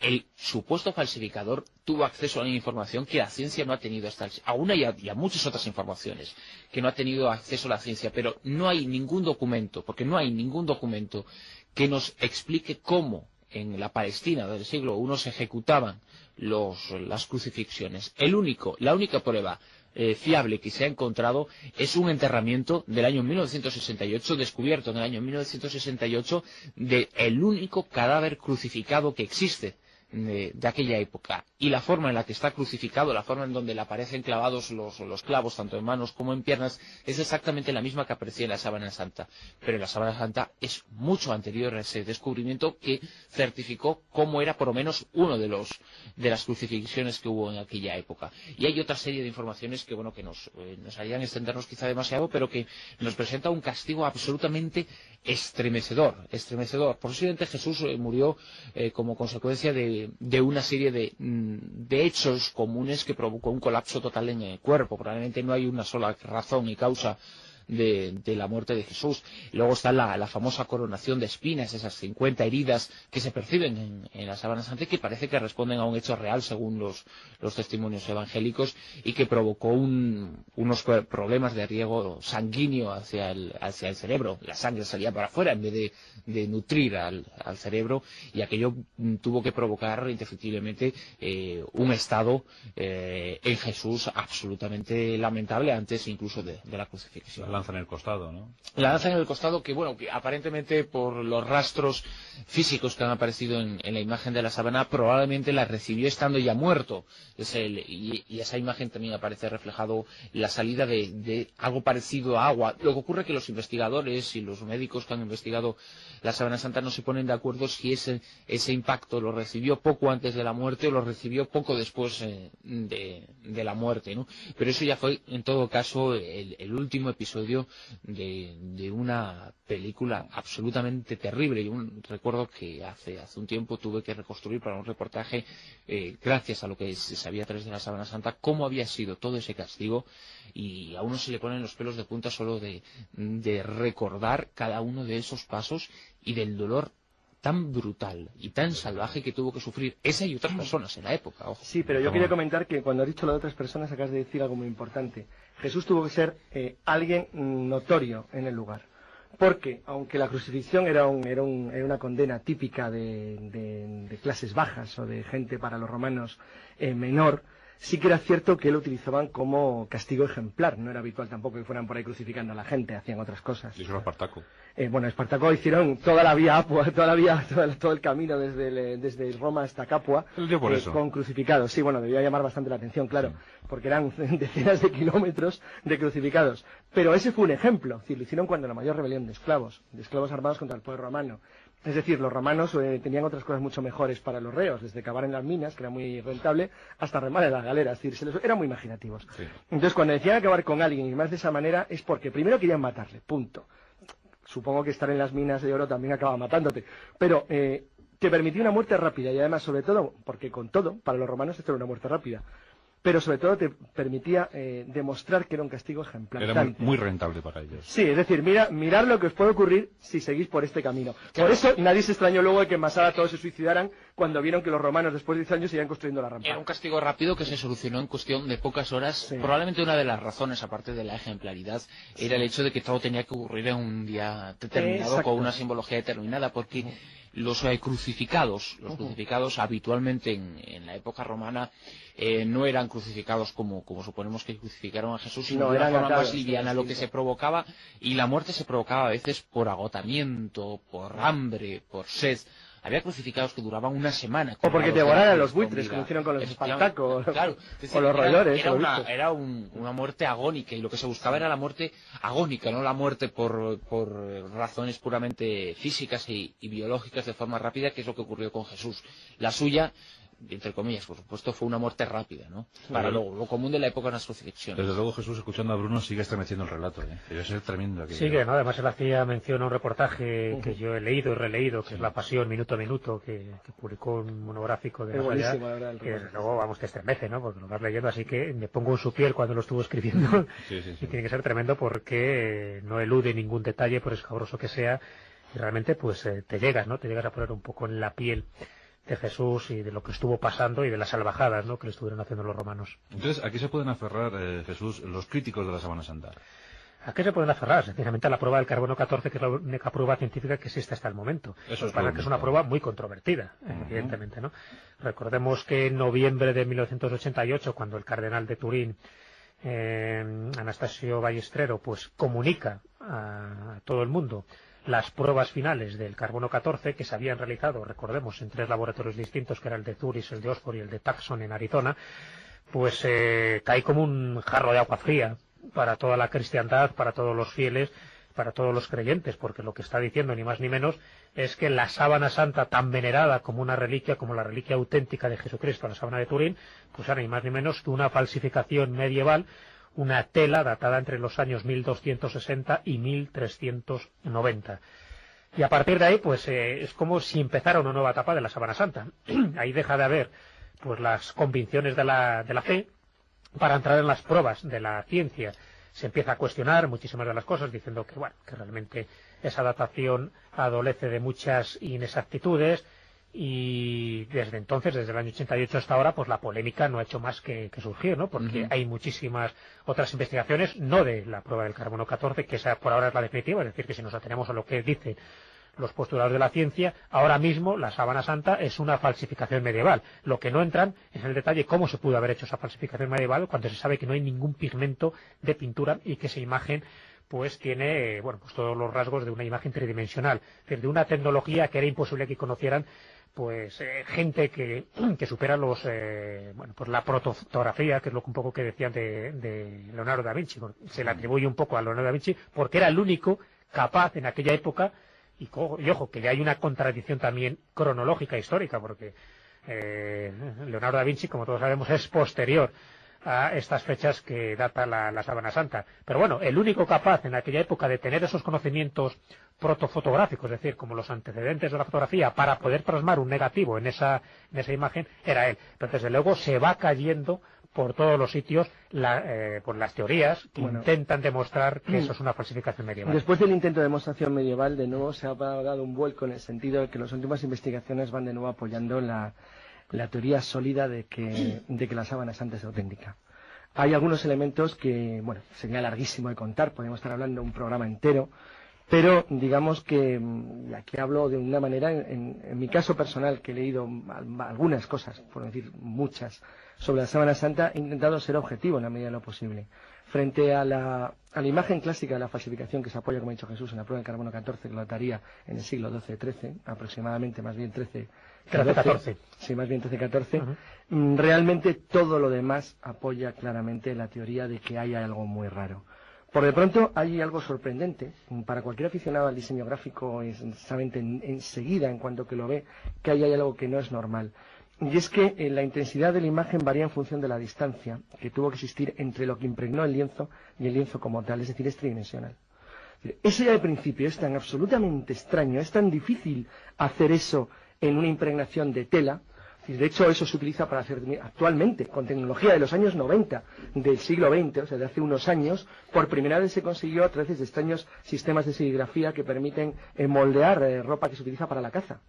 el supuesto falsificador tuvo acceso a una información que la ciencia no ha tenido hasta el, a una y a, a muchas otras informaciones que no ha tenido acceso la ciencia, pero no hay ningún documento, porque no hay ningún documento que nos explique cómo en la Palestina del siglo I se ejecutaban las crucifixiones. El único, la única prueba eh, fiable que se ha encontrado es un enterramiento del año 1968, descubierto en el año 1968, del único cadáver crucificado que existe de, de aquella época. Y la forma en la que está crucificado, la forma en donde le aparecen clavados los, los clavos, tanto en manos como en piernas, es exactamente la misma que aparecía en la sábana santa. Pero la sábana santa es mucho anterior a ese descubrimiento que certificó cómo era por lo menos uno de los de las crucifixiones que hubo en aquella época. Y hay otra serie de informaciones que bueno que nos, eh, nos harían extendernos quizá demasiado, pero que nos presenta un castigo absolutamente estremecedor, estremecedor. Posiblemente Jesús eh, murió eh, como consecuencia de, de una serie de, mm, de hechos comunes que provocó un colapso total en el cuerpo. Probablemente no hay una sola razón y causa de, la muerte de Jesús. Luego está la, famosa coronación de espinas, esas 50 heridas que se perciben en, en la sábana santa y que parece que responden a un hecho real según los, testimonios evangélicos y que provocó un- unos pro- problemas de riego sanguíneo hacia el, cerebro. La sangre salía para afuera en vez de, nutrir al, cerebro y aquello mm, tuvo que provocar indefectiblemente eh, un estado eh, en Jesús absolutamente lamentable antes incluso de, la crucifixión. La lanza en el costado que, bueno, que aparentemente por los rastros físicos que han aparecido en, la imagen de la sábana, probablemente la recibió estando ya muerto. Es el- y, esa imagen también aparece reflejado la salida de, algo parecido a agua. Lo que ocurre es que los investigadores y los médicos que han investigado la sábana santa no se ponen de acuerdo si ese, ese impacto lo recibió poco antes de la muerte o lo recibió poco después eh, de, la muerte, ¿no? Pero eso ya fue, en todo caso, el último episodio de, de una película absolutamente terrible. Yo un- recuerdo que hace, hace un tiempo tuve que reconstruir para un reportaje, eh, gracias a lo que se sabía a través de la Sábana Santa, cómo había sido todo ese castigo y a uno se le ponen los pelos de punta solo de, de recordar cada uno de esos pasos y del dolor tan brutal y tan salvaje que tuvo que sufrir esa y otras personas en la época. ojo. Sí, pero yo quería comentar que cuando has dicho lo de otras personas acabas de decir algo muy importante. Jesús tuvo que ser eh, alguien notorio en el lugar. Porque, aunque la crucifixión era, un- era, un- era una condena típica de clases bajas o de gente para los romanos eh, menor, sí que era cierto que lo utilizaban como castigo ejemplar. No era habitual tampoco que fueran por ahí crucificando a la gente, hacían otras cosas. Y eso era Espartaco. Eh, bueno, Espartaco hicieron toda la vía Apua, toda la vía, todo el, todo el camino desde, el- desde Roma hasta Capua por eh, eso. con crucificados. Sí, bueno, debía llamar bastante la atención, claro, porque eran decenas de kilómetros de crucificados. Pero ese fue un ejemplo, es decir, lo hicieron cuando la mayor rebelión de esclavos, de esclavos armados contra el pueblo romano. Es decir, los romanos eh, tenían otras cosas mucho mejores para los reos, desde cavar en las minas, que era muy rentable, hasta remar en las galeras. Es decir, se les- eran muy imaginativos. Entonces, cuando decían acabar con alguien y más de esa manera, es porque primero querían matarle, punto supongo que estar en las minas de oro también acaba matándote. Pero eh, te permitía una muerte rápida y además, sobre todo, porque con todo, para los romanos esto era una muerte rápida, pero sobre todo te permitía eh, demostrar que era un castigo ejemplar. Era muy, muy rentable para ellos. Sí, es decir, mira, mirar lo que os puede ocurrir si seguís por este camino. Por eso nadie se extrañó luego de que en Masada todos se suicidaran cuando vieron que los romanos después de 10 años seguían construyendo la rampa. Era un castigo rápido que se solucionó en cuestión de pocas horas. Probablemente una de las razones, aparte de la ejemplaridad, era el hecho de que todo tenía que ocurrir en un día determinado Exacto. con una simbología determinada, porque los eh, crucificados, los crucificados habitualmente en, en la época romana eh, no eran crucificados como, como suponemos que crucificaron a Jesús, sino No, de una forma atados, más liviana, lo que se provocaba, y la muerte se provocaba a veces por agotamiento, por hambre, por sed. Había crucificados que duraban una semana. O porque devoraran los buitres, como hicieron con los. Espartaco, Claro, o los era- roedores, Era, una, era un- una muerte agónica y lo que se buscaba era la muerte agónica, no la muerte por, por razones puramente físicas y, y biológicas de forma rápida, que es lo que ocurrió con Jesús. La suya entre comillas, por supuesto, fue una muerte rápida, ¿no? Para lo, lo común de la época de las crucifixiones. Desde luego, Jesús, escuchando a Bruno, sigue estremeciendo el relato. ¿eh? Debe ser tremendo. aquello. Sigue, ¿no? Además, él hacía mención a un reportaje que yo he leído y releído, que es La Pasión Minuto a Minuto, que, que publicó un monográfico de allá, que desde luego, vamos, te estremece, ¿no? Porque lo vas leyendo, así que me pongo en su piel cuando lo estuvo escribiendo. Sí, sí, sí. Y tiene que ser tremendo porque eh, no elude ningún detalle, por escabroso que sea, y realmente, pues, eh, te llegas, ¿no? Te llegas a poner un poco en la piel de Jesús y de lo que estuvo pasando y de las salvajadas, ¿no? Que le estuvieron haciendo los romanos. Entonces, ¿a qué se pueden aferrar, eh, Jesús, los críticos de la Sábana Santa? ¿A qué se pueden aferrar? Sencillamente a la prueba del carbono 14, que es la única prueba científica que existe hasta el momento. Eso es para que es una prueba muy controvertida, evidentemente, ¿no? Recordemos que en noviembre de 1988, cuando el cardenal de Turín, eh, Anastasio Ballestrero, pues comunica a, a todo el mundo las pruebas finales del carbono 14 que se habían realizado, recordemos, en tres laboratorios distintos, que era el de Turis, el de Oxford y el de Tucson en Arizona, pues eh, cae como un jarro de agua fría para toda la cristiandad, para todos los fieles, para todos los creyentes, porque lo que está diciendo ni más ni menos es que la sábana santa tan venerada como una reliquia, como la reliquia auténtica de Jesucristo, la sábana de Turín, pues era ni más ni menos una falsificación medieval, una tela datada entre los años 1260 y 1390. Y a partir de ahí, pues eh, es como si empezara una nueva etapa de la sábana santa. ahí deja de haber pues las convicciones de la, de la fe para entrar en las pruebas de la ciencia. Se empieza a cuestionar muchísimas de las cosas, diciendo que, bueno, que realmente esa datación adolece de muchas inexactitudes y desde entonces, desde el año 88 hasta ahora, pues la polémica no ha hecho más que, que surgir, ¿no? Porque hay muchísimas otras investigaciones, no de la prueba del carbono 14, que esa por ahora es la definitiva, es decir, que si nos atenemos a lo que dicen los postulados de la ciencia, ahora mismo la sábana santa es una falsificación medieval. Lo que no entran es en el detalle cómo se pudo haber hecho esa falsificación medieval cuando se sabe que no hay ningún pigmento de pintura y que esa imagen pues tiene bueno pues todos los rasgos de una imagen tridimensional, es decir, de una tecnología que era imposible que conocieran pues eh, gente que, que supera los eh, bueno pues la protofotografía que es lo un poco que decían de, de Leonardo da Vinci se le atribuye un poco a Leonardo da Vinci porque era el único capaz en aquella época y, y ojo que ya hay una contradicción también cronológica histórica porque eh, Leonardo da Vinci como todos sabemos es posterior a estas fechas que data la, la sábana santa. Pero bueno, el único capaz en aquella época de tener esos conocimientos protofotográficos, es decir, como los antecedentes de la fotografía, para poder plasmar un negativo en esa, en esa imagen, era él. Pero desde luego se va cayendo por todos los sitios la, eh, por las teorías que Bueno. intentan demostrar que Mm. eso es una falsificación medieval. Después del intento de demostración medieval, de nuevo se ha dado un vuelco en el sentido de que las últimas investigaciones van de nuevo apoyando la, la teoría sólida de que, de que la sábana santa es auténtica. Hay algunos elementos que, bueno, sería larguísimo de contar, podríamos estar hablando un programa entero, pero digamos que, mm, aquí hablo de una manera, en, en mi caso personal, que he leído al- algunas cosas, por decir muchas, sobre la sábana santa, he intentado ser objetivo en la medida de lo posible. Frente a la, a la imagen clásica de la falsificación que se apoya, como ha dicho Jesús, en la prueba del carbono 14, que lo dataría en el siglo XII-XIII, aproximadamente, más bien 13 13-14. Sí, más bien 13-14. Mm, Realmente todo lo demás apoya claramente la teoría de que hay algo muy raro. Por de pronto hay algo sorprendente. Mm, Para cualquier aficionado al diseño gráfico, es saben en- enseguida, en cuanto que lo ve, que ahí hay algo que no es normal. Y es que eh, la intensidad de la imagen varía en función de la distancia que tuvo que existir entre lo que impregnó el lienzo y el lienzo como tal, es decir, es tridimensional. Eso ya de principio es tan absolutamente extraño, es tan difícil hacer eso en una impregnación de tela. De hecho, eso se utiliza para hacer actualmente, con tecnología de los años 90 del siglo XX, o sea, de hace unos años, por primera vez se consiguió a través de extraños sistemas de serigrafía que permiten eh, moldear eh, ropa que se utiliza para la caza.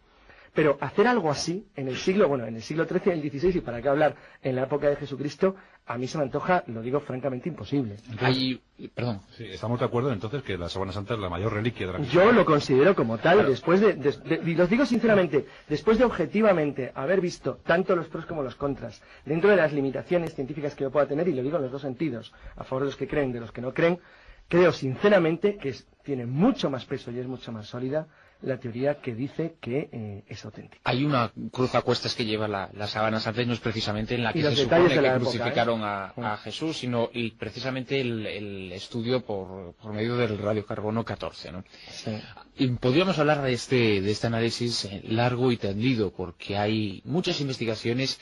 Pero hacer algo así en el siglo, bueno, en el siglo XIII y el XVI, y para qué hablar en la época de Jesucristo, a mí se me antoja, lo digo francamente, imposible. Hay, perdón. Sí, estamos de acuerdo entonces que la Sábana Santa es la mayor reliquia de la Yo lo considero como tal, después de, de- de- y los digo sinceramente, después de objetivamente haber visto tanto los pros como los contras, dentro de las limitaciones científicas que yo pueda tener, y lo digo en los dos sentidos, a favor de los que creen, de los que no creen, creo sinceramente que es- tiene mucho más peso y es mucho más sólida la teoría que dice que eh, es auténtica. Hay una cruz a cuestas que lleva la, la sábana santa y no es precisamente en la que se supone que época, crucificaron ¿eh? a, a Jesús, sino y precisamente el, el estudio por, por medio del radiocarbono 14. ¿no? Y podríamos hablar de este, de este análisis eh, largo y tendido, porque hay muchas investigaciones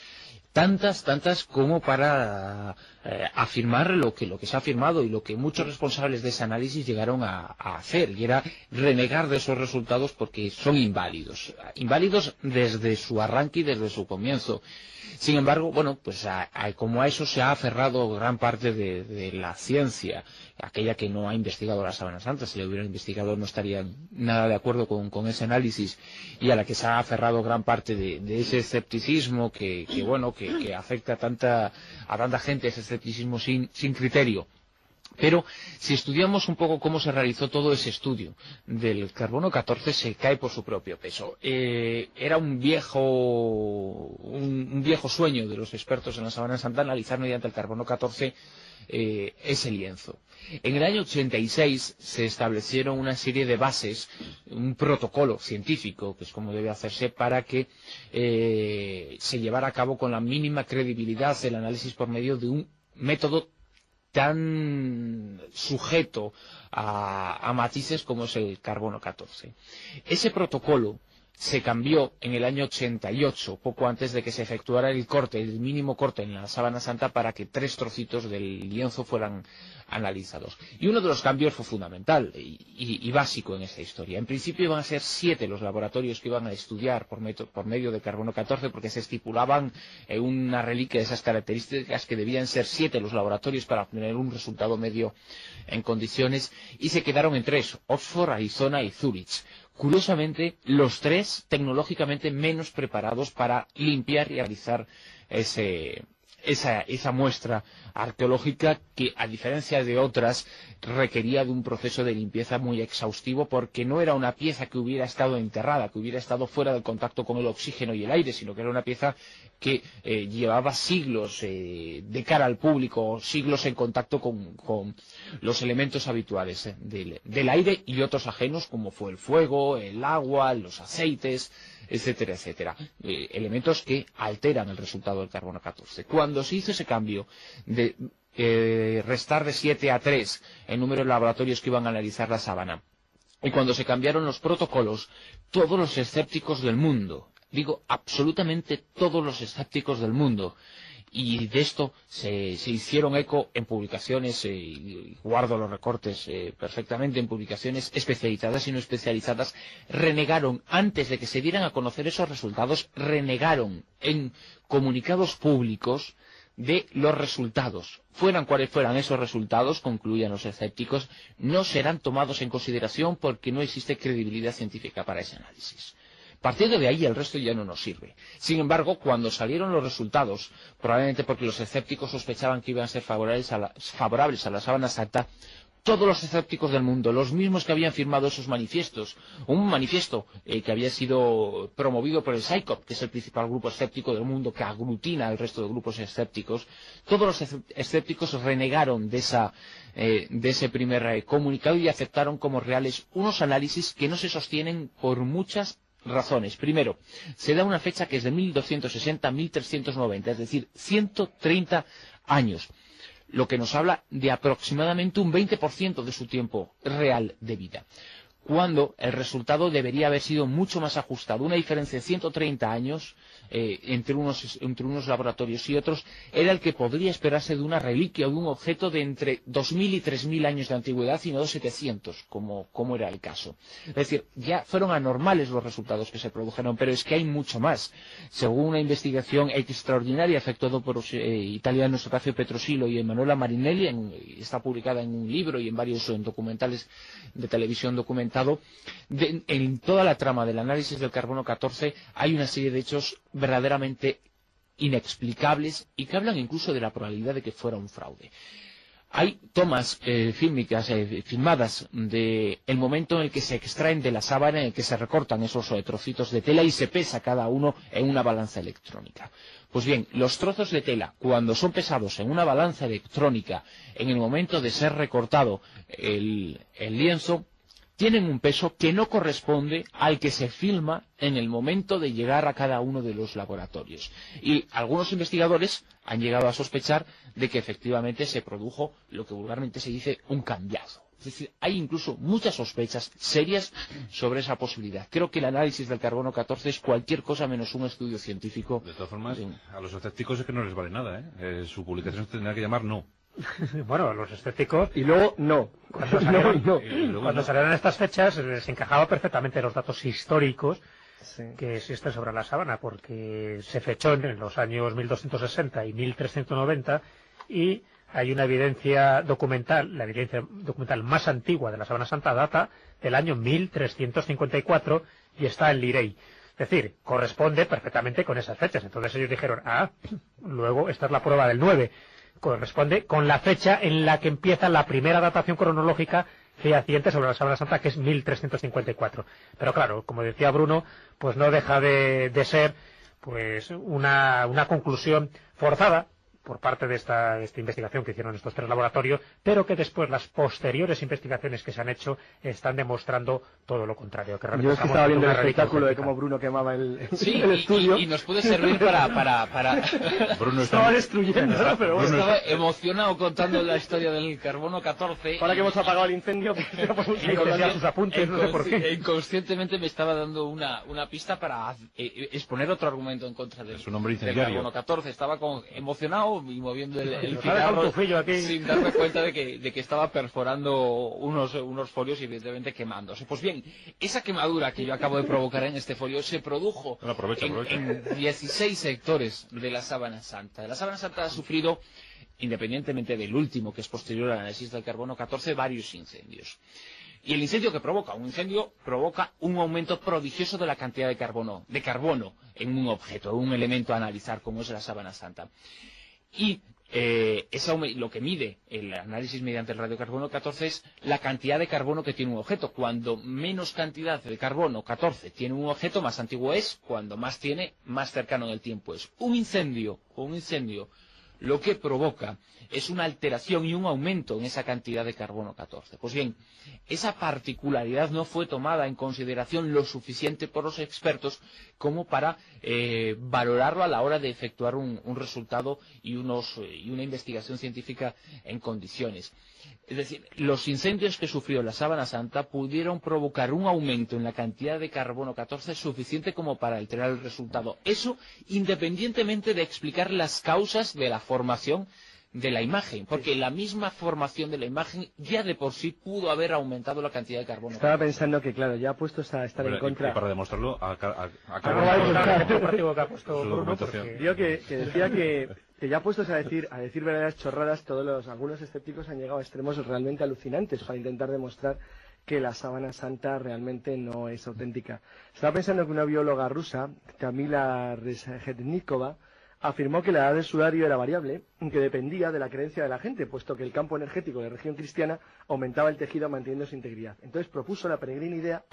tantas, tantas como para eh, afirmar lo que, lo que se ha afirmado y lo que muchos responsables de ese análisis llegaron a, hacer, y era renegar de esos resultados porque son inválidos. Inválidos desde su arranque y desde su comienzo. Sin embargo, bueno, pues a- como a eso se ha aferrado gran parte de la ciencia, aquella que no ha investigado la sábana santa, si la hubiera investigado no estarían nada de acuerdo con, con ese análisis, y a la que se ha aferrado gran parte de, ese escepticismo que, bueno, que, afecta a tanta, a tanta gente, ese escepticismo sin, sin criterio. Pero si estudiamos un poco cómo se realizó todo ese estudio del carbono 14, se cae por su propio peso. Eh, era un viejo, un viejo sueño de los expertos en la Sabana Santa analizar mediante el carbono 14 eh, ese lienzo. En el año 86 se establecieron una serie de bases, un protocolo científico, que es como debe hacerse, para que eh, se llevara a cabo con la mínima credibilidad el análisis por medio de un método tan sujeto a, a matices como es el carbono 14. Ese protocolo se cambió en el año 88, poco antes de que se efectuara el corte, el mínimo corte en la sábana santa para que tres trocitos del lienzo fueran analizados. Y uno de los cambios fue fundamental y, básico en esta historia. En principio iban a ser siete los laboratorios que iban a estudiar por medio de carbono 14 porque se estipulaban eh, una reliquia de esas características que debían ser siete los laboratorios para obtener un resultado medio en condiciones y se quedaron en tres, Oxford, Arizona y Zurich. Curiosamente, los tres tecnológicamente menos preparados para limpiar y realizar esa, esa muestra arqueológica que, a diferencia de otras, requería de un proceso de limpieza muy exhaustivo porque no era una pieza que hubiera estado enterrada, que hubiera estado fuera del contacto con el oxígeno y el aire, sino que era una pieza que eh, llevaba siglos eh, de cara al público, siglos en contacto con, los elementos habituales eh, del, aire y otros ajenos como fue el fuego, el agua, los aceites, etcétera, etcétera. Elementos que alteran el resultado del carbono 14. Cuando se hizo ese cambio de restar de 7 a 3 el número de laboratorios que iban a analizar la sábana, y cuando se cambiaron los protocolos, todos los escépticos del mundo, digo absolutamente todos los escépticos del mundo, y de esto se, hicieron eco en publicaciones, eh, y guardo los recortes eh, perfectamente, en publicaciones especializadas y no especializadas, renegaron, antes de que se dieran a conocer esos resultados, renegaron en comunicados públicos de los resultados. Fueran cuales fueran esos resultados, concluían los escépticos, no serán tomados en consideración porque no existe credibilidad científica para ese análisis. Partiendo de ahí el resto ya no nos sirve. Sin embargo, cuando salieron los resultados, probablemente porque los escépticos sospechaban que iban a ser favorables a la, favorables a la sábana santa, todos los escépticos del mundo, los mismos que habían firmado esos manifiestos, un manifiesto eh, que había sido promovido por el SICOP, que es el principal grupo escéptico del mundo, que aglutina al resto de grupos escépticos, todos los escép- escépticos renegaron de, esa, eh, de ese primer eh, comunicado y aceptaron como reales unos análisis que no se sostienen por muchas razones. Primero, se da una fecha que es de 1260 a 1390, es decir, 130 años lo que nos habla de aproximadamente un 20% de su tiempo real de vida, cuando el resultado debería haber sido mucho más ajustado. Una diferencia de 130 años eh, entre, unos, entre unos laboratorios y otros era el que podría esperarse de una reliquia o de un objeto de entre 2.000 y 3.000 años de antigüedad y no de 700, como, como era el caso. Es decir, ya fueron anormales los resultados que se produjeron, pero es que hay mucho más. Según una investigación extraordinaria efectuada por eh, italianos Horacio Petrosilo y Emanuela Marinelli, está publicada en un libro y en varios eh, documentales de televisión en toda la trama del análisis del carbono 14 hay una serie de hechos verdaderamente inexplicables y que hablan incluso de la probabilidad de que fuera un fraude. Hay tomas eh, eh, filmadas de el momento en el que se extraen de la sábana, en el que se recortan esos eh, trocitos de tela y se pesa cada uno en una balanza electrónica. Pues bien, los trozos de tela, cuando son pesados en una balanza electrónica, en el momento de ser recortado el lienzo, tienen un peso que no corresponde al que se filma en el momento de llegar a cada uno de los laboratorios. Y algunos investigadores han llegado a sospechar de que efectivamente se produjo lo que vulgarmente se dice un cambiazo. Es decir, hay incluso muchas sospechas serias sobre esa posibilidad. Creo que el análisis del carbono 14 es cualquier cosa menos un estudio científico. De todas formas, a los escépticos es que no les vale nada. ¿eh? Eh, su publicación se tendrá que llamar no. bueno, los escépticos. Y luego no. Cuando salieron, cuando salieron estas fechas les encajaba perfectamente los datos históricos que existen sobre la sábana, porque se fechó en los años 1260 y 1390 y hay una evidencia documental, la evidencia documental más antigua de la Sábana Santa data del año 1354 y está en Lirey. Es decir, corresponde perfectamente con esas fechas. Entonces ellos dijeron, ah, luego esta es la prueba del 9. Corresponde con la fecha en la que empieza la primera datación cronológica fehaciente sobre la Sábana Santa, que es 1354. Pero claro, como decía Bruno, pues no deja de, de ser pues una, una conclusión forzada, por parte de esta, esta, investigación que hicieron estos tres laboratorios, pero que después las posteriores investigaciones que se han hecho están demostrando todo lo contrario. Que Yo es que estaba viendo el espectáculo de cómo Bruno quemaba el, sí, el estudio. Y, y, nos puede servir para... para, para... Bruno estaba destruyendo, ¿no? pero bueno. Estaba emocionado contando la historia del carbono 14. Ahora que hemos apagado el incendio, pues, y sus apuntes, no sé por qué. Inconscientemente me estaba dando una, una pista para eh, exponer otro argumento en contra del, es un hombre del carbono 14. Estaba con, emocionado y moviendo el, el cigarro sin darme cuenta de que, de que estaba perforando unos, unos folios y evidentemente quemándose. Pues bien, esa quemadura que yo acabo de provocar en este folio se produjo aprovecha, en, aprovecha. en 16 sectores de la Sábana Santa. La Sábana Santa ha sufrido, independientemente del último, que es posterior al análisis del carbono 14, varios incendios. Y el incendio que provoca, un incendio provoca un aumento prodigioso de la cantidad de carbono, de carbono en un objeto, un elemento a analizar como es la sábana santa. Y eh, lo que mide el análisis mediante el radiocarbono 14 es la cantidad de carbono que tiene un objeto. Cuando menos cantidad de carbono 14 tiene un objeto, más antiguo es. Cuando más tiene, más cercano en el tiempo es. Un incendio, un incendio lo que provoca es una alteración y un aumento en esa cantidad de carbono 14. Pues bien, esa particularidad no fue tomada en consideración lo suficiente por los expertos como para eh, valorarlo a la hora de efectuar un, resultado unos, y una investigación científica en condiciones. Es decir, los incendios que sufrió la Sábana Santa pudieron provocar un aumento en la cantidad de carbono 14 suficiente como para alterar el resultado. Eso independientemente de explicar las causas de la formación de la imagen, porque la misma formación de la imagen ya de por sí pudo haber aumentado la cantidad de carbono. Estaba pensando que, claro, ya puestos a estar Bueno, en contra... Y, y para demostrarlo, a, Yo que, que decía que, que ya puestos a decir, a decir verdaderas chorradas, todos los, algunos escépticos han llegado a extremos realmente alucinantes para intentar demostrar que la sábana santa realmente no es auténtica. Estaba pensando que una bióloga rusa, Kamila Rezhetnikova, afirmó que la edad del sudario era variable, que dependía de la creencia de la gente, puesto que el campo energético de la región cristiana aumentaba el tejido manteniendo su integridad. Entonces propuso la peregrina idea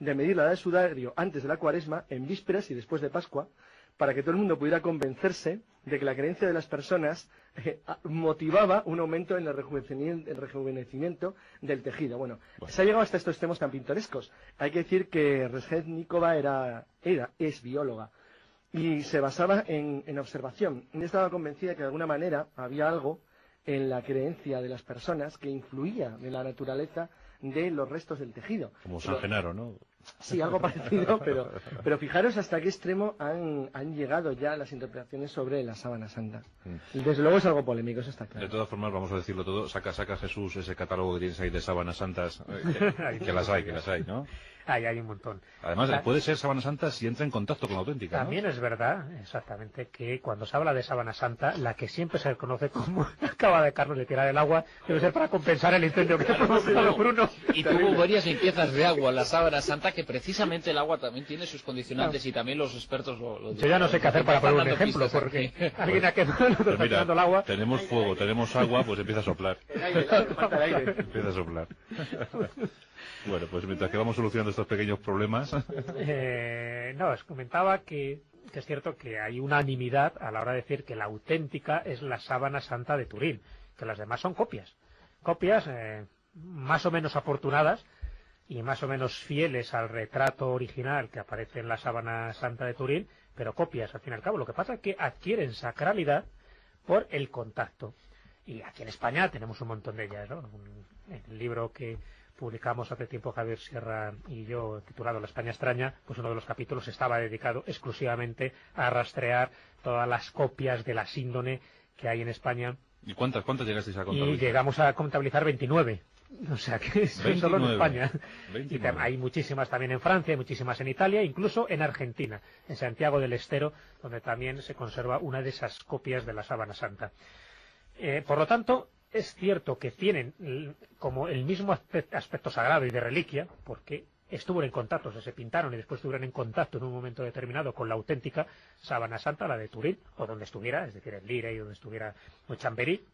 de medir la edad del sudario antes de la cuaresma, en vísperas y después de Pascua, para que todo el mundo pudiera convencerse de que la creencia de las personas eh, motivaba un aumento en el rejuvenecimiento, el rejuvenecimiento del tejido. Bueno, se ha llegado hasta estos temas tan pintorescos. Hay que decir que Rezhetnikova era, era, es bióloga y se basaba en, en observación. Y estaba convencida que de alguna manera había algo en la creencia de las personas que influía en la naturaleza de los restos del tejido. Como San Genaro, ¿no? Sí, algo parecido, pero, pero fijaros hasta qué extremo han, han llegado ya las interpretaciones sobre la sábana santa. Desde luego es algo polémico, eso está De claro. todas formas, vamos a decirlo todo. Saca, saca Jesús ese catálogo que tienes ahí de sábanas santas. eh, que, que las hay, que las hay, ¿no? Ahí hay un montón. Además, puede ser sábana santa si entra en contacto con la auténtica, ¿no? También es verdad, exactamente, que cuando se habla de sábana santa, la que siempre se conoce como acaba de Carlos de tirar el agua, debe ser para compensar el incendio que ha provocado Bruno. Y tuvo varias limpiezas de agua la sábana santa, que precisamente el agua también tiene sus condicionantes y también los expertos lo, lo Yo ya no sé qué hacer para poner un ejemplo, porque aquí. alguien ha quemado, nos Pues mira, el agua. tenemos fuego, tenemos agua, pues empieza a soplar. falta el aire. Empieza a soplar. Bueno, pues mientras que vamos solucionando estos pequeños problemas, Eh, no, os comentaba que, que es cierto que hay unanimidad a la hora de decir que la auténtica es la sábana santa de Turín, que las demás son copias. Copias eh, más o menos afortunadas, y más o menos fieles al retrato original que aparece en la sábana santa de Turín, pero copias al fin y al cabo. Lo que pasa es que adquieren sacralidad por el contacto. Y aquí en España tenemos un montón de ellas. ¿no? Un- el libro que publicamos hace tiempo Javier Sierra y yo, titulado La España extraña, pues uno de los capítulos estaba dedicado exclusivamente a rastrear todas las copias de la síndone que hay en España ¿Y cuántas, cuántas llegasteis a y contabilizar? llegamos a contabilizar 29. O sea que son solo en 29. España. Y 29. hay muchísimas también en Francia, hay muchísimas en Italia, incluso en Argentina, en Santiago del Estero, donde también se conserva una de esas copias de la sábana santa. Eh, por lo tanto, es cierto que tienen como el mismo aspe- aspecto sagrado y de reliquia, porque estuvieron en contacto, o sea, se pintaron y después estuvieron en contacto en un momento determinado con la auténtica sábana santa, la de Turín, o donde estuviera, es decir, en Lire y donde estuviera o Chamberí,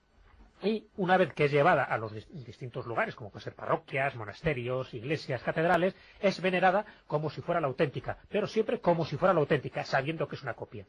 y una vez que es llevada a los dis- distintos lugares, como pueden ser parroquias, monasterios, iglesias, catedrales, es venerada como si fuera la auténtica, pero siempre como si fuera la auténtica, sabiendo que es una copia.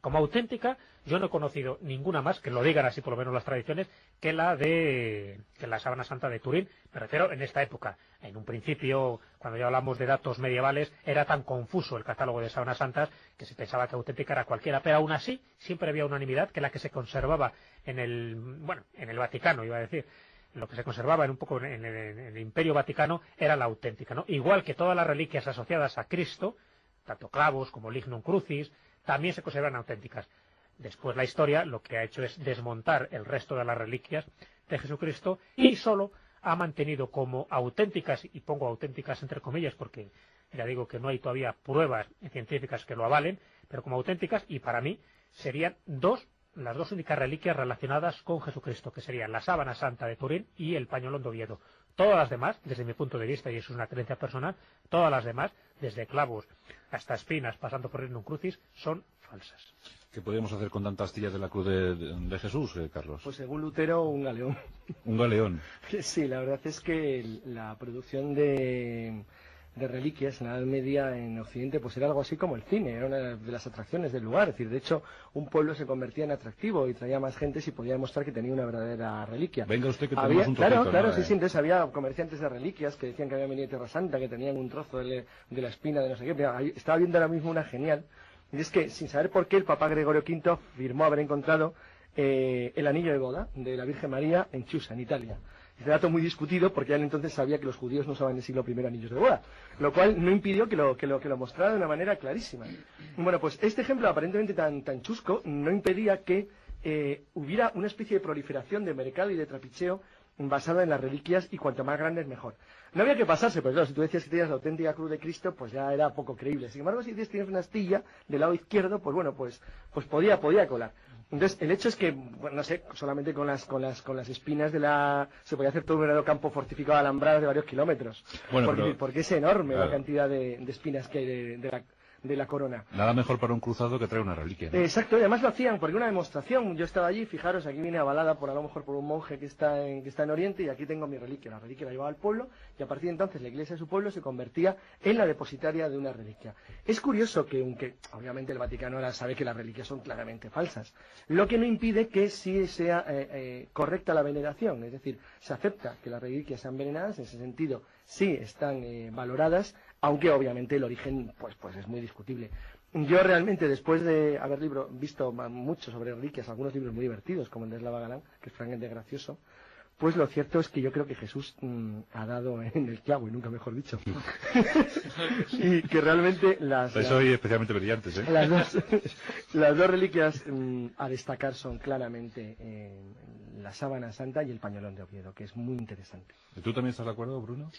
Como auténtica, yo no he conocido ninguna más, que lo digan así por lo menos las tradiciones, que la de que la sábana santa de Turín. Me refiero en esta época. En un principio, cuando ya hablamos de datos medievales, era tan confuso el catálogo de sábanas santas que se pensaba que auténtica era cualquiera, pero aún así siempre había unanimidad que la que se conservaba en el, bueno, en el Vaticano, iba a decir, lo que se conservaba en un poco en el, en el Imperio Vaticano era la auténtica, ¿no? Igual que todas las reliquias asociadas a Cristo, tanto clavos como lignum crucis, también se conservan auténticas. Después la historia lo que ha hecho es desmontar el resto de las reliquias de Jesucristo y solo ha mantenido como auténticas, y pongo auténticas entre comillas porque ya digo que no hay todavía pruebas científicas que lo avalen, pero como auténticas, y para mí serían dos, las dos únicas reliquias relacionadas con Jesucristo, que serían la sábana santa de Turín y el pañolón de Oviedo. Todas las demás, desde mi punto de vista, y eso es una creencia personal, todas las demás, desde clavos hasta espinas, pasando por un crucis, son falsas. ¿Qué podríamos hacer con tantas astillas de la cruz de, de- de Jesús, eh, Carlos? Pues según Lutero, un galeón. Un galeón. Sí, la verdad es que la producción de, de reliquias en la Edad Media en Occidente pues era algo así como el cine, era una de las atracciones del lugar. Es decir, de hecho, un pueblo se convertía en atractivo y traía más gente si podía demostrar que tenía una verdadera reliquia. Venga usted que Había- un claro, claro, ¿no? sí, Eh, sí, entonces había comerciantes de reliquias que decían que habían venido de Tierra Santa, que tenían un trozo de, de la espina de no sé qué. Mira, estaba viendo ahora mismo una genial, y es que sin saber por qué el Papa Gregorio V firmó haber encontrado eh, el anillo de boda de la Virgen María en Chusa, en Italia. Este dato muy discutido porque él entonces sabía que los judíos no usaban en el siglo I anillos de boda, lo cual no impidió que lo, que lo, que lo mostrara de una manera clarísima. Bueno, pues este ejemplo aparentemente tan, tan chusco no impedía que eh, hubiera una especie de proliferación de mercado y de trapicheo basada en las reliquias y cuanto más grandes mejor. No había que pasarse, pues claro, si tú decías que tenías la auténtica cruz de Cristo, pues ya era poco creíble. Sin embargo, si dices tienes una astilla del lado izquierdo, pues bueno, pues, pues podía, podía colar. Entonces, el hecho es que, bueno, no sé, solamente con las, con las, con las espinas de la, se podía hacer todo un verdadero campo fortificado alambradas de varios kilómetros. Bueno, porque, pero- porque es enorme Claro. la cantidad de, de espinas que hay de, de la, de la corona. Nada mejor para un cruzado que traer una reliquia. ¿no? Exacto, y además lo hacían porque una demostración. Yo estaba allí, fijaros, aquí viene avalada por a lo mejor por un monje que está en, que está en Oriente y aquí tengo mi reliquia. La reliquia la llevaba al pueblo y a partir de entonces la iglesia de su pueblo se convertía en la depositaria de una reliquia. Es curioso que, aunque obviamente el Vaticano ahora sabe que las reliquias son claramente falsas, lo que no impide que sí sea eh, eh, correcta la veneración. Es decir, se acepta que las reliquias sean veneradas, en ese sentido sí están eh, valoradas, aunque obviamente el origen pues, pues es muy discutible. Yo realmente, después de haber libro, visto mucho sobre reliquias, algunos libros muy divertidos, como el de Slava Galán, que es francamente gracioso, pues lo cierto es que yo creo que Jesús mm, ha dado en el clavo, y nunca mejor dicho. y que realmente las, especialmente brillantes, ¿eh? las dos, las dos reliquias mm, a destacar son claramente eh, la sábana santa y el pañolón de Oviedo, que es muy interesante. ¿Tú también estás de acuerdo, Bruno?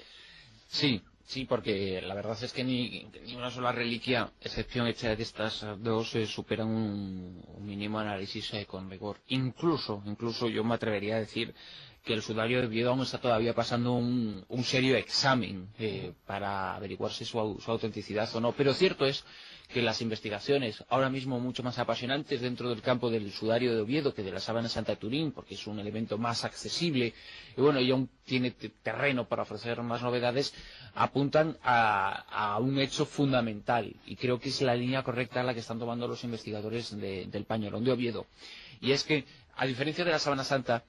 Sí, sí, porque la verdad es que ni, ni una sola reliquia, excepción hecha de estas dos, eh, superan un, mínimo análisis eh, con rigor. Incluso, incluso yo me atrevería a decir que el sudario de aún está todavía pasando un, un serio examen eh, para averiguar si su, su autenticidad o no. Pero cierto es que las investigaciones, ahora mismo mucho más apasionantes dentro del campo del sudario de Oviedo que de la sábana Santa Turín, porque es un elemento más accesible y bueno, y aún tiene te- terreno para ofrecer más novedades, apuntan a, un hecho fundamental y creo que es la línea correcta la que están tomando los investigadores de- del pañolón de Oviedo. Y es que, a diferencia de la sábana santa,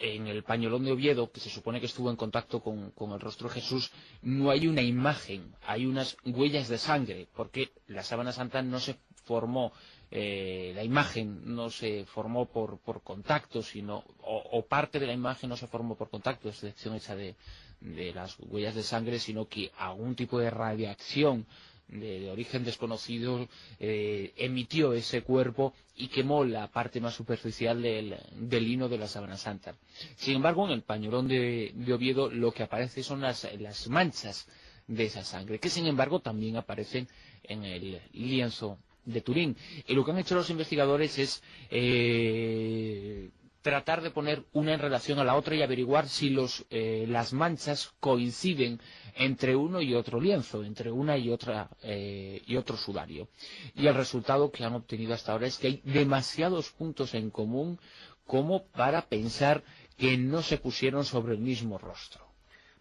en el pañolón de Oviedo, que se supone que estuvo en contacto con, el rostro de Jesús, no hay una imagen, hay unas huellas de sangre, porque la sábana santa no se formó, eh, la imagen no se formó por, por contacto, sino, o, o, parte de la imagen no se formó por contacto, excepción hecha de, de las huellas de sangre, sino que algún tipo de radiación de, origen desconocido eh, emitió ese cuerpo y quemó la parte más superficial del, del lino de la sábana santa. Sin embargo, en el pañolón de, de Oviedo lo que aparece son las, las, manchas de esa sangre, que sin embargo también aparecen en el lienzo de Turín. Y lo que han hecho los investigadores es eh, tratar de poner una en relación a la otra y averiguar si los, eh, las manchas coinciden entre uno y otro lienzo, entre una y otra eh, y otro sudario. Y el resultado que han obtenido hasta ahora es que hay demasiados puntos en común como para pensar que no se pusieron sobre el mismo rostro.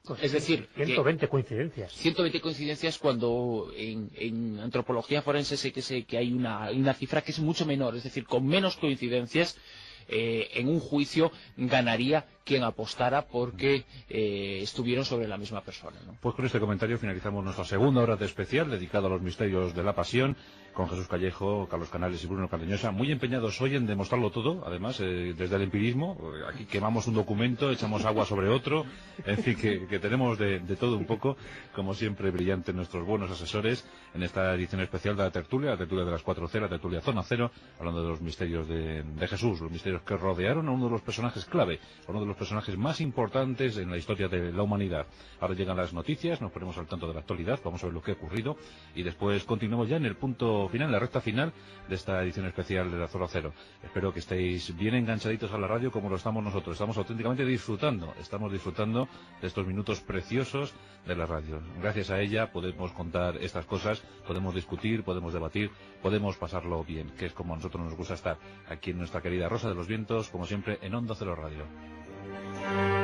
Pues es decir, 120 coincidencias. 120 coincidencias cuando en, en antropología forense sé que, sé que hay una, una cifra que es mucho menor, es decir, con menos coincidencias eh, en un juicio ganaría quien apostara porque eh, estuvieron sobre la misma persona. Pues con este comentario finalizamos nuestra segunda hora de especial dedicada a los misterios de la pasión con Jesús Callejo, Carlos Canales y Bruno Cardeñosa, muy empeñados hoy en demostrarlo todo, además, eh, desde el empirismo. Aquí quemamos un documento, echamos agua sobre otro, en fin, que, tenemos de, todo un poco, como siempre, brillante nuestros buenos asesores en esta edición especial de la tertulia, la tertulia de las 4C, la tertulia Zona Cero, hablando de los misterios de, de Jesús, los misterios que rodearon a uno de los personajes clave, a uno de los personajes más importantes en la historia de la humanidad. Ahora llegan las noticias, nos ponemos al tanto de la actualidad, vamos a ver lo que ha ocurrido y después continuamos ya en el punto final, en la recta final de esta edición especial de la Zona Cero. Espero que estéis bien enganchaditos a la radio como lo estamos nosotros. Estamos auténticamente disfrutando, estamos disfrutando de estos minutos preciosos de la radio. Gracias a ella podemos contar estas cosas, podemos discutir, podemos debatir, podemos pasarlo bien, que es como a nosotros nos gusta estar aquí en nuestra querida Rosa de los Vientos, como siempre en Onda Cero Radio. La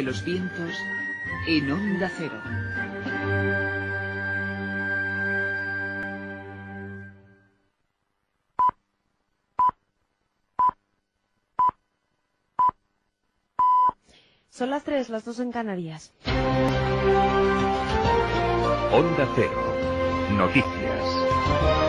de los vientos en onda cero. Son las tres, las dos en Canarias. Onda Cero. Noticias.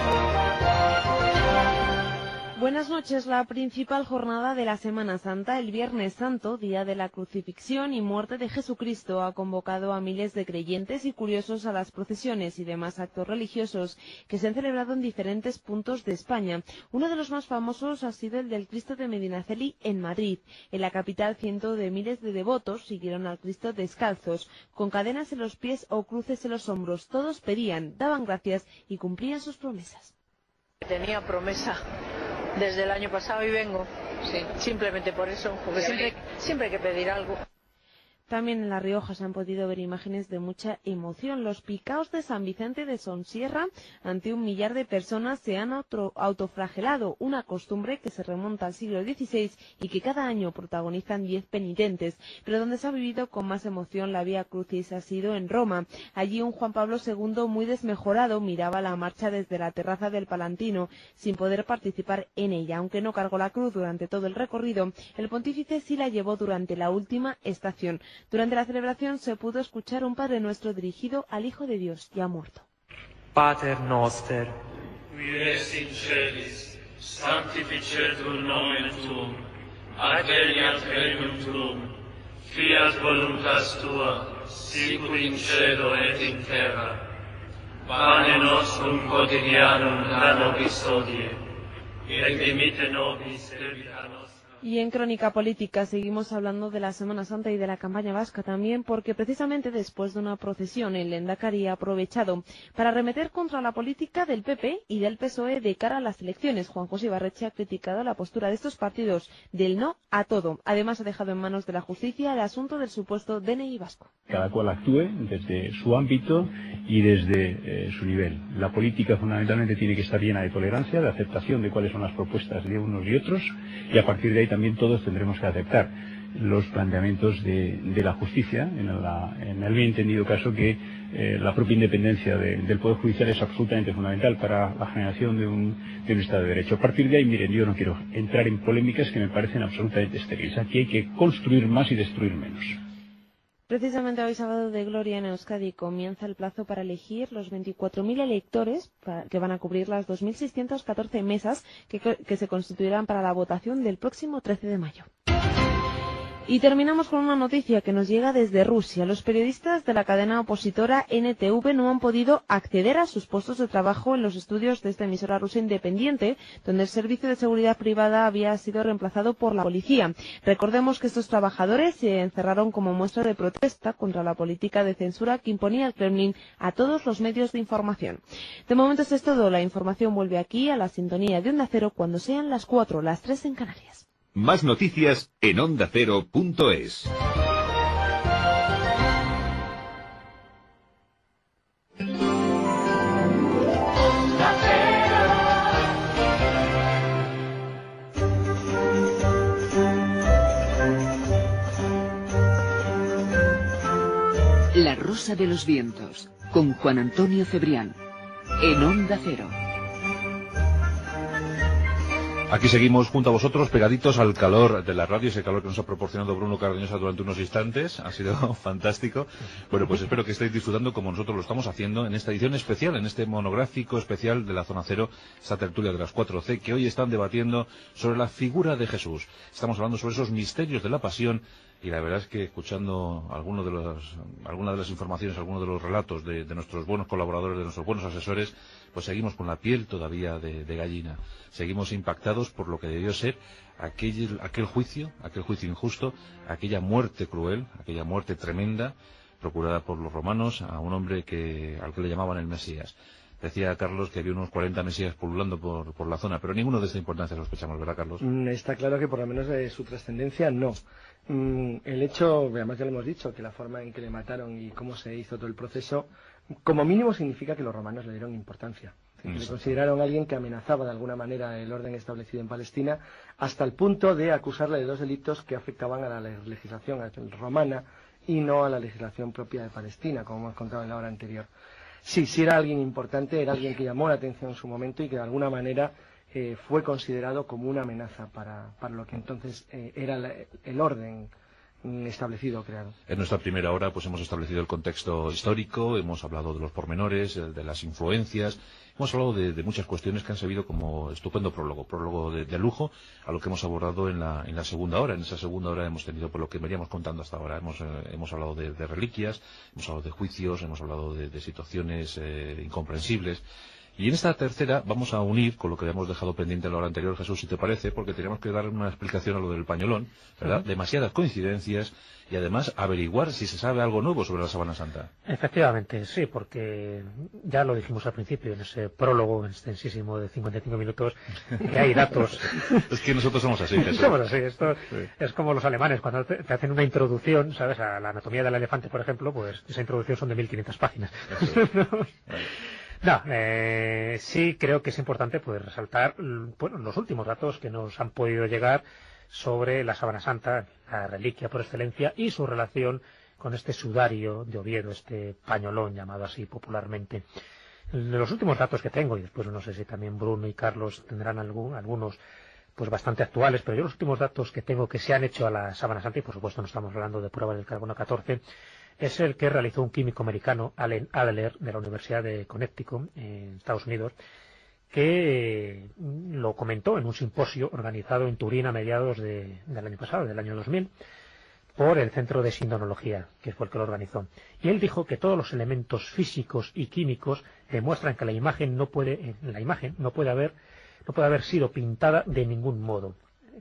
Buenas noches. La principal jornada de la Semana Santa, el Viernes Santo, día de la crucifixión y muerte de Jesucristo, ha convocado a miles de creyentes y curiosos a las procesiones y demás actos religiosos que se han celebrado en diferentes puntos de España. Uno de los más famosos ha sido el del Cristo de Medinaceli en Madrid. En la capital, cientos de miles de devotos siguieron al Cristo descalzos, con cadenas en los pies o cruces en los hombros. Todos pedían, daban gracias y cumplían sus promesas. Tenía promesa desde el año pasado y vengo. Sí. Simplemente por eso, porque siempre, siempre hay que pedir algo. También en La Rioja se han podido ver imágenes de mucha emoción. Los picaos de San Vicente de Sonsierra, ante un millar de personas, se han auto autoflagelado, una costumbre que se remonta al siglo XVI y que cada año protagonizan diez penitentes, pero donde se ha vivido con más emoción la Vía Crucis ha sido en Roma. Allí un Juan Pablo II muy desmejorado miraba la marcha desde la terraza del Palantino, sin poder participar en ella. Aunque no cargó la cruz durante todo el recorrido, el pontífice sí la llevó durante la última estación. Durante la celebración se pudo escuchar un Padre Nuestro dirigido al Hijo de Dios ya muerto. Pater noster, qui es in celis, sanctificetur nomen tuum, adveniat regnum tuum, fiat voluntas tua, sicur in cielo et in terra. Pane nostrum quotidianum da nobis hodie, et dimitte nobis debita. Y en Crónica Política seguimos hablando de la Semana Santa y de la campaña vasca también, porque precisamente después de una procesión el Endacari ha aprovechado para arremeter contra la política del PP y del PSOE de cara a las elecciones. Juan José Ibarreche ha criticado la postura de estos partidos del no a todo. Además ha dejado en manos de la justicia el asunto del supuesto DNI vasco. cada cual actúe desde su ámbito y desde eh, su nivel. La política fundamentalmente tiene que estar llena de tolerancia, de aceptación de cuáles son las propuestas de unos y otros, y a partir de ahí también todos tendremos que aceptar los planteamientos de, la justicia, en, la- en el bien entendido caso que eh, la propia independencia de- del Poder Judicial es absolutamente fundamental para la generación de un, de un Estado de Derecho. A partir de ahí, miren, yo no quiero entrar en polémicas que me parecen absolutamente estériles. Aquí hay que construir más y destruir menos. Precisamente hoy sábado de Gloria en Euskadi comienza el plazo para elegir los 24.000 electores que van a cubrir las 2.614 mesas que, que se constituirán para la votación del próximo 13 de mayo. Y terminamos con una noticia que nos llega desde Rusia. Los periodistas de la cadena opositora NTV no han podido acceder a sus puestos de trabajo en los estudios de esta emisora rusa independiente, donde el servicio de seguridad privada había sido reemplazado por la policía. Recordemos que estos trabajadores se encerraron como muestra de protesta contra la política de censura que imponía el Kremlin a todos los medios de información. De momento esto es todo. La información vuelve aquí a la sintonía de Onda Cero cuando sean las 4, las 3 en Canarias. Más noticias en ondacero.es. La Rosa de los Vientos, con Juan Antonio Cebrián, en Onda Cero. Aquí seguimos junto a vosotros, pegaditos al calor de la radio, ese calor que nos ha proporcionado Bruno Cardeñosa durante unos instantes. Ha sido fantástico. Bueno, pues espero que estéis disfrutando como nosotros lo estamos haciendo en esta edición especial, en este monográfico especial de la Zona Cero, esta tertulia de las 4C, que hoy están debatiendo sobre la figura de Jesús. Estamos hablando sobre esos misterios de la pasión y la verdad es que escuchando alguno de los, algunas de las informaciones, algunos de los relatos de, de nuestros buenos colaboradores, de nuestros buenos asesores, pues seguimos con la piel todavía de, gallina. Seguimos impactados por lo que debió ser aquel, aquel juicio, aquel juicio injusto, aquella muerte cruel, aquella muerte tremenda, procurada por los romanos a un hombre que, al que le llamaban el Mesías. Decía Carlos que había unos 40 Mesías pululando por, la zona, pero ninguno de esta importancia sospechamos, ¿verdad, Carlos? Mm, Está claro que por lo menos de su trascendencia no. Mm, El hecho, además ya lo hemos dicho, que la forma en que le mataron y cómo se hizo todo el proceso, como mínimo significa que los romanos le dieron importancia. Que le consideraron alguien que amenazaba de alguna manera el orden establecido en Palestina, hasta el punto de acusarle de dos delitos que afectaban a la legislación romana y no a la legislación propia de Palestina, como hemos contado en la hora anterior. Sí, sí era alguien importante, era alguien que llamó la atención en su momento y que de alguna manera eh, fue considerado como una amenaza para, para lo que entonces eh, era la- el orden establecido creado. En nuestra primera hora pues hemos establecido el contexto histórico, hemos hablado de los pormenores, eh, de las influencias, hemos hablado de, muchas cuestiones que han servido como estupendo prólogo, prólogo de, lujo a lo que hemos abordado en la, en la segunda hora. En esa segunda hora hemos tenido por lo que veníamos contando hasta ahora. Hemos, hemos hablado de, de reliquias, hemos hablado de juicios, hemos hablado de, de situaciones eh, incomprensibles. Y en esta tercera vamos a unir con lo que habíamos dejado pendiente en la hora anterior, Jesús, si te parece, porque teníamos que dar una explicación a lo del pañolón, ¿verdad? Demasiadas coincidencias y además averiguar si se sabe algo nuevo sobre la Sábana Santa. Efectivamente, sí, porque ya lo dijimos al principio, en ese prólogo extensísimo de 55 minutos, que hay datos. es que nosotros somos así, Jesús. Somos así, esto Sí. es como los alemanes, cuando te, hacen una introducción, ¿sabes? A la anatomía del elefante, por ejemplo, pues esa introducción son de 1500 páginas. No, eh, sí creo que es importante pues resaltar l- bueno, los últimos datos que nos han podido llegar sobre la Sábana Santa, la reliquia por excelencia, y su relación con este sudario de Oviedo, este pañolón llamado así popularmente. Los últimos datos que tengo, y después no sé si también Bruno y Carlos tendrán algún- algunos pues bastante actuales, pero yo los últimos datos que tengo que se han hecho a la Sábana Santa, y por supuesto no estamos hablando de pruebas del carbono 14, es el que realizó un químico americano, Allen Adler, de la Universidad de Connecticut, en Estados Unidos, que eh, lo comentó en un simposio organizado en Turín a mediados de- del año pasado, del año 2000. por el Centro de Sindonología, que fue el que lo organizó. Y él dijo que todos los elementos físicos y químicos demuestran que la imagen no puede, la imagen no puede haber, no puede haber sido pintada de ningún modo,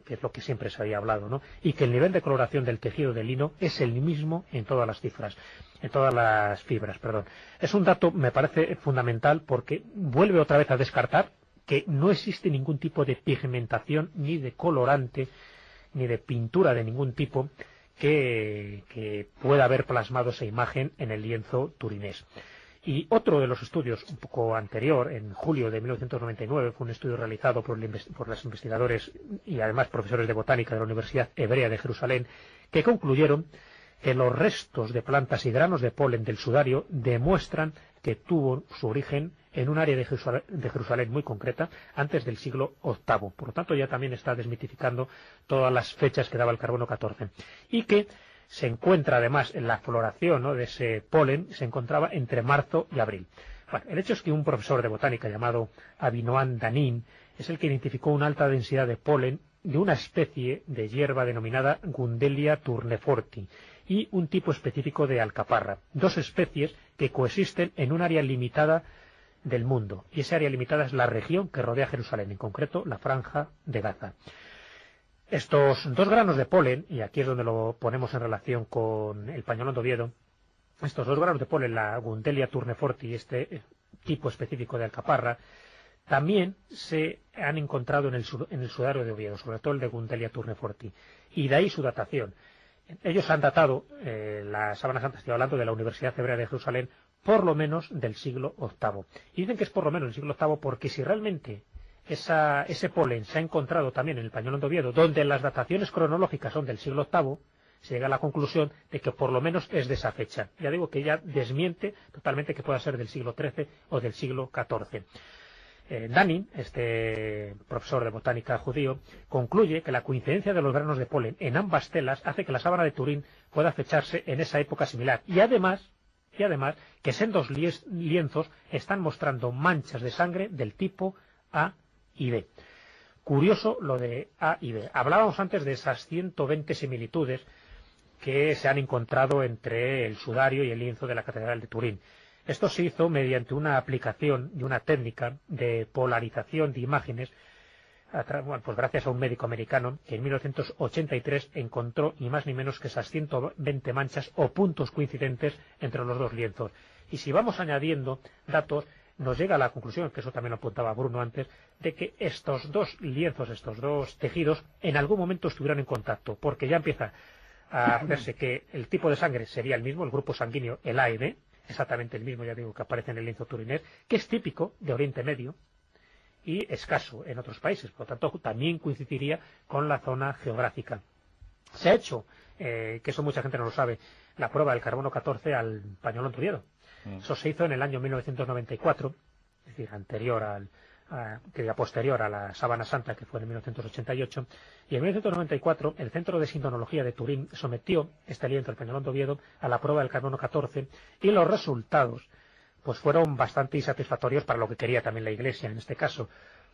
que es lo que siempre se había hablado, ¿no? Y que el nivel de coloración del tejido de lino es el mismo en todas las cifras, en todas las fibras, perdón. Es un dato, me parece fundamental, porque vuelve otra vez a descartar que no existe ningún tipo de pigmentación, ni de colorante, ni de pintura de ningún tipo que, pueda haber plasmado esa imagen en el lienzo turinés. Y otro de los estudios, un poco anterior, en julio de 1999, fue un estudio realizado por, los investigadores y además profesores de botánica de la Universidad Hebrea de Jerusalén, que concluyeron que los restos de plantas y granos de polen del sudario demuestran que tuvo su origen en un área de Jerusalén, muy concreta antes del siglo VIII. Por lo tanto, ya también está desmitificando todas las fechas que daba el carbono 14. Y que se encuentra además en la floración de ese polen, se encontraba entre marzo y abril. el hecho es que un profesor de botánica llamado Abinoan Danin es el que identificó una alta densidad de polen de una especie de hierba denominada Gundelia turneforti y un tipo específico de alcaparra, dos especies que coexisten en un área limitada del mundo. Y esa área limitada es la región que rodea Jerusalén, en concreto la franja de Gaza. Estos dos granos de polen, y aquí es donde lo ponemos en relación con el pañolón de Oviedo, estos dos granos de polen, la Gundelia turneforti y este tipo específico de alcaparra, también se han encontrado en el, en el sudario de Oviedo, sobre todo el de Gundelia turneforti, y de ahí su datación. Ellos han datado eh, la sábana santa, estoy hablando de la Universidad Hebrea de Jerusalén, por lo menos del siglo VIII. Y dicen que es por lo menos del siglo VIII porque si realmente ese polen se ha encontrado también en el pañolón de donde las dataciones cronológicas son del siglo VIII, se llega a la conclusión de que por lo menos es de esa fecha. Ya digo que ya desmiente totalmente que pueda ser del siglo XIII o del siglo XIV. Eh, este profesor de botánica judío, concluye que la coincidencia de los granos de polen en ambas telas hace que la sábana de Turín pueda fecharse en esa época similar. Y además, y además que sendos lienzos están mostrando manchas de sangre del tipo A Curioso lo de A y B. Hablábamos antes de esas 120 similitudes que se han encontrado entre el sudario y el lienzo de la Catedral de Turín. Esto se hizo mediante una aplicación y una técnica de polarización de imágenes pues gracias a un médico americano que en 1983 encontró ni más ni menos que esas 120 manchas o puntos coincidentes entre los dos lienzos. Y si vamos añadiendo datos, nos llega a la conclusión, que eso también lo apuntaba Bruno antes, de que estos dos lienzos, estos dos tejidos, en algún momento estuvieron en contacto, porque ya empieza a verse que el tipo de sangre sería el mismo, el grupo sanguíneo, el A y B, exactamente el mismo, ya digo, que aparece en el lienzo turinés, que es típico de Oriente Medio, y escaso en otros países. Por lo tanto, también coincidiría con la zona geográfica. Se ha hecho, eh, que eso mucha gente no lo sabe, la prueba del carbono 14 al pañolón turiero. Mm. Eso se hizo en el año 1994, es decir, anterior al, que era posterior a la Sábana Santa, que fue en 1988, y en 1994 el Centro de Sintonología de Turín sometió este aliento, el pañolón de Oviedo, a la prueba del carbono 14 y los resultados pues fueron bastante insatisfactorios para lo que quería también la Iglesia en este caso,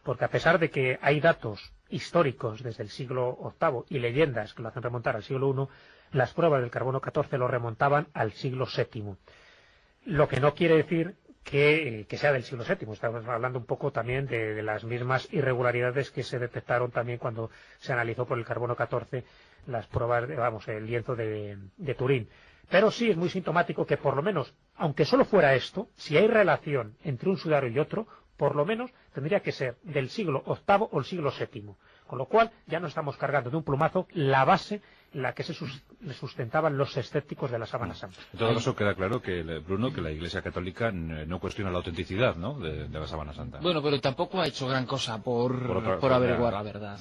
porque a pesar de que hay datos históricos desde el siglo VIII y leyendas que lo hacen remontar al siglo I, las pruebas del carbono 14 lo remontaban al siglo VII. Lo que no quiere decir que, sea del siglo VII. Estamos hablando un poco también de, las mismas irregularidades que se detectaron también cuando se analizó por el carbono 14 las pruebas, vamos, el lienzo de Turín. Pero sí es muy sintomático que por lo menos, aunque solo fuera esto, si hay relación entre un sudario y otro, por lo menos tendría que ser del siglo VIII o el siglo VII. Con lo cual ya no estamos cargando de un plumazo la base la que se sustentaban los escépticos de la Sábana mm. Santa. En todo caso, queda claro que, Bruno, que la Iglesia Católica no cuestiona la autenticidad ¿no? de, la Sábana Santa. Bueno, pero tampoco ha hecho gran cosa por, por, averiguar la verdad.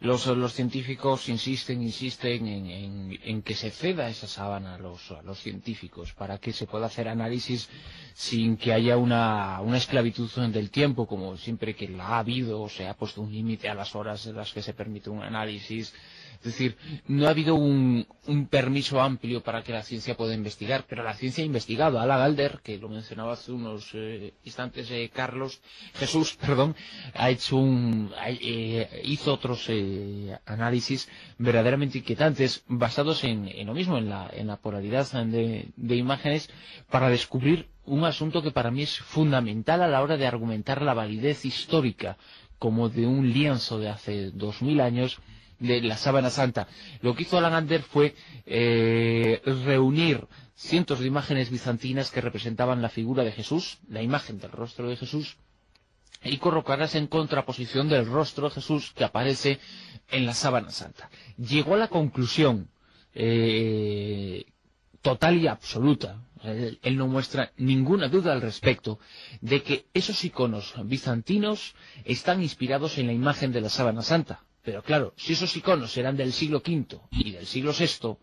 los, científicos insisten, insisten en, que se ceda esa sábana a los, los científicos para que se pueda hacer análisis sin que haya una, una esclavitud del tiempo, como siempre que la ha habido, o se ha puesto un límite a las horas en las que se permite un análisis decir, no ha habido un, permiso amplio para que la ciencia pueda investigar, pero la ciencia ha investigado. Ala Galder, que lo mencionaba hace unos eh, instantes eh, Carlos, Jesús, perdón, ha hecho un, eh, hizo otros análisis verdaderamente inquietantes basados en, lo mismo, en la, polaridad de imágenes, para descubrir un asunto que para mí es fundamental a la hora de argumentar la validez histórica como de un lienzo de hace dos mil años de la sábana santa. Lo que hizo Alan Ander fue eh, reunir cientos de imágenes bizantinas que representaban la figura de Jesús, la imagen del rostro de Jesús, y colocarlas en contraposición del rostro de Jesús que aparece en la sábana santa. Llegó a la conclusión eh, total y absoluta, él, él no muestra ninguna duda al respecto, de que esos iconos bizantinos están inspirados en la imagen de la sábana santa. Pero claro, si esos iconos eran del siglo V y del siglo VI,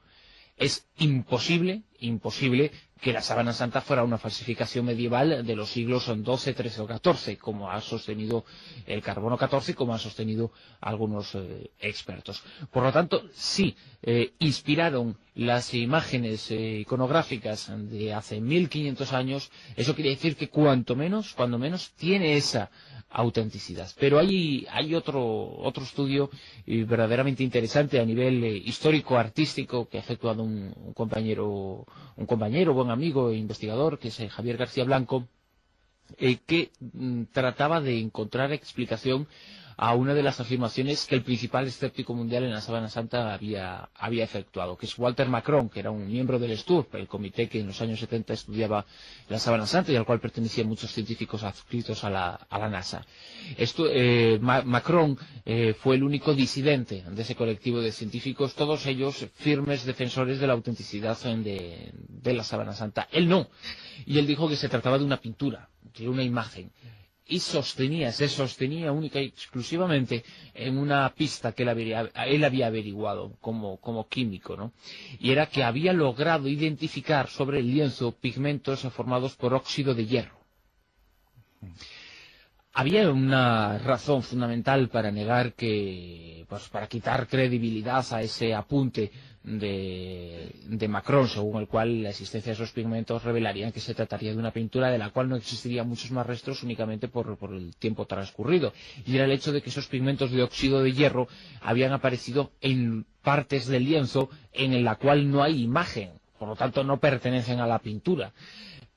es imposible, imposible que la sábana santa fuera una falsificación medieval de los siglos XII, XIII o XIV, como ha sostenido el carbono XIV, como han sostenido algunos eh, expertos. Por lo tanto, sí, eh, inspiraron las imágenes eh, iconográficas de hace 1500 años, eso quiere decir que cuanto menos, cuando menos, tiene esa autenticidad. Pero hay, hay otro, otro estudio eh, verdaderamente interesante a nivel eh, histórico-artístico que ha efectuado un, compañero, un compañero, buen amigo e investigador, que es eh, Javier García Blanco, que mm, trataba de encontrar explicación a una de las afirmaciones que el principal escéptico mundial en la Sábana Santa había, había efectuado, que es Walter Macron, que era un miembro del STURP, el comité que en los años 70 estudiaba la Sábana Santa y al cual pertenecían muchos científicos adscritos a la, a la NASA. Esto, eh, Ma- Macron eh, fue el único disidente de ese colectivo de científicos, todos ellos firmes defensores de la autenticidad de, de la Sábana Santa. Él no. Y él dijo que se trataba de una pintura, de una imagen y sostenía, se sostenía única y exclusivamente en una pista que él había, él había averiguado como, como químico, ¿no? Y era que había logrado identificar sobre el lienzo pigmentos formados por óxido de hierro. Había una razón fundamental para negar que, pues para quitar credibilidad a ese apunte de, Macron, según el cual la existencia de esos pigmentos revelarían que se trataría de una pintura de la cual no existirían muchos más restos únicamente por el tiempo transcurrido. Y era el hecho de que esos pigmentos de óxido de hierro habían aparecido en partes del lienzo en la cual no hay imagen, por lo tanto no pertenecen a la pintura.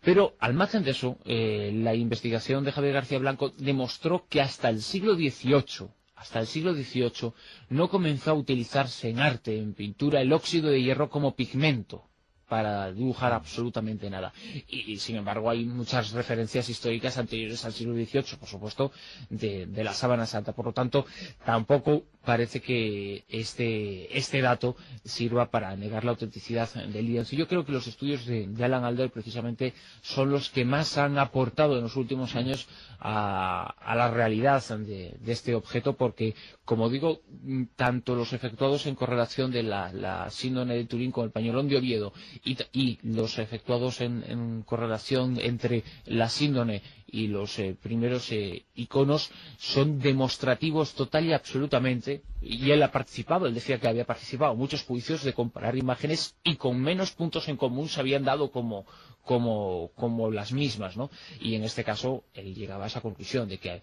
Pero, al margen de eso, eh, la investigación de Javier García Blanco demostró que hasta el siglo XVIII, hasta el siglo XVIII, no comenzó a utilizarse en arte, en pintura, el óxido de hierro como pigmento para dibujar absolutamente nada. Y, sin embargo, hay muchas referencias históricas anteriores al siglo XVIII, por supuesto, de, de la sábana santa. Por lo tanto, tampoco parece que este, este dato sirva para negar la autenticidad del lienzo. Yo creo que los estudios de, Alan Alder precisamente son los que más han aportado en los últimos años a, la realidad de, este objeto porque, como digo, tanto los efectuados en correlación de la, síndrome de Turín con el pañolón de Oviedo y, y los efectuados en, en, correlación entre la síndrome y los eh, primeros eh, iconos son demostrativos total y absolutamente, y él ha participado, él decía que había participado muchos juicios de comparar imágenes y con menos puntos en común se habían dado como, como, como las mismas, ¿no? Y en este caso él llegaba a esa conclusión de que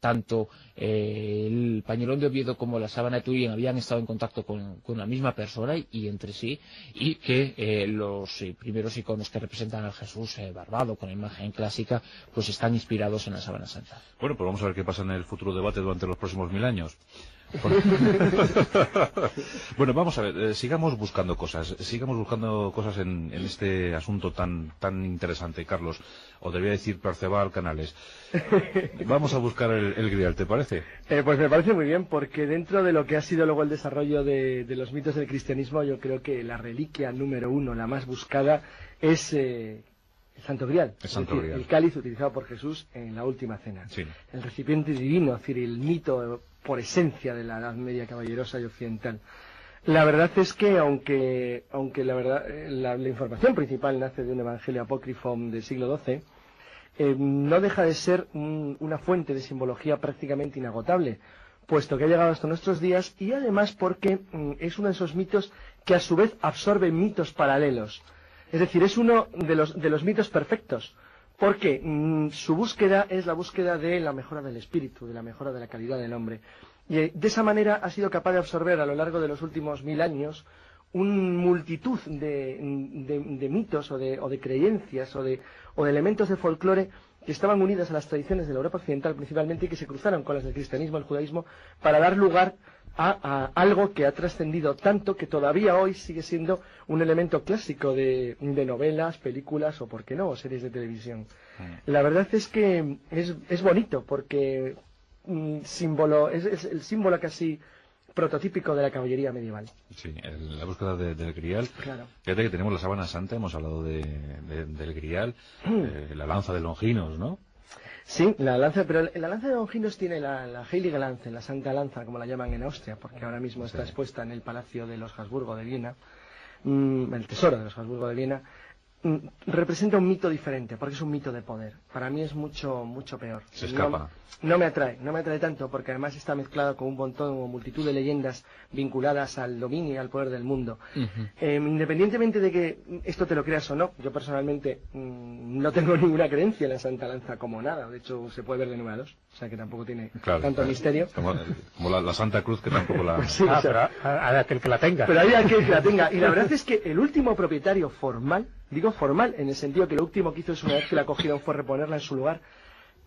tanto eh, el pañolón de Oviedo como la sábana de Turín habían estado en contacto con, con la misma persona y, entre sí, y que eh, los eh, primeros iconos que representan al Jesús barbado con imagen clásica, pues están inspirados en la sábana santa. Bueno, pues vamos a ver qué pasa en el futuro debate durante los próximos mil años. bueno, vamos a ver, eh, sigamos buscando cosas, sigamos buscando cosas en, en, este asunto tan tan interesante, Carlos, o debería decir Perceval Canales. Vamos a buscar el, el grial, ¿te parece? Eh, pues me parece muy bien, porque dentro de lo que ha sido luego el desarrollo de, de los mitos del cristianismo, yo creo que la reliquia número uno, la más buscada, es eh, el Santo Grial, el, Santo decir, Grial. el cáliz utilizado por Jesús en la última cena, sí. el recipiente divino, es decir, el mito por esencia de la Edad Media caballerosa y occidental. La verdad es que, aunque, aunque la, verdad, la, la información principal nace de un evangelio apócrifo del siglo XII, eh, no deja de ser un, una fuente de simbología prácticamente inagotable, puesto que ha llegado hasta nuestros días y además porque mm, es uno de esos mitos que a su vez absorbe mitos paralelos. Es decir, es uno de los, de los mitos perfectos, porque mm, su búsqueda es la búsqueda de la mejora del espíritu, de la mejora de la calidad del hombre. Y eh, de esa manera ha sido capaz de absorber a lo largo de los últimos mil años una multitud de, de mitos o de, creencias o de elementos de folclore que estaban unidas a las tradiciones de la Europa occidental principalmente y que se cruzaron con las del cristianismo y el judaísmo para dar lugar a, a algo que ha trascendido tanto que todavía hoy sigue siendo un elemento clásico de, de novelas, películas o, por qué no, series de televisión. La verdad es que es, es bonito porque mm, símbolo, es, es el símbolo casi prototípico de la caballería medieval. Sí, el- la búsqueda de- del grial. Claro. Fíjate que tenemos la sábana santa, hemos hablado de, de- del grial, Mm. eh, la lanza de Longinos, ¿no? Sí, la lanza, pero la lanza de Longinos tiene la, la Heilige Lanze, la Santa Lanza, como la llaman en Austria, porque ahora mismo está expuesta en el Palacio de los Habsburgo de Viena, mm, el tesoro de los Habsburgo de Viena, representa un mito diferente, porque es un mito de poder. Para mí es mucho, mucho peor. Se No- escapa. No, me atrae, no me atrae tanto, porque además está mezclado con un montón o multitud de leyendas vinculadas al dominio y al poder del mundo. Eh, independientemente de que esto te lo creas o no, yo personalmente mm, no tengo ninguna creencia en la Santa Lanza como nada. De hecho, se puede ver de 9 a 2, o sea que tampoco tiene Claro, tanto claro. misterio. Como, como la, la Santa Cruz, que tampoco la... Sí, o sea, Hay aquel que la tenga. pero hay aquel que la tenga. Y la verdad es que el último propietario formal, digo formal, en el sentido que lo último que hizo es una vez que la cogieron fue reponerla en su lugar,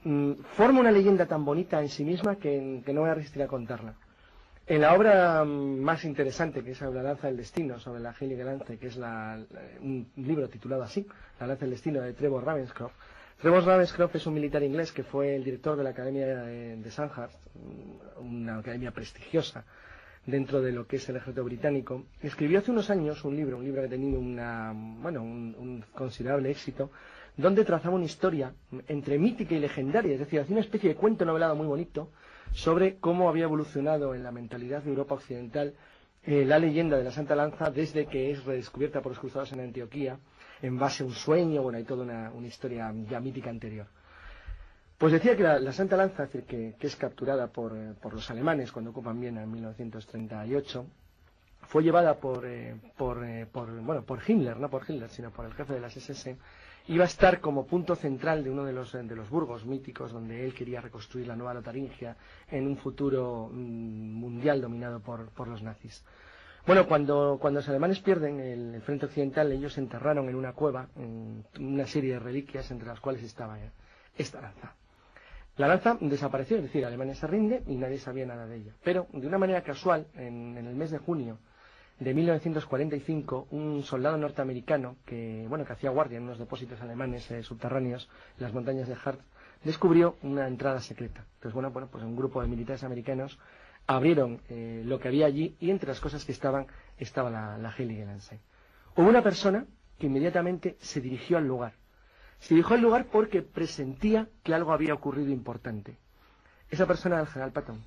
mm, forma una leyenda tan bonita en sí misma que, no voy a resistir a contarla. En la obra mm, más interesante, que es La lanza del destino, sobre la Heilige Lance, que es la- un libro titulado así, La lanza del destino, de Trevor Ravenscroft. Trevor Ravenscroft es un militar inglés que fue el director de la Academia de, de Sandhurst, mm, una academia prestigiosa dentro de lo que es el ejército británico. Escribió hace unos años un libro, un libro que ha tenido una, bueno, un, considerable éxito, donde trazaba una historia entre mítica y legendaria, es decir, hacía una especie de cuento novelado muy bonito sobre cómo había evolucionado en la mentalidad de Europa occidental eh, la leyenda de la Santa Lanza desde que es redescubierta por los cruzados en Antioquía en base a un sueño, bueno, hay toda una historia ya mítica anterior. Pues decía que la, Santa Lanza, decir, que, que es capturada por, eh, por los alemanes cuando ocupan Viena en 1938, fue llevada por, eh, por, eh, por, bueno, por Himmler, no por Hitler, sino por el jefe de las SS, iba a estar como punto central de uno de los, de los burgos míticos donde él quería reconstruir la nueva Lotaringia en un futuro mm, mundial dominado por, por los nazis. Bueno, cuando, cuando los alemanes pierden el, frente occidental, ellos enterraron en una cueva en una serie de reliquias entre las cuales estaba esta lanza. La lanza desapareció, es decir, Alemania se rinde y nadie sabía nada de ella. Pero, de una manera casual, en, el mes de junio de 1945, un soldado norteamericano que, bueno, que hacía guardia en unos depósitos alemanes eh, subterráneos en las montañas de Hart, descubrió una entrada secreta. Entonces, bueno, bueno, pues un grupo de militares americanos abrieron eh, lo que había allí y entre las cosas que estaban estaba la, la Heilige Lanze. Hubo una persona que inmediatamente se dirigió al lugar. Se dirigió al lugar porque presentía que algo había ocurrido importante. Esa persona era el general Patton.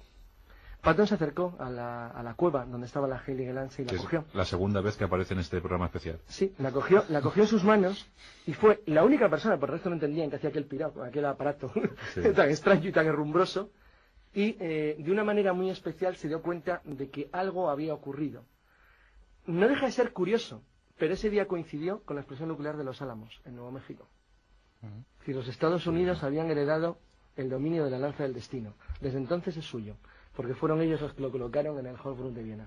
Patton se acercó a la, a la cueva donde estaba la Heilige Lanze y la que es cogió. la segunda vez que aparece en este programa especial. Sí, la cogió, la cogió en sus manos y fue la única persona, por el resto no entendían que hacía aquel pirado, aquel aparato Sí. tan extraño y tan herrumbroso. Y eh, de una manera muy especial se dio cuenta de que algo había ocurrido. No deja de ser curioso, pero ese día coincidió con la explosión nuclear de los Álamos, en Nuevo México. Decir, los Estados Unidos habían heredado el dominio de la lanza del destino. Desde entonces es suyo, porque fueron ellos los que lo colocaron en el Hofbrunn de Viena.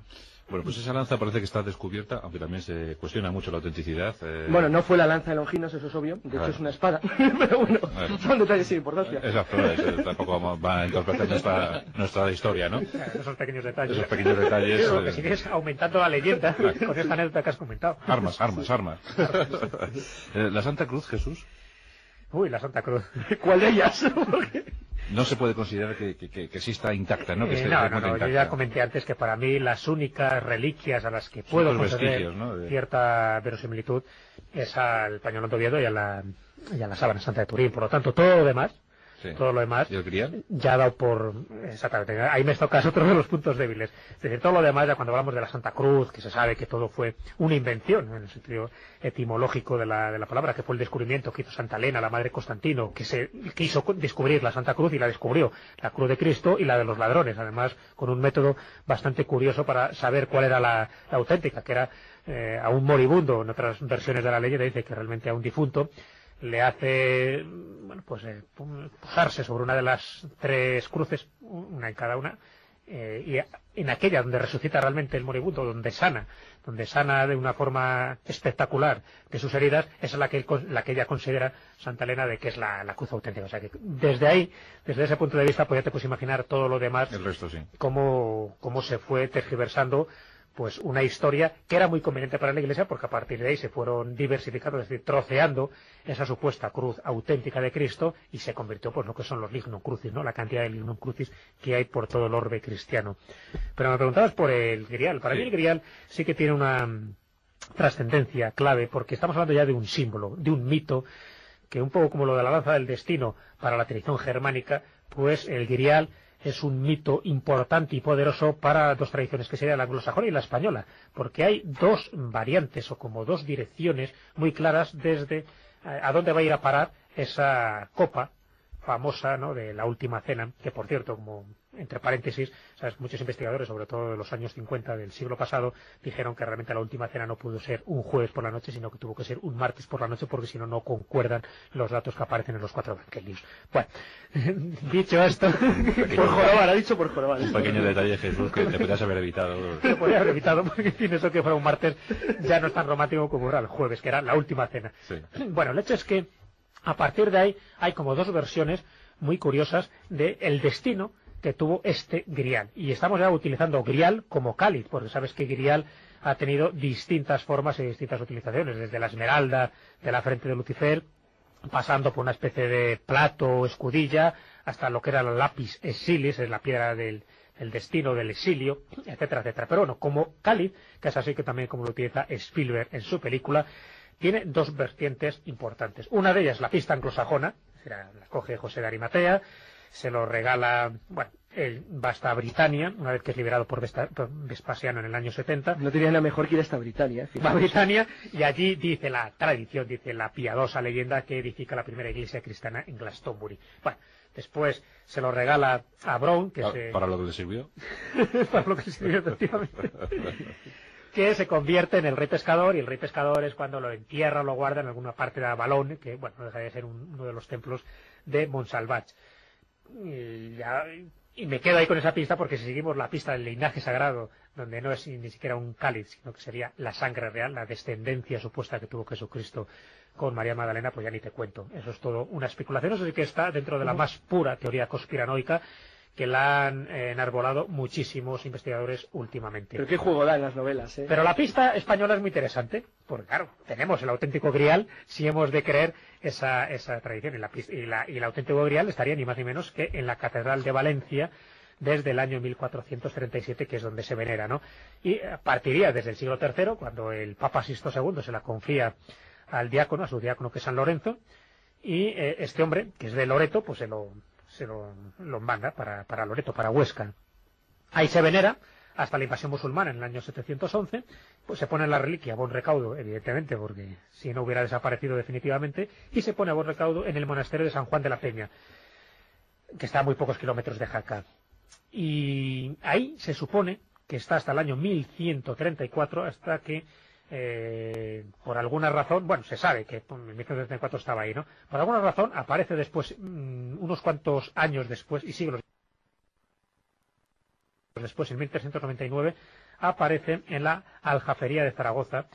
Bueno, pues esa lanza parece que está descubierta, aunque también se cuestiona mucho la autenticidad. eh, Bueno, no fue la lanza de Longinos, eso es obvio. De Claro. hecho, es una espada. Pero bueno, son detalles sin importancia. Exacto, eso tampoco vamos- va a entorpecer nuestra, nuestra historia, ¿no? Esos pequeños detalles. Esos pequeños detalles. Que eh, sigues aumentando la leyenda con esta anécdota que has comentado. Armas, armas, armas. Eh, la Santa Cruz, Jesús, Uy, la Santa Cruz. ¿Cuál de ellas? no se puede considerar que, que, que, está intacta, ¿no? Que Eh, no, no, no, yo intacta. ya comenté antes que para mí las únicas reliquias a las que puedo conceder ¿no? De- cierta verosimilitud es al pañolón de Oviedo y a la, y a la sábana santa de Turín. Por lo tanto, todo lo demás Sí. Todo lo demás ya ha dado por... Exactamente, ahí me tocas otro de los puntos débiles. Es decir, todo lo demás, ya cuando hablamos de la Santa Cruz, que se sabe que todo fue una invención, en el sentido etimológico de la, de la palabra, que fue el descubrimiento que hizo Santa Elena, la madre Constantino, que se quiso descubrir la Santa Cruz y la descubrió, la Cruz de Cristo y la de los ladrones, además con un método bastante curioso para saber cuál era la, la auténtica, que era eh, a un moribundo, en otras versiones de la leyenda dice que realmente a un difunto, le hace bueno, pues eh, posarse sobre una de las tres cruces, una en cada una, eh, y en aquella donde resucita realmente el moribundo, donde sana, donde sana de una forma espectacular de sus heridas, esa es la que, él la que ella considera Santa Elena de que es la, la cruz auténtica. O sea que desde ahí, desde ese punto de vista, pues ya te puedes imaginar todo lo demás, El resto sí. cómo, cómo se fue tergiversando pues una historia que era muy conveniente para la Iglesia porque a partir de ahí se fueron diversificando, es decir, troceando esa supuesta cruz auténtica de Cristo y se convirtió pues lo que son los lignum crucis, ¿no? La cantidad de lignum crucis que hay por todo el orbe cristiano. Pero me preguntabas por el grial. Para Sí. mí el grial sí que tiene una mm, trascendencia clave porque estamos hablando ya de un símbolo, de un mito que un poco como lo de la lanza del destino para la tradición germánica, pues el grial es un mito importante y poderoso para dos tradiciones, que sería la anglosajona y la española, porque hay dos variantes o como dos direcciones muy claras desde eh, a dónde va a ir a parar esa copa famosa ¿no? de la última cena, que por cierto, como entre paréntesis, ¿sabes? muchos investigadores, sobre todo de los años 50 del siglo pasado, dijeron que realmente la última cena no pudo ser un jueves por la noche, sino que tuvo que ser un martes por la noche, porque si no, no concuerdan los datos que aparecen en los cuatro evangelios. Bueno, dicho esto, Por jorobar, ha dicho por jorobar. Un pequeño detalle, Jesús, que te podrías haber evitado. lo podría haber evitado, porque en fin, eso que fuera un martes ya no es tan romántico como era el jueves, que era la última cena. Sí. Bueno, el hecho es que a partir de ahí hay como dos versiones muy curiosas de el destino que tuvo este grial. Y estamos ya utilizando grial como cáliz, porque sabes que grial ha tenido distintas formas y distintas utilizaciones, desde la esmeralda de la frente de Lucifer, pasando por una especie de plato o escudilla, hasta lo que era el lápiz exilis, es la piedra del, del destino, del exilio, etcétera, etcétera. Pero bueno, como cáliz, que es así que también como lo utiliza Spielberg en su película, tiene dos vertientes importantes. Una de ellas, la pista anglosajona, la coge José de Arimatea, se lo regala, bueno, él va hasta Britania, una vez que es liberado por, Vesta- por Vespasiano en el año 70, No tenía nada mejor que ir hasta Britania. va a. Britania y allí dice la tradición, dice la piadosa leyenda que edifica la primera iglesia cristiana en Glastonbury. Bueno, después se lo regala a Brown, que Pa- se... ¿Para lo que le sirvió? para lo que sirvió, efectivamente. que se convierte en el rey pescador y el rey pescador es cuando lo entierra o lo guarda en alguna parte de Avalon, que bueno, no deja de ser un- uno de los templos de. Y, ya- y me quedo ahí con esa pista porque si seguimos la pista del linaje sagrado, donde no es ni siquiera un cáliz, sino que sería la sangre real, la descendencia supuesta que tuvo Jesucristo con María Magdalena, pues ya ni te cuento. Eso es todo una especulación, eso sí que está dentro de la más pura teoría conspiranoica que la han eh, enarbolado muchísimos investigadores últimamente. Pero qué juego da en las novelas, ¿eh? Pero la pista española es muy interesante, porque claro, tenemos el auténtico grial si hemos de creer esa, esa tradición. Y, la, pis- y, la- y el auténtico grial estaría ni más ni menos que en la Catedral de Valencia desde el año 1437, que es donde se venera, ¿no? Y eh, partiría desde el siglo III, cuando el Papa Sisto II se la confía al diácono, a su diácono que es San Lorenzo, y eh, este hombre, que es de Loreto, pues se lo, se lo, lo manda para, para Loreto, para Huesca. Ahí se venera hasta la invasión musulmana en el año 711, pues se pone la reliquia a buen recaudo, evidentemente, porque si no hubiera desaparecido definitivamente, y se pone a buen recaudo en el monasterio de San Juan de la Peña, que está a muy pocos kilómetros de Jaca. Y ahí se supone que está hasta el año 1134, hasta que eh, por alguna razón, bueno, se sabe que en 1134 estaba ahí, ¿no? Por alguna razón aparece después, mm, unos cuantos años después y siglos después, en 1399, aparece en la Aljafería de Zaragoza,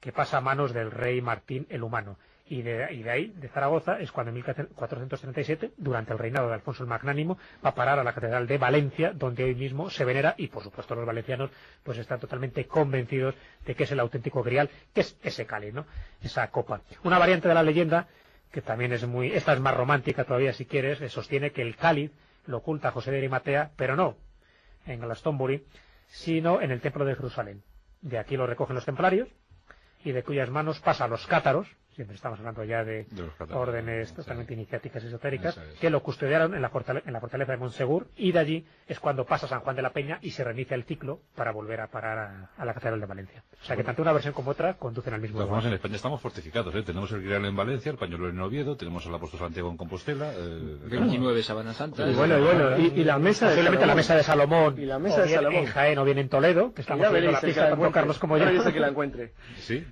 que pasa a manos del rey Martín el Humano. Y de, ahí, de Zaragoza, es cuando en 1437, durante el reinado de Alfonso el Magnánimo, va a parar a la Catedral de Valencia, donde hoy mismo se venera, y por supuesto los valencianos pues están totalmente convencidos de que es el auténtico grial, que es ese cáliz, ¿no? Esa copa. Una variante de la leyenda, que también es muy, esta es más romántica todavía si quieres, eh, sostiene que el cáliz lo oculta José de Arimatea, pero no en Glastonbury, sino en el templo de Jerusalén. De aquí lo recogen los templarios y de cuyas manos pasa a los cátaros, siempre estamos hablando ya de, De órdenes totalmente iniciáticas esotéricas, Eso es. que lo custodiaron en la, fortale- en la fortaleza de Montsegur y de allí es cuando pasa San Juan de la Peña y se reinicia el ciclo para volver a parar a, a la Catedral de Valencia. O sea que tanto una versión como otra conducen al De mismo lugar. en España estamos fortificados, ¿eh? Tenemos el Grial en Valencia, el pañuelo en Oviedo, tenemos al apóstol Santiago en Compostela. Eh, 29 Sábanas Santas. Y bueno, y bueno, y, y la mesa de Posiblemente la Salomón. mesa de Salomón, Y la mesa de Salomón. en Jaén o bien en Toledo, que estamos viendo la el pista la tanto encuentre. Carlos como yo. Que la encuentre. Sí.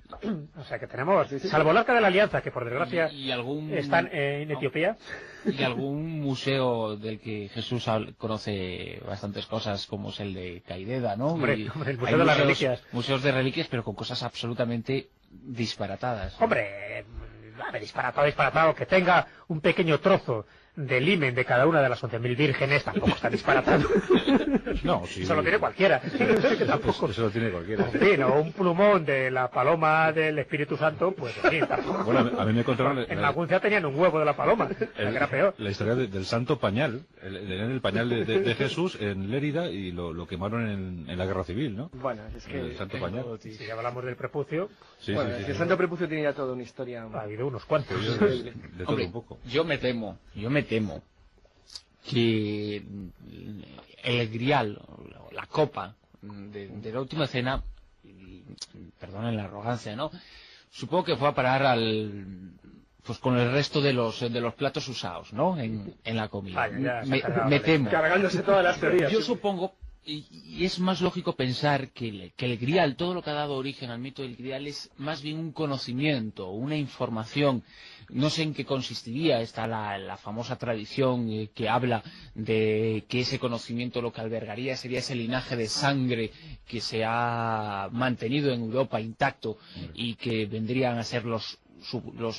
O sea que tenemos, salvo el Arca de la Alianza, que por desgracia Y algún- están en Etiopía, y algún museo del que Jesús conoce bastantes cosas, como es el de Caideda, ¿no? Hombre, Y hombre, el Museo de las museos- Reliquias. Museos de reliquias, pero con cosas absolutamente disparatadas. Hombre, a ver, disparatado, disparatado, que tenga un pequeño trozo del himen de cada una de las 11.000 vírgenes, tampoco está disparatado. No, sí. Eso lo tiene cualquiera. Que tampoco. Eso lo tiene cualquiera. En fin, o un plumón de la paloma del Espíritu Santo, pues fin, tampoco. Bueno, a mí- me contaron En la- Maguncia tenían un huevo de la paloma, que el- era peor. la historia de- del santo pañal, el, el- el pañal de, de- de Jesús en Lérida y lo, lo quemaron en, en la guerra civil, ¿no? Bueno, es que... El santo pañal. Si ya hablamos del prepucio, Sí, bueno, sí, sí, el sí. Santo Prepucio tiene ya toda una historia. ha habido unos cuantos. De, de todo Hombre, un poco. Yo me temo, yo me temo que el grial, la copa de, de la última cena, perdonen la arrogancia, ¿no? Supongo que fue a parar al pues con el resto de los de los platos usados, ¿no? En, en la comida. Ya, me, cargado, temo. Cargándose todas las teorías. Yo supongo, y, y es más lógico pensar que el, que el grial, todo lo que ha dado origen al mito del grial es más bien un conocimiento, una información. No sé en qué consistiría, está la, la famosa tradición eh, que habla de que ese conocimiento lo que albergaría sería ese linaje de sangre que se ha mantenido en Europa intacto y que vendrían a ser los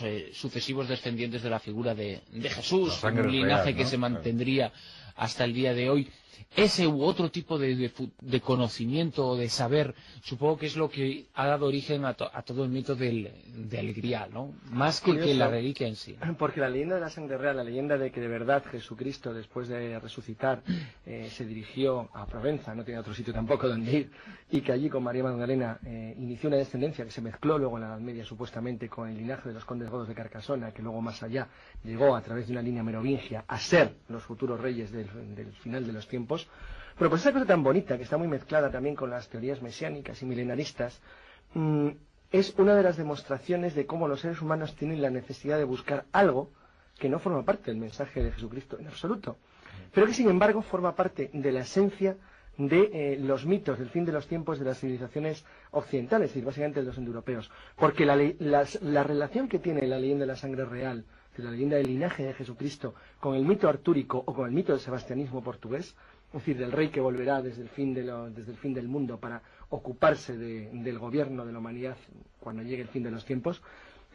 eh, sucesivos descendientes de la figura de, Jesús, un linaje real, que se mantendría hasta el día de hoy. Ese u otro tipo de, de fu- de conocimiento o de saber, supongo que es lo que ha dado origen a, to- a todo el mito del, del grial, ¿no? Más que, la reliquia en sí. Porque la leyenda de la sangre real, la leyenda de que de verdad Jesucristo, después de resucitar, eh, se dirigió a Provenza, no tenía otro sitio tampoco donde ir, y que allí con María Magdalena eh, inició una descendencia que se mezcló luego en la Edad Media supuestamente con el linaje de los condes godos de Carcasona, que luego más allá llegó a través de una línea merovingia a ser los futuros reyes del, del final de los tiempos. Pero pues esa cosa tan bonita, que está muy mezclada también con las teorías mesiánicas y milenaristas, mm, es una de las demostraciones de cómo los seres humanos tienen la necesidad de buscar algo que no forma parte del mensaje de Jesucristo en absoluto, pero que sin embargo forma parte de la esencia de eh, los mitos del fin de los tiempos de las civilizaciones occidentales, es decir, básicamente de los indoeuropeos. Porque la, la relación que tiene la leyenda de la sangre real, decir, la leyenda del linaje de Jesucristo, con el mito artúrico o con el mito del sebastianismo portugués, es decir, del rey que volverá desde el fin, desde el fin del mundo para ocuparse de- del gobierno de la humanidad cuando llegue el fin de los tiempos,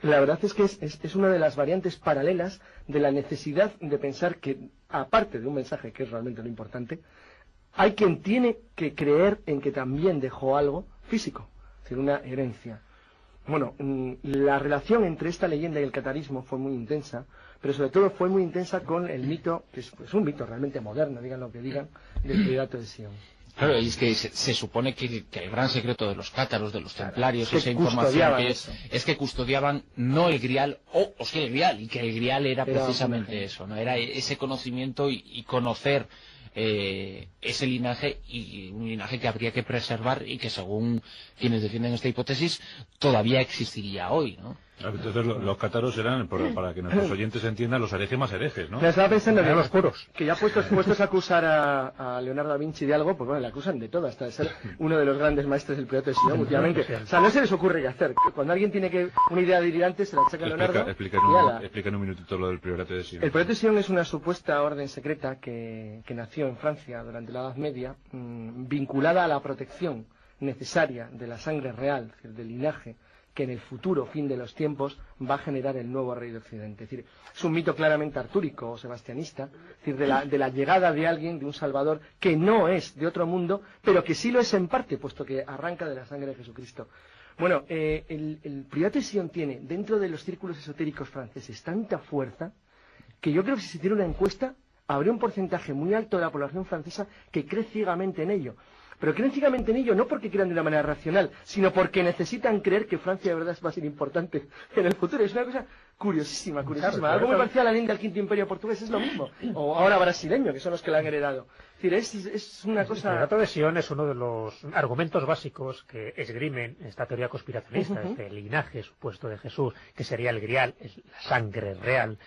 la verdad es que es, es- es una de las variantes paralelas de la necesidad de pensar que, aparte de un mensaje que es realmente lo importante, hay quien tiene que creer en que también dejó algo físico, es decir, una herencia. Bueno, mm, la relación entre esta leyenda y el catarismo fue muy intensa, pero sobre todo fue muy intensa con el mito, que es, es un mito realmente moderno, digan lo que digan, del Priorato de Sion. Claro, y es que se, se supone que, que el gran secreto de los cátaros, de los templarios, que esa información que es, que custodiaban no el grial, o, o sí el grial, y que el grial era, Era precisamente eso, ¿no? Era ese conocimiento y, y conocer eh, ese linaje y un linaje que habría que preservar y que según quienes defienden esta hipótesis todavía existiría hoy, ¿no? Entonces lo- los cátaros eran, por- para que nuestros oyentes entiendan, los herejes más herejes, ¿no? Me estaba pensando que Eran los puros. Que ya puestos, puestos a acusar a, a Leonardo da Vinci de algo, pues bueno, le acusan de todo, hasta de ser uno de los grandes maestros del Priorato de Sion últimamente. O sea, no se les ocurre qué hacer. Cuando alguien tiene que una idea delirante, se la achaca a Leonardo. Explica, explica en un, ala. explica en un minutito lo del priorate de Sion. El Priorato de Sion es una supuesta orden secreta que, que nació en Francia durante la Edad Media, mm, vinculada a la protección necesaria de la sangre real, es decir, del linaje, que en el futuro fin de los tiempos va a generar el nuevo rey de Occidente. Es decir, es un mito claramente artúrico o sebastianista, es decir, de la, de la llegada de alguien, de un salvador, que no es de otro mundo, pero que sí lo es en parte, puesto que arranca de la sangre de Jesucristo. Bueno, eh, el, el Sion tiene, dentro de los círculos esotéricos franceses, tanta fuerza que yo creo que si se hiciera una encuesta, habría un porcentaje muy alto de la población francesa que cree ciegamente en ello. Pero creen ciegamente en ello no porque crean de una manera racional, sino porque necesitan creer que Francia de verdad va a ser importante en el futuro. Es una cosa curiosísima, curiosísima. Claro, Algo muy claro. parecido a la leyenda del quinto imperio portugués, es lo mismo. O ahora brasileño, que son los que la han heredado. Es decir, es, es una El cosa... relato de Sion es uno de los argumentos básicos que esgrimen esta teoría conspiracionista, este linaje supuesto de Jesús, que sería el grial, la sangre real,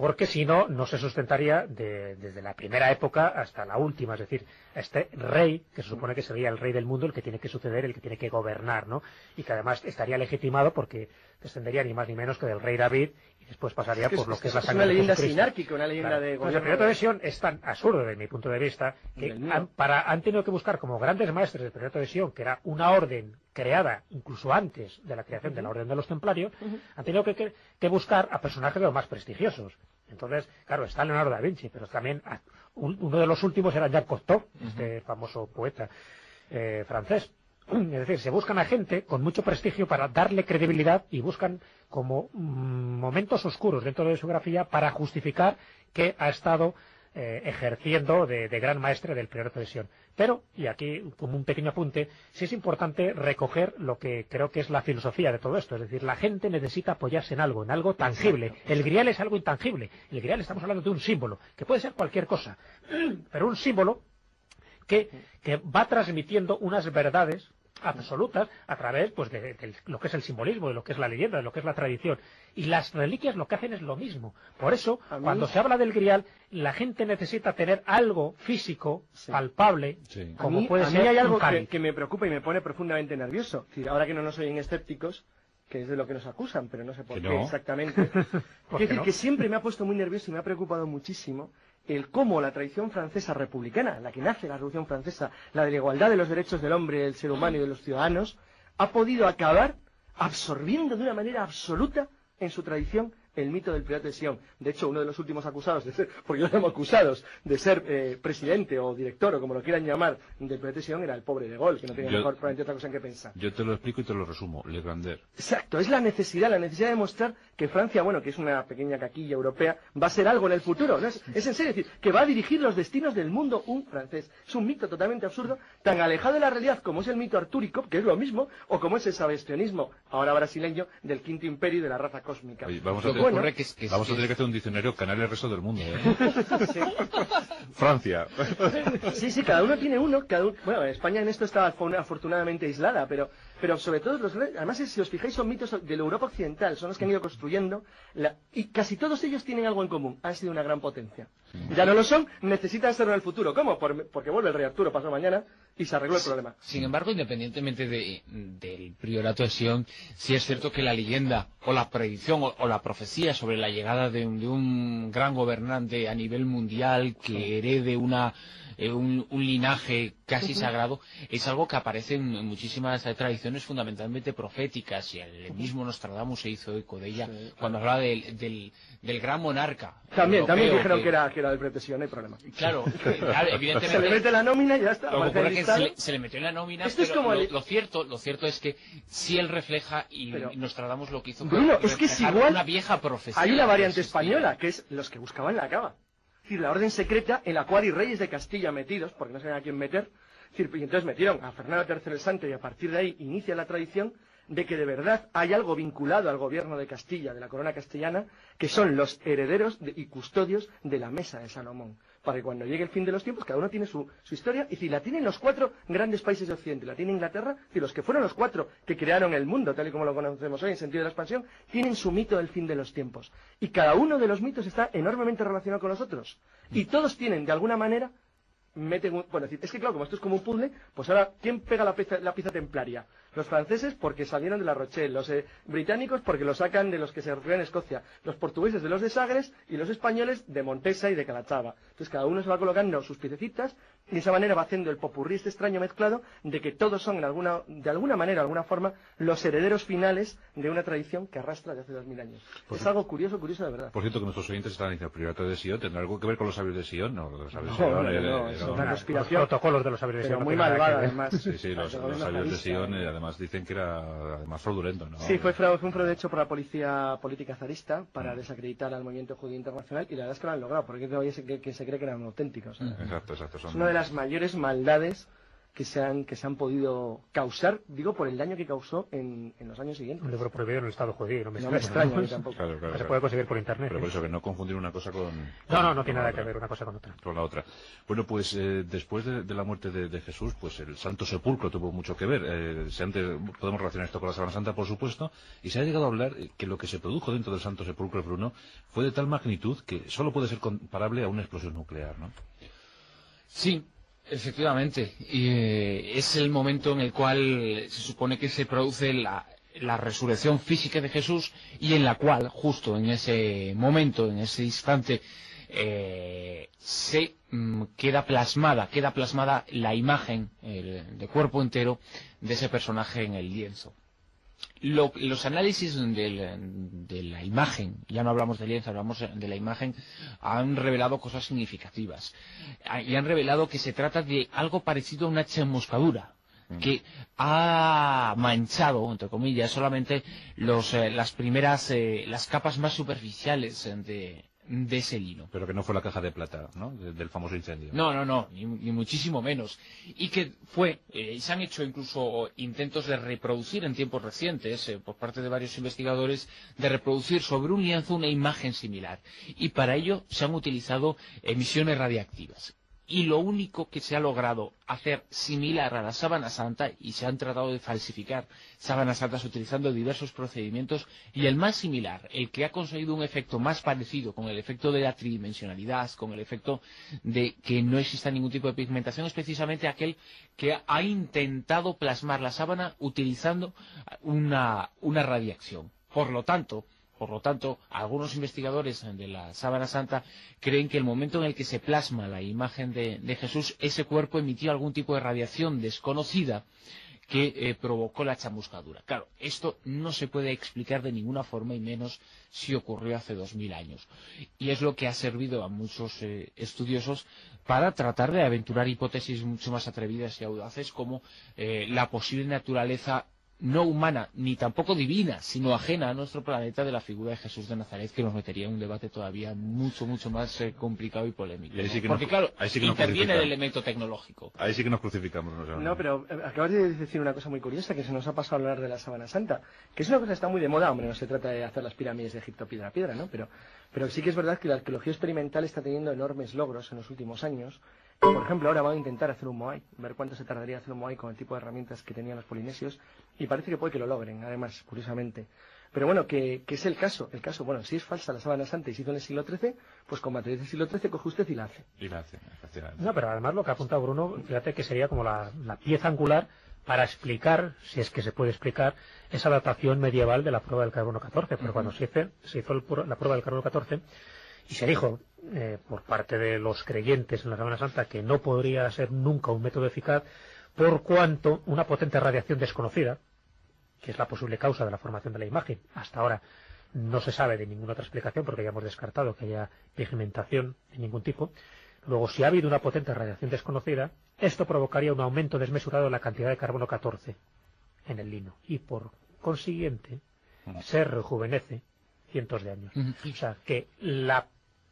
porque si no, no se sustentaría de- desde la primera época hasta la última, es decir, este rey, que se supone que sería el rey del mundo, el que tiene que suceder, el que tiene que gobernar, ¿no? Y que además estaría legitimado porque descendería ni más ni menos que del rey David y después pasaría Es que por lo es- que es la es sangre una de leyenda Jesucristo. sinárquica, una leyenda de el gobierno periodo de- Sion es tan absurdo desde mi punto de vista que han, para, han tenido que buscar como grandes maestros del periodo de Sion, que era una orden creada incluso antes de la creación de la orden de los templarios, han tenido que, buscar a personajes de los más prestigiosos. Entonces, claro, está Leonardo da Vinci, pero también un- uno de los últimos era Jacques Cousteau, este famoso poeta eh, francés. Es decir, se buscan a gente con mucho prestigio para darle credibilidad y buscan como mm, momentos oscuros dentro de su biografía para justificar que ha estado eh, ejerciendo de, de gran maestre del prior de Sion. Pero, y aquí como un pequeño apunte, sí es importante recoger lo que creo que es la filosofía de todo esto. Es decir, la gente necesita apoyarse en algo, en algo tangible. El grial es algo intangible. El grial estamos hablando de un símbolo, que puede ser cualquier cosa. Pero un símbolo que, que va transmitiendo unas verdades absolutas a través pues de, de lo que es el simbolismo, de lo que es la leyenda, de lo que es la tradición. Y las reliquias lo que hacen es lo mismo. Por eso, mí- cuando se habla del grial, la gente necesita tener algo físico, palpable, como mí, puede a mí ser hay algo que, que me preocupa y me pone profundamente nervioso. Es decir, ahora que no nos oyen escépticos, que es de lo que nos acusan, pero no sé por qué no. exactamente. ¿Por Quiero qué decir no? que siempre me ha puesto muy nervioso y me ha preocupado muchísimo el cómo la tradición francesa republicana, la que nace la Revolución Francesa, la de la igualdad de los derechos del hombre, del ser humano y de los ciudadanos, ha podido acabar absorbiendo de una manera absoluta en su tradición el mito del pirata de Sion. De hecho, uno de los últimos acusados de ser, porque yo llamo acusados, de ser eh, presidente o director o como lo quieran llamar del pirata de Sion era el pobre de Gaulle, que no tenía Yo- mejor probablemente otra cosa en que pensar. Yo te lo explico y te lo resumo. Le Grandeur. Exacto, es la necesidad, la necesidad de mostrar que Francia, bueno, que es una pequeña caquilla europea, va a ser algo en el futuro. ¿no? Es, es en serio, es decir, que va a dirigir los destinos del mundo un francés. Es un mito totalmente absurdo, tan alejado de la realidad como es el mito artúrico, que es lo mismo, o como es el sabestionismo, ahora brasileño, del quinto imperio y de la raza cósmica. Oye, vamos a tener, bueno- vamos a tener que hacer un diccionario canal el resto del mundo. ¿eh? Francia. Sí, sí, cada uno tiene uno. Cada uno- bueno, España en esto está afo- afortunadamente aislada, pero, pero sobre todo, los, además, si os fijáis, son mitos de la Europa occidental, son los que han ido construyendo, la- y casi todos ellos tienen algo en común, han sido una gran potencia. Ya no lo son, necesitan serlo en el futuro. ¿Cómo? Por- porque vuelve el rey Arturo pasado mañana y se arregló el problema. Sin embargo, independientemente de- del priorato de Sion, sí es cierto que la leyenda o la predicción o, o la profecía sobre la llegada de un, de un gran gobernante a nivel mundial que herede una, eh, un, un linaje casi sagrado es algo que aparece en, en muchísimas tradiciones fundamentalmente proféticas y el mismo Nostradamus se hizo eco de ella cuando hablaba del, del, del gran monarca. También, también dijeron que- que era, que era del pretesión, no hay problema. Claro, claro, evidentemente. Se le mete la nómina y ya está. Lo que se le, se le metió en la nómina, Esto es como lo, el- lo cierto, lo cierto es que si él refleja y, Pero- y Nostradamus lo que hizo Bruno, es que es igual. una vieja profecía. Hay una variante española, que es los que buscaban la cava. Es decir, la orden secreta en la cual hay reyes de Castilla metidos, porque no sabían a quién meter. Y entonces metieron a Fernando III el Santo y a partir de ahí inicia la tradición de que de verdad hay algo vinculado al gobierno de Castilla, de la corona castellana, que son los herederos de- y custodios de la mesa de Salomón. Para que cuando llegue el fin de los tiempos, cada uno tiene su, su historia, y si la tienen los cuatro grandes países de Occidente, la tiene Inglaterra, y los que fueron los cuatro que crearon el mundo, tal y como lo conocemos hoy en sentido de la expansión, tienen su mito del fin de los tiempos. Y cada uno de los mitos está enormemente relacionado con los otros. Y todos tienen, de alguna manera, meten un... Bueno, es que claro, como esto es como un puzzle, pues ahora, ¿quién pega la pieza, la pieza templaria? Los franceses porque salieron de la Rochelle, los eh, británicos porque lo sacan de los que se refugian en Escocia, los portugueses de los de Sagres y los españoles de Montesa y de Calatrava. Entonces cada uno se va colocando sus piececitas y de esa manera va haciendo el popurrí este extraño mezclado de que todos son en alguna, de alguna manera, de alguna forma, los herederos finales de una tradición que arrastra de hace dos mil años. Es algo curioso, curioso de verdad. Por cierto, que nuestros oyentes están diciendo, ¿el priorato de Sion tendrá algo que ver con los sabios de Sion? No, los sabios de No, Sion no, eh, no, eh, es no. una conspiración. Los protocolos de los sabios de Sion no muy malvada, además. Sí, sí, los, El los gobierno sabios de realista, Sion. Eh, además dicen que era además fraudulento, ¿no? Sí, fue, fraude, fue un fraude hecho por la policía política zarista Mm. para desacreditar al movimiento judío internacional y la verdad es que lo han logrado, porque todavía se, que, que se cree que eran auténticos. ¿eh? Exacto, exacto. Son... Es una de las mayores maldades que se han, que se han podido causar, digo, por el daño que causó en, en los años siguientes. Un libro prohibido en el Estado judío, no me No me extraña. tampoco. Claro, claro, se puede conseguir por internet. Pero por eso que no confundir una cosa con... No, no, con- no tiene nada otra. que ver una cosa con otra. con la otra. Bueno, pues eh, después de, de la muerte de, de Jesús, pues el Santo Sepulcro tuvo mucho que ver. Eh, se antes, podemos relacionar esto con la Sábana Santa, por supuesto, y se ha llegado a hablar que lo que se produjo dentro del Santo Sepulcro, Bruno, fue de tal magnitud que solo puede ser comparable a una explosión nuclear, ¿no? Sí, efectivamente. Eh, es el momento en el cual se supone que se produce la, resurrección física de Jesús y en la cual, justo en ese momento, en ese instante, eh, se mm, queda plasmada, queda plasmada la imagen el- de cuerpo entero de ese personaje en el lienzo. Lo- los análisis de la imagen, ya no hablamos de lienzo, hablamos de la imagen, han revelado cosas significativas. Ah, Y han revelado que se trata de algo parecido a una chamuscadura que ha manchado, entre comillas, solamente los, eh, las primeras, eh, las capas más superficiales eh, de, de ese lino. Pero que no fue la caja de plata, ¿no? De- del famoso incendio. No, no, no, ni, ni muchísimo menos. Y que fue, eh, y se han hecho incluso intentos de reproducir en tiempos recientes, eh, por parte de varios investigadores, de reproducir sobre un lienzo una imagen similar. Y para ello se han utilizado emisiones radiactivas. Y lo único que se ha logrado hacer similar a la sábana santa, y se han tratado de falsificar sábanas santas utilizando diversos procedimientos, y el más similar, el que ha conseguido un efecto más parecido con el efecto de la tridimensionalidad, con el efecto de que no exista ningún tipo de pigmentación, es precisamente aquel que ha intentado plasmar la sábana utilizando una, una radiación. Por lo tanto, por lo tanto, algunos investigadores de la Sábana Santa creen que el momento en el que se plasma la imagen de, Jesús, ese cuerpo emitió algún tipo de radiación desconocida que eh, provocó la chamuscadura. Claro, esto no se puede explicar de ninguna forma y menos si ocurrió hace dos mil años. Y es lo que ha servido a muchos eh, estudiosos para tratar de aventurar hipótesis mucho más atrevidas y audaces como eh, la posible naturaleza no humana ni tampoco divina, sino ajena a nuestro planeta de la figura de Jesús de Nazaret, que nos metería en un debate todavía mucho, mucho más eh, complicado y polémico. Y ahí ¿no? sí que Porque nos- claro, ahí sí que nos interviene el elemento tecnológico. Ahí sí que nos crucificamos. No, pero eh, acabas de decir una cosa muy curiosa que se nos ha pasado a hablar de la Sábana Santa, que es una cosa que está muy de moda, hombre, no se trata de hacer las pirámides de Egipto piedra a piedra, ¿no? Pero, pero sí que es verdad que la arqueología experimental está teniendo enormes logros en los últimos años. Por ejemplo, ahora van a intentar hacer un Moai, ver cuánto se tardaría hacer un Moai con el tipo de herramientas que tenían los polinesios, y parece que puede que lo logren, además, curiosamente. Pero bueno, que, que es el caso, el caso, bueno, si es falsa la sábana santa y se hizo en el siglo XIII, pues con materiales del siglo XIII coge usted y la hace. Y la hace, efectivamente. No, pero además lo que ha apuntado Bruno, fíjate que sería como la, la pieza angular para explicar, si es que se puede explicar, esa datación medieval de la prueba del carbono 14. Pero cuando se hizo, se hizo el la prueba del carbono 14 y se dijo eh, por parte de los creyentes en la Semana Santa que no podría ser nunca un método eficaz por cuanto una potente radiación desconocida, que es la posible causa de la formación de la imagen, hasta ahora no se sabe de ninguna otra explicación porque ya hemos descartado que haya pigmentación de ningún tipo. Luego, si ha habido una potente radiación desconocida, esto provocaría un aumento desmesurado de la cantidad de carbono 14 en el lino y por consiguiente se rejuvenece cientos de años. O sea, que la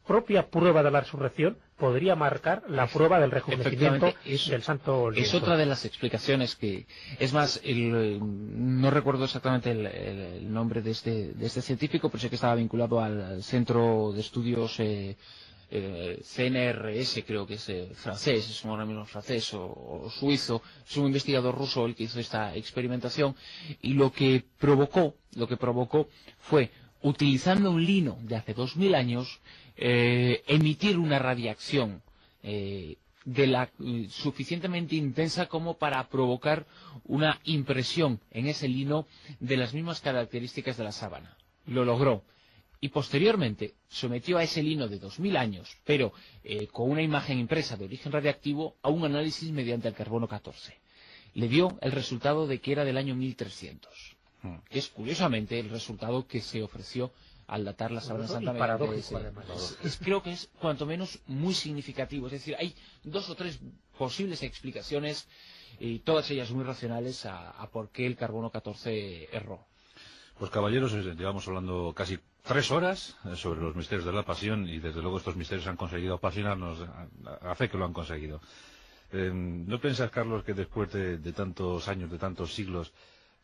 propia prueba de la resurrección podría marcar la prueba del rejuvenecimiento es- del santo Es lienzo. otra de las explicaciones que, es más, el, eh, no recuerdo exactamente el, nombre de este, de este científico, pero sé que estaba vinculado al, al Centro de Estudios eh, eh, CNRS, creo que es eh, francés, es un organismo francés o, o suizo, es un investigador ruso el que hizo esta experimentación y lo que provocó, lo que provocó fue utilizando un lino de hace 2000 años, eh, emitir una radiación eh, eh, suficientemente intensa como para provocar una impresión en ese lino de las mismas características de la sábana. Lo logró. Y posteriormente sometió a ese lino de 2000 años, pero eh, con una imagen impresa de origen radiactivo, a un análisis mediante el carbono 14. Le dio el resultado de que era del año 1300 que es curiosamente el resultado que se ofreció al datar la Sábana Santa es- creo que es cuanto menos muy significativo. Es decir, hay dos o tres posibles explicaciones y todas ellas muy racionales a, a por qué el carbono 14 erró. Pues caballeros, eh, llevamos hablando casi tres horas eh, sobre los misterios de la pasión y desde luego estos misterios han conseguido apasionarnos, a, a fe que lo han conseguido. Eh, ¿No piensas, Carlos, que después de, de tantos años, de tantos siglos,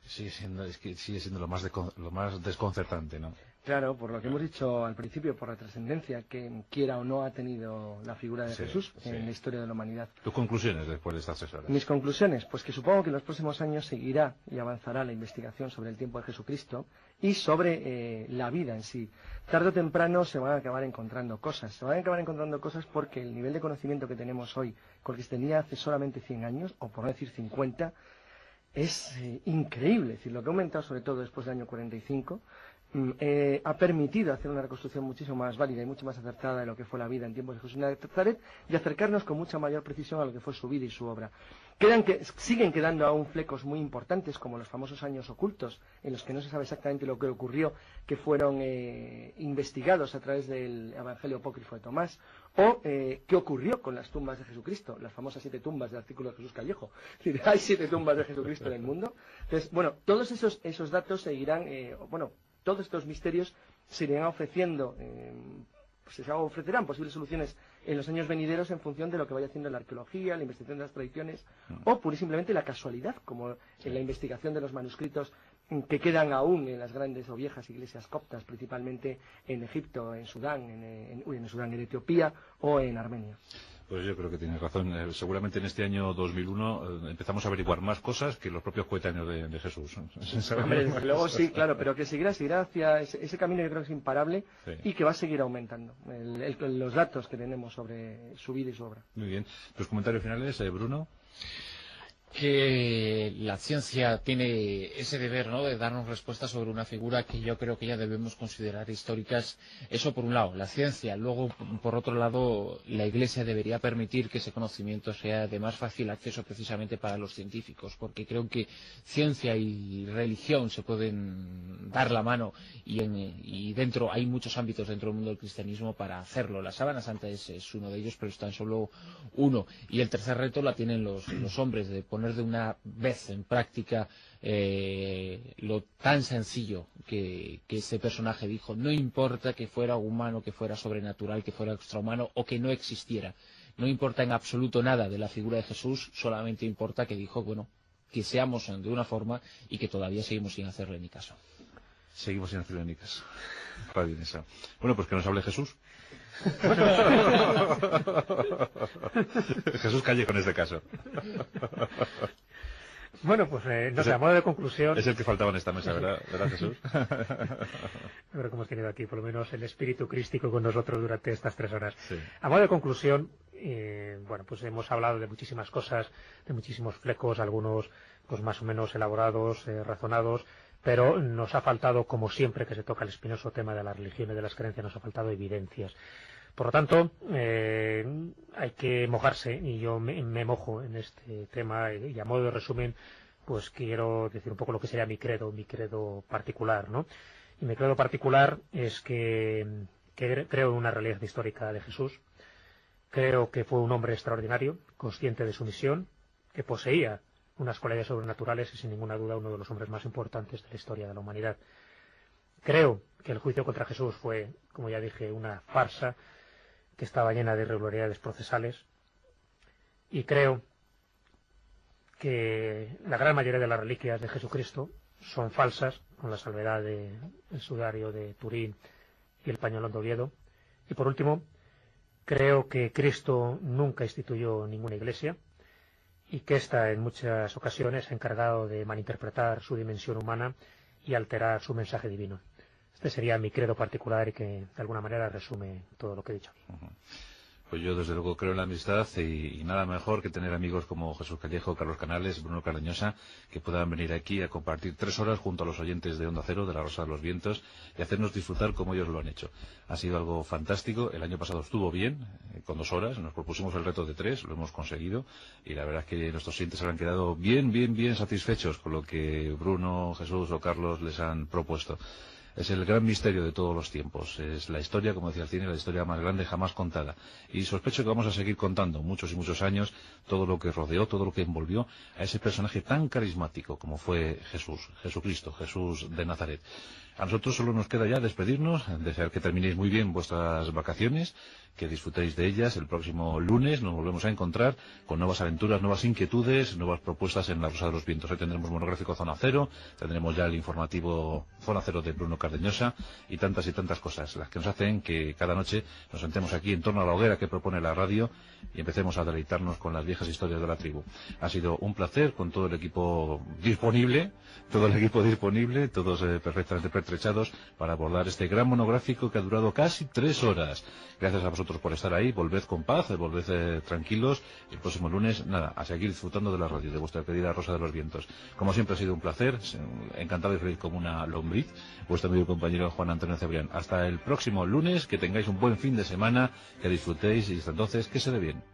sigue siendo, es que sigue siendo lo más, deco- lo más desconcertante, ¿no? Claro, por lo que hemos dicho al principio, por la trascendencia que quiera o no ha tenido la figura de Sí, Jesús sí. en la historia de la humanidad. Tus conclusiones después de estas tres horas. Mis conclusiones, pues que supongo que en los próximos años seguirá y avanzará la investigación sobre el tiempo de Jesucristo y sobre eh, la vida en sí. Tarde o temprano se van a acabar encontrando cosas. Se van a acabar encontrando cosas porque el nivel de conocimiento que tenemos hoy, con el que se tenía hace solamente 100 años, o por no decir 50, es eh, increíble. Decir, lo que ha aumentado sobre todo después del año 45 mm, eh, ha permitido hacer una reconstrucción muchísimo más válida y mucho más acertada de lo que fue la vida en tiempos de Jesús de Nazaret y acercarnos con mucha mayor precisión a lo que fue su vida y su obra. Quedan que, siguen quedando aún flecos muy importantes como los famosos años ocultos en los que no se sabe exactamente lo que ocurrió que fueron eh, investigados a través del Evangelio Apócrifo de Tomás o eh, qué ocurrió con las tumbas de Jesucristo, las famosas siete tumbas del artículo de Jesús Callejo. Hay siete tumbas de Jesucristo en el mundo. Entonces, bueno, todos esos, esos datos seguirán, eh, bueno, todos estos misterios se irán ofreciendo, eh, pues se ofrecerán posibles soluciones en los años venideros en función de lo que vaya haciendo la arqueología, la investigación de las tradiciones o pura y simplemente la casualidad, como en la investigación de los manuscritos mm, que quedan aún en las grandes o viejas iglesias coptas, principalmente en Egipto, en Sudán, en, en- uy, en Sudán, en Etiopía o en Armenia. Pues yo creo que tienes razón. Eh, seguramente en este año 2001 eh, empezamos a averiguar más cosas que los propios coetáneos de, de Jesús. Hombre, desde luego sí, claro, pero que seguirá, seguirá hacia ese, ese camino yo creo que es imparable Sí. y que va a seguir aumentando el- el- los datos que tenemos sobre su vida y su obra. Muy bien. Tus comentarios finales, eh, Bruno. Que la ciencia tiene ese deber ¿no? de darnos respuestas sobre una figura que yo creo que ya debemos considerar históricas. Eso por un lado, la ciencia. Luego, por otro lado, la Iglesia debería permitir que ese conocimiento sea de más fácil acceso precisamente para los científicos, porque creo que ciencia y religión se pueden dar la mano y, en- y dentro hay muchos ámbitos dentro del mundo del cristianismo para hacerlo. La sábana santa es, es uno de ellos, pero es tan solo uno. Y el tercer reto la tienen los, los hombres, de poner de una vez en práctica eh, lo tan sencillo que, ese personaje dijo. No importa que fuera humano, que fuera sobrenatural, que fuera extrahumano o que no existiera. No importa en absoluto nada de la figura de Jesús, solamente importa que dijo, bueno, que seamos de una forma y que todavía seguimos sin hacerle ni caso. Seguimos sin hacerle ni caso. Bueno, pues que nos hable Jesús. Jesús calle con este caso. Bueno, pues eh, no sé, a modo de conclusión, Es el que faltaba en esta mesa, ¿verdad, ¿verdad Jesús? creo que hemos tenido aquí por lo menos el espíritu crístico con nosotros durante estas tres horas. Sí. A modo de conclusión, eh, bueno, pues hemos hablado de muchísimas cosas, de muchísimos flecos, algunos pues más o menos elaborados, eh, razonados, pero nos ha faltado, como siempre que se toca el espinoso tema de la religión y de las creencias, nos ha faltado evidencias. Por lo tanto, eh, hay que mojarse y yo me, mojo en este tema y, y a modo de resumen, pues quiero decir un poco lo que sería mi credo, mi credo particular, ¿no? Y mi credo particular es que, que creo en una realidad histórica de Jesús, creo que fue un hombre extraordinario, consciente de su misión, que poseía unas cualidades sobrenaturales y sin ninguna duda uno de los hombres más importantes de la historia de la humanidad. Creo que el juicio contra Jesús fue, como ya dije, una farsa que estaba llena de irregularidades procesales y creo que la gran mayoría de las reliquias de Jesucristo son falsas, con la salvedad del sudario de Turín y el pañolón de Oviedo. Y por último, creo que Cristo nunca instituyó ninguna iglesia y que ésta en muchas ocasiones ha encargado de malinterpretar su dimensión humana y alterar su mensaje divino. Este sería mi credo particular y que de alguna manera resume todo lo que he dicho aquí. Pues yo desde luego creo en la amistad y, nada mejor que tener amigos como Jesús Callejo, Carlos Canales, Bruno Cardeñosa, que puedan venir aquí a compartir tres horas junto a los oyentes de Onda Cero, de la Rosa de los Vientos, y hacernos disfrutar como ellos lo han hecho. Ha sido algo fantástico. El año pasado estuvo bien, eh, con dos horas. Nos propusimos el reto de tres, lo hemos conseguido. Y la verdad es que nuestros oyentes habrán quedado bien, bien, bien satisfechos con lo que Bruno, Jesús o Carlos les han propuesto. Es el gran misterio de todos los tiempos. Es la historia, como decía el cine, la historia más grande jamás contada. Y sospecho que vamos a seguir contando muchos y muchos años todo lo que rodeó, todo lo que envolvió a ese personaje tan carismático como fue Jesús, Jesucristo, Jesús de Nazaret. A nosotros solo nos queda ya despedirnos, desear que terminéis muy bien vuestras vacaciones, que disfrutéis de ellas. El próximo lunes nos volvemos a encontrar con nuevas aventuras, nuevas inquietudes, nuevas propuestas en la Rosa de los Vientos. Hoy tendremos monográfico Zona Cero, tendremos ya el informativo Zona Cero de Bruno Cardeñosa y tantas y tantas cosas, las que nos hacen que cada noche nos sentemos aquí en torno a la hoguera que propone la radio y empecemos a deleitarnos con las viejas historias de la tribu. Ha sido un placer con todo el equipo disponible, todo el equipo disponible, todos eh, perfectamente pertrechados para abordar este gran monográfico que ha durado casi tres horas. Gracias a vosotros por estar ahí, volved con paz, volved eh, tranquilos. El próximo lunes, nada, a seguir disfrutando de la radio, de vuestra querida Rosa de los Vientos. Como siempre ha sido un placer, encantado de feliz como una lombriz, vuestro amigo y compañero Juan Antonio Cebrián. Hasta el próximo lunes, que tengáis un buen fin de semana, que disfrutéis y hasta entonces que se dé bien.